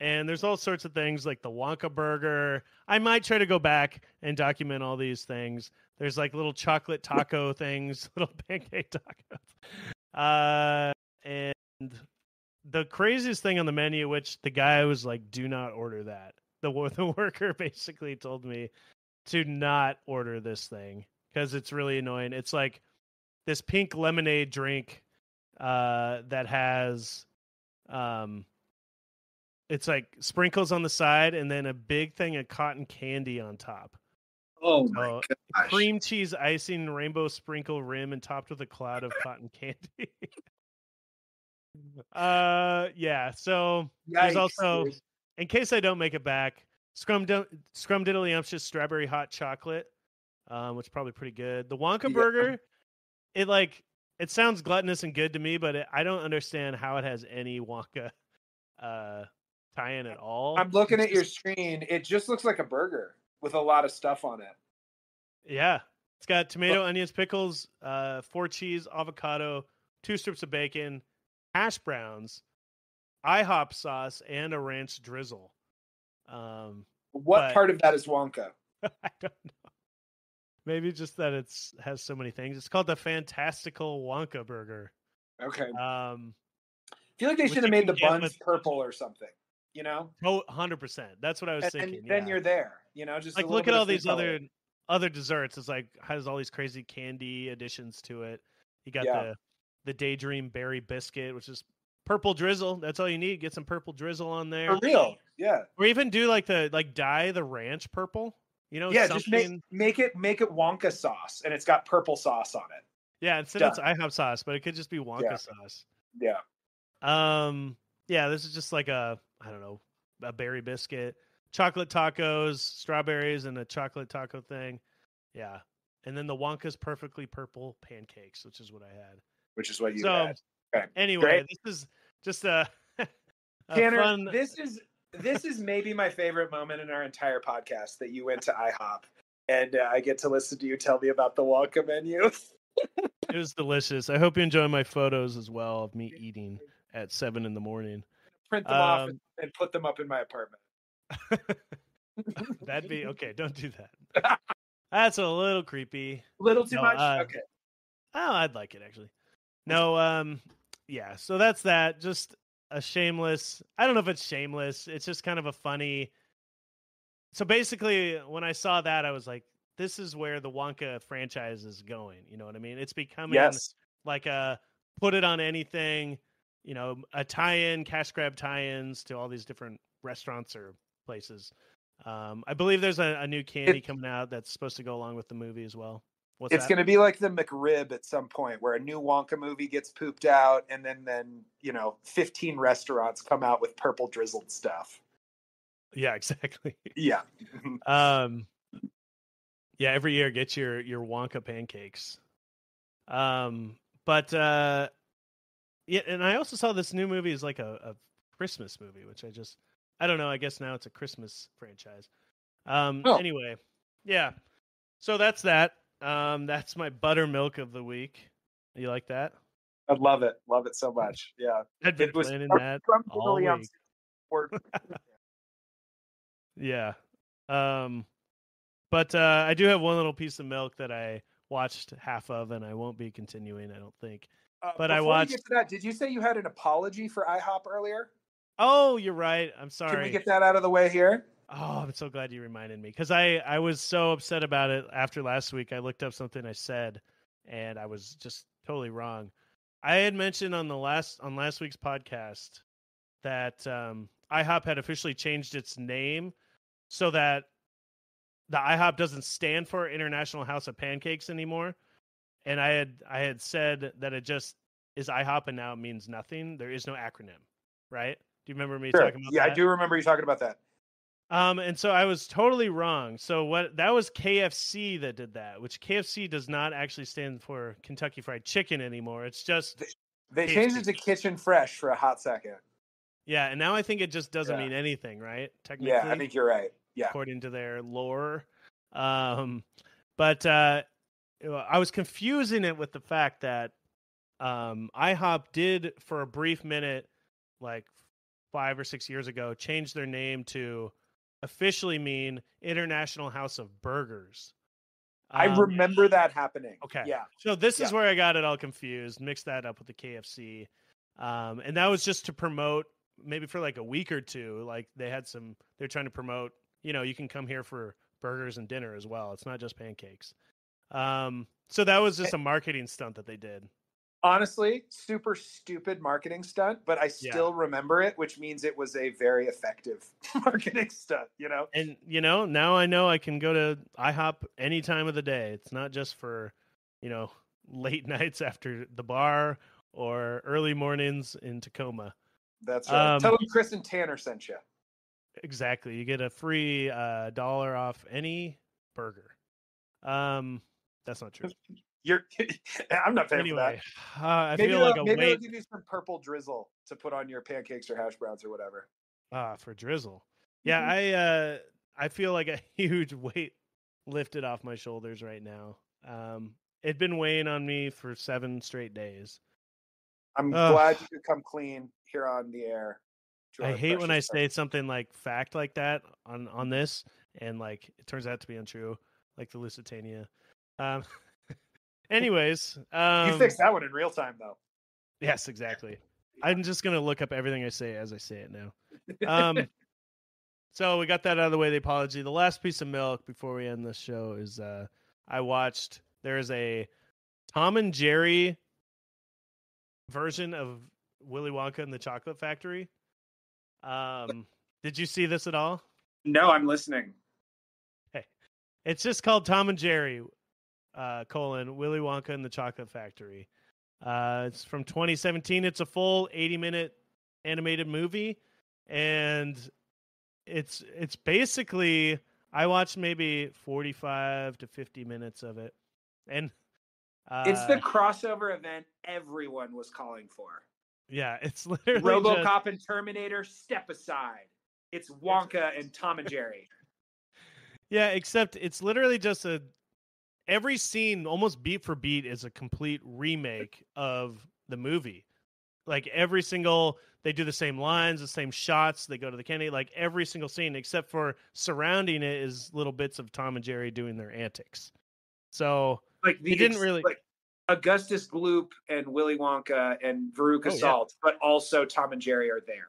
S1: and there's all sorts of things like the Wonka burger. I might try to go back and document all these things. There's like little chocolate taco things, little pancake tacos. Uh, and the craziest thing on the menu, which the guy was like, "Do not order that." The the worker basically told me to not order this thing because it's really annoying. It's like this pink lemonade drink uh, that has um it's like sprinkles on the side and then a big thing of cotton candy on top.
S2: Oh my so,
S1: gosh. Cream cheese icing, rainbow sprinkle rim, and topped with a cloud of cotton candy. uh, yeah. So Yikes, there's also, in case I don't make it back, scrum do- scrumdiddlyumptious strawberry hot chocolate, um, which is probably pretty good. The Wonka yeah. burger, it like it sounds gluttonous and good to me, but it, I don't understand how it has any Wonka uh tie-in at all.
S2: I'm looking at your screen. It just looks like a burger with a lot of stuff on it.
S1: Yeah. It's got tomato, onions, pickles, uh, four cheese, avocado, two strips of bacon, hash browns, IHOP sauce, and a ranch drizzle. Um,
S2: what but, part of that is Wonka?
S1: I don't know. Maybe just that it's has so many things. It's called the Fantastical Wonka Burger.
S2: Okay.
S1: Um,
S2: I feel like they should have made the buns with... purple or something you know?
S1: Oh, 100%. That's what I was
S2: and,
S1: thinking.
S2: And then you're there, you know, just
S1: like look at all these color. other other desserts. It's like has all these crazy candy additions to it. You got yeah. the the daydream berry biscuit, which is purple drizzle. That's all you need. Get some purple drizzle on there.
S2: For real. Yeah.
S1: Or even do like the like dye the ranch purple. You know,
S2: yeah, something... just make make it make it Wonka sauce and it's got purple sauce on it.
S1: Yeah, instead Done. it's IHOP sauce, but it could just be Wonka
S2: yeah.
S1: sauce.
S2: Yeah.
S1: Um yeah, this is just like a I don't know, a berry biscuit, chocolate tacos, strawberries, and a chocolate taco thing. Yeah. And then the Wonka's perfectly purple pancakes, which is what I had.
S2: Which is what you so, had. Okay.
S1: Anyway, Great. this is just a, a
S2: Tanner,
S1: fun...
S2: this is this is maybe my favorite moment in our entire podcast that you went to IHOP and uh, I get to listen to you tell me about the Wonka menu.
S1: it was delicious. I hope you enjoy my photos as well of me eating at seven in the morning
S2: print them um, off and, and, put them up in my apartment.
S1: That'd be okay. Don't do that. That's a little creepy.
S2: A little too no, much. Uh, okay.
S1: Oh, I'd like it actually. No, um, yeah. So that's that. Just a shameless. I don't know if it's shameless. It's just kind of a funny. So basically, when I saw that, I was like, "This is where the Wonka franchise is going." You know what I mean? It's becoming
S2: yes.
S1: like a put it on anything you know, a tie-in, cash grab tie-ins to all these different restaurants or places. Um, I believe there's a, a new candy it, coming out that's supposed to go along with the movie as well.
S2: What's it's going to be like the McRib at some point, where a new Wonka movie gets pooped out, and then then you know, 15 restaurants come out with purple drizzled stuff.
S1: Yeah, exactly.
S2: Yeah.
S1: um, yeah. Every year, get your your Wonka pancakes. Um, but uh, yeah, and I also saw this new movie is like a, a Christmas movie, which I just I don't know. I guess now it's a Christmas franchise. Um. Oh. Anyway, yeah. So that's that. Um. That's my buttermilk of the week. You like that?
S2: I love it. Love it so much. Yeah.
S1: I've been it was planning that all week. yeah. Um. but uh, I do have one little piece of milk that I watched half of, and I won't be continuing. I don't think.
S2: Uh,
S1: But I watched-
S2: get to that, did you say you had an apology for IHOP earlier?
S1: Oh, you're right. I'm sorry.
S2: Can we get that out of the way here?
S1: Oh, I'm so glad you reminded me because I I was so upset about it after last week. I looked up something I said, and I was just totally wrong. I had mentioned on the last on last week's podcast that um, IHOP had officially changed its name so that the IHOP doesn't stand for International House of Pancakes anymore. And I had I had said that it just is IHOP and now it means nothing. There is no acronym, right? Do you remember me
S2: Sure.
S1: talking about
S2: Yeah,
S1: that?
S2: I do remember you talking about that.
S1: Um, and so I was totally wrong. So what that was KFC that did that, which KFC does not actually stand for Kentucky Fried Chicken anymore. It's just
S2: They
S1: KFC.
S2: changed it to Kitchen Fresh for a hot second.
S1: yeah, and now I think it just doesn't
S2: Yeah.
S1: mean anything, right? Technically,
S2: Yeah, I think you're right. Yeah.
S1: according to their lore. Um, but uh, I was confusing it with the fact that um, IHOP did for a brief minute, like five or six years ago, change their name to officially mean International House of Burgers.
S2: I
S1: Um,
S2: remember that happening.
S1: Okay.
S2: Yeah.
S1: So this is where I got it all confused. Mixed that up with the KFC, um, and that was just to promote maybe for like a week or two. Like they had some, they're trying to promote. You know, you can come here for burgers and dinner as well. It's not just pancakes. Um, so that was just a marketing stunt that they did.
S2: Honestly, super stupid marketing stunt, but I
S1: Yeah.
S2: still remember it, which means it was a very effective marketing stunt, you know?
S1: And you know, now I know I can go to IHOP any time of the day. It's not just for, you know, late nights after the bar or early mornings in Tacoma.
S2: That's right.
S1: Um,
S2: Tell them Chris and Tanner sent you.
S1: Exactly. You get a free uh, dollar off any burger. Um, that's not true.
S2: You're I'm not paying
S1: Anyway,
S2: for
S1: uh, I
S2: that. Maybe,
S1: feel like a
S2: maybe
S1: weight
S2: give you some purple drizzle to put on your pancakes or hash browns or whatever.
S1: ah, for drizzle. Yeah,
S2: Mhm.
S1: I uh, I feel like a huge weight lifted off my shoulders right now. Um, it'd been weighing on me for seven straight days.
S2: I'm
S1: Ugh.
S2: glad you could come clean here on the air.
S1: I hate when I
S2: precious
S1: say something like fact like that on on this, and like it turns out to be untrue, like the Lusitania. Um, anyways, um,
S2: You fixed that one in real time, though.
S1: Yes, exactly. I'm just gonna look up everything I say as I say it now. Um, so we got that out of the way. The apology. The last piece of milk before we end this show is uh, I watched. There is a Tom and Jerry version of Willy Wonka and the Chocolate Factory. Um, did you see this at all?
S2: no, I'm listening.
S1: Hey, it's just called Tom and Jerry, uh, colon Willy Wonka and the Chocolate Factory. Uh, it's from 2017. It's a full 80 minute animated movie, and it's it's basically I watched maybe 45 to 50 minutes of it, and uh,
S2: it's the crossover event everyone was calling for.
S1: yeah, it's literally
S2: RoboCop
S1: just-
S2: and Terminator, step aside. It's Wonka and Tom and Jerry.
S1: Yeah, except it's literally just a every scene almost beat for beat is a complete remake of the movie. Like every single they do the same lines, the same shots, they go to the candy, like every single scene except for surrounding it is little bits of Tom and Jerry doing their antics. So,
S2: Like the
S1: didn't really-
S2: like Augustus Gloop and Willy Wonka and Veruca
S1: Oh, yeah.
S2: Salt, but also Tom and Jerry are there.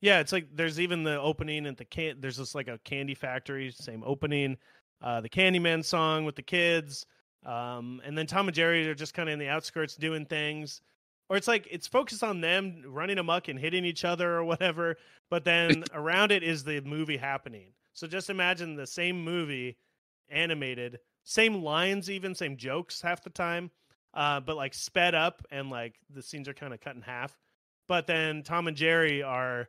S1: yeah, it's like there's even the opening at the can there's just like a candy factory, same opening. Uh the Candyman song with the kids. Um and then Tom and Jerry are just kind of in the outskirts doing things. Or it's like it's focused on them running amok and hitting each other or whatever, but then around it is the movie happening. So just imagine the same movie animated, same lines even, same jokes half the time. Uh but like sped up and like the scenes are kind of cut in half. But then Tom and Jerry are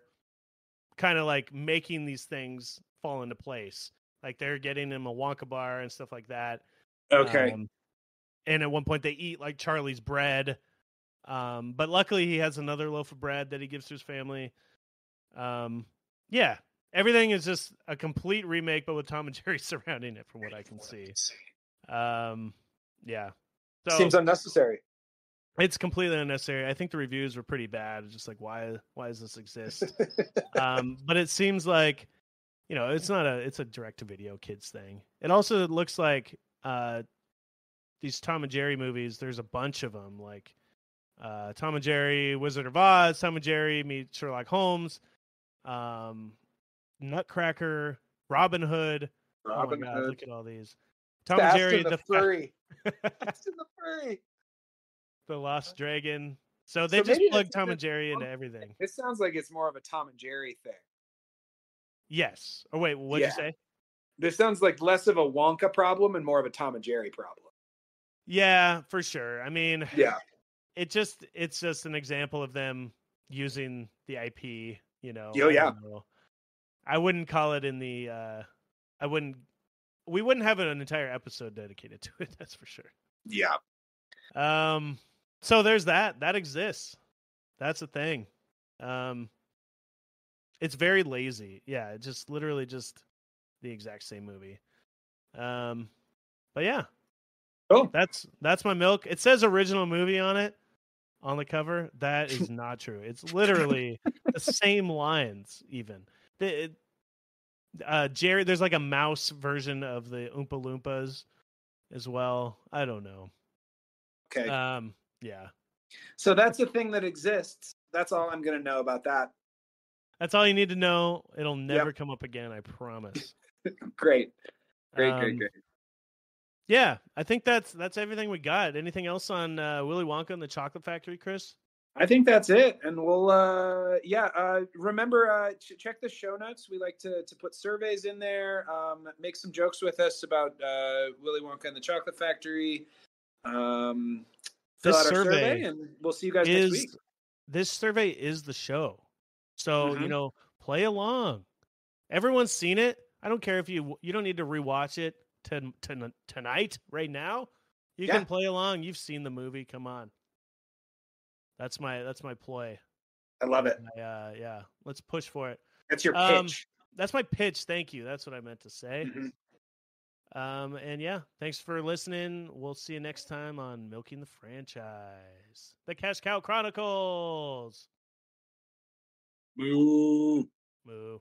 S1: kind of like making these things fall into place. Like they're getting him a Wonka bar and stuff like that.
S2: Okay.
S1: Um, and at one point they eat like Charlie's bread. Um, but luckily he has another loaf of bread that he gives to his family. Um, yeah, everything is just a complete remake, but with Tom and Jerry surrounding it, from what I can see. Um, yeah. So
S2: Seems unnecessary.
S1: it's completely unnecessary. I think the reviews were pretty bad. It's just like why why does this exist? um, but it seems like you know, it's not a it's a direct to video kids thing. It also looks like uh these Tom and Jerry movies. There's a bunch of them, like uh, Tom and Jerry, Wizard of Oz, Tom and Jerry meet Sherlock Holmes, um, Nutcracker, Robin Hood.
S2: Robin
S1: oh my God, look at all these. Tom
S2: Fast
S1: and Jerry,
S2: and the,
S1: the,
S2: furry. Fast and the furry.
S1: the Lost Dragon. So they
S2: So
S1: just plug Tom and Jerry into everything.
S2: It sounds like it's more of a Tom and Jerry thing.
S1: Yes. Oh wait, what'd
S2: Yeah.
S1: you say?
S2: This sounds like less of a Wonka problem and more of a Tom and Jerry problem.
S1: Yeah, for sure. I mean,
S2: Yeah.
S1: it just it's just an example of them using the IP, you know.
S2: Oh,
S1: I
S2: yeah.
S1: know. I wouldn't call it in the uh I wouldn't we wouldn't have an entire episode dedicated to it, that's for sure.
S2: Yeah.
S1: Um so there's that. That exists. That's a thing. Um it's very lazy. Yeah, it just literally just the exact same movie. Um but yeah,
S2: Oh,
S1: that's that's my milk. It says original movie on it on the cover. That is not true. It's literally the same lines. Even the it- uh, Jerry. There's like a mouse version of the Oompa Loompas as well. I don't know.
S2: okay.
S1: Um, yeah,
S2: so that's a thing that exists. That's all I'm going to know about that.
S1: That's all you need to know. It'll never come up again. I promise.
S2: Great. Great, great,
S1: Um,
S2: great.
S1: Yeah, I think that's that's everything we got. Anything else on uh, Willy Wonka and the Chocolate Factory, Chris?
S2: I think that's it. And we'll, uh, yeah, uh, remember, uh, ch- check the show notes. We like to, to put surveys in there, um, make some jokes with us about uh, Willy Wonka and the Chocolate Factory. Um, fill
S1: This
S2: out our survey,
S1: survey
S2: and we'll see you guys next week.
S1: this survey is the show. So, you
S2: Mhm.
S1: know, play along. Everyone's seen it. I don't care if you you don't need to rewatch it to, to tonight right now. You
S2: Yeah.
S1: can play along. You've seen the movie. Come on. That's my that's my ploy.
S2: I love it.
S1: Uh, yeah, let's push for it.
S2: That's your
S1: Um,
S2: pitch.
S1: That's my pitch. Thank you. That's what I meant to say.
S2: Mhm.
S1: Um, and yeah, thanks for listening. We'll see you next time on Milking the Franchise, the Cash Cow Chronicles.
S2: Moo.
S1: Moo.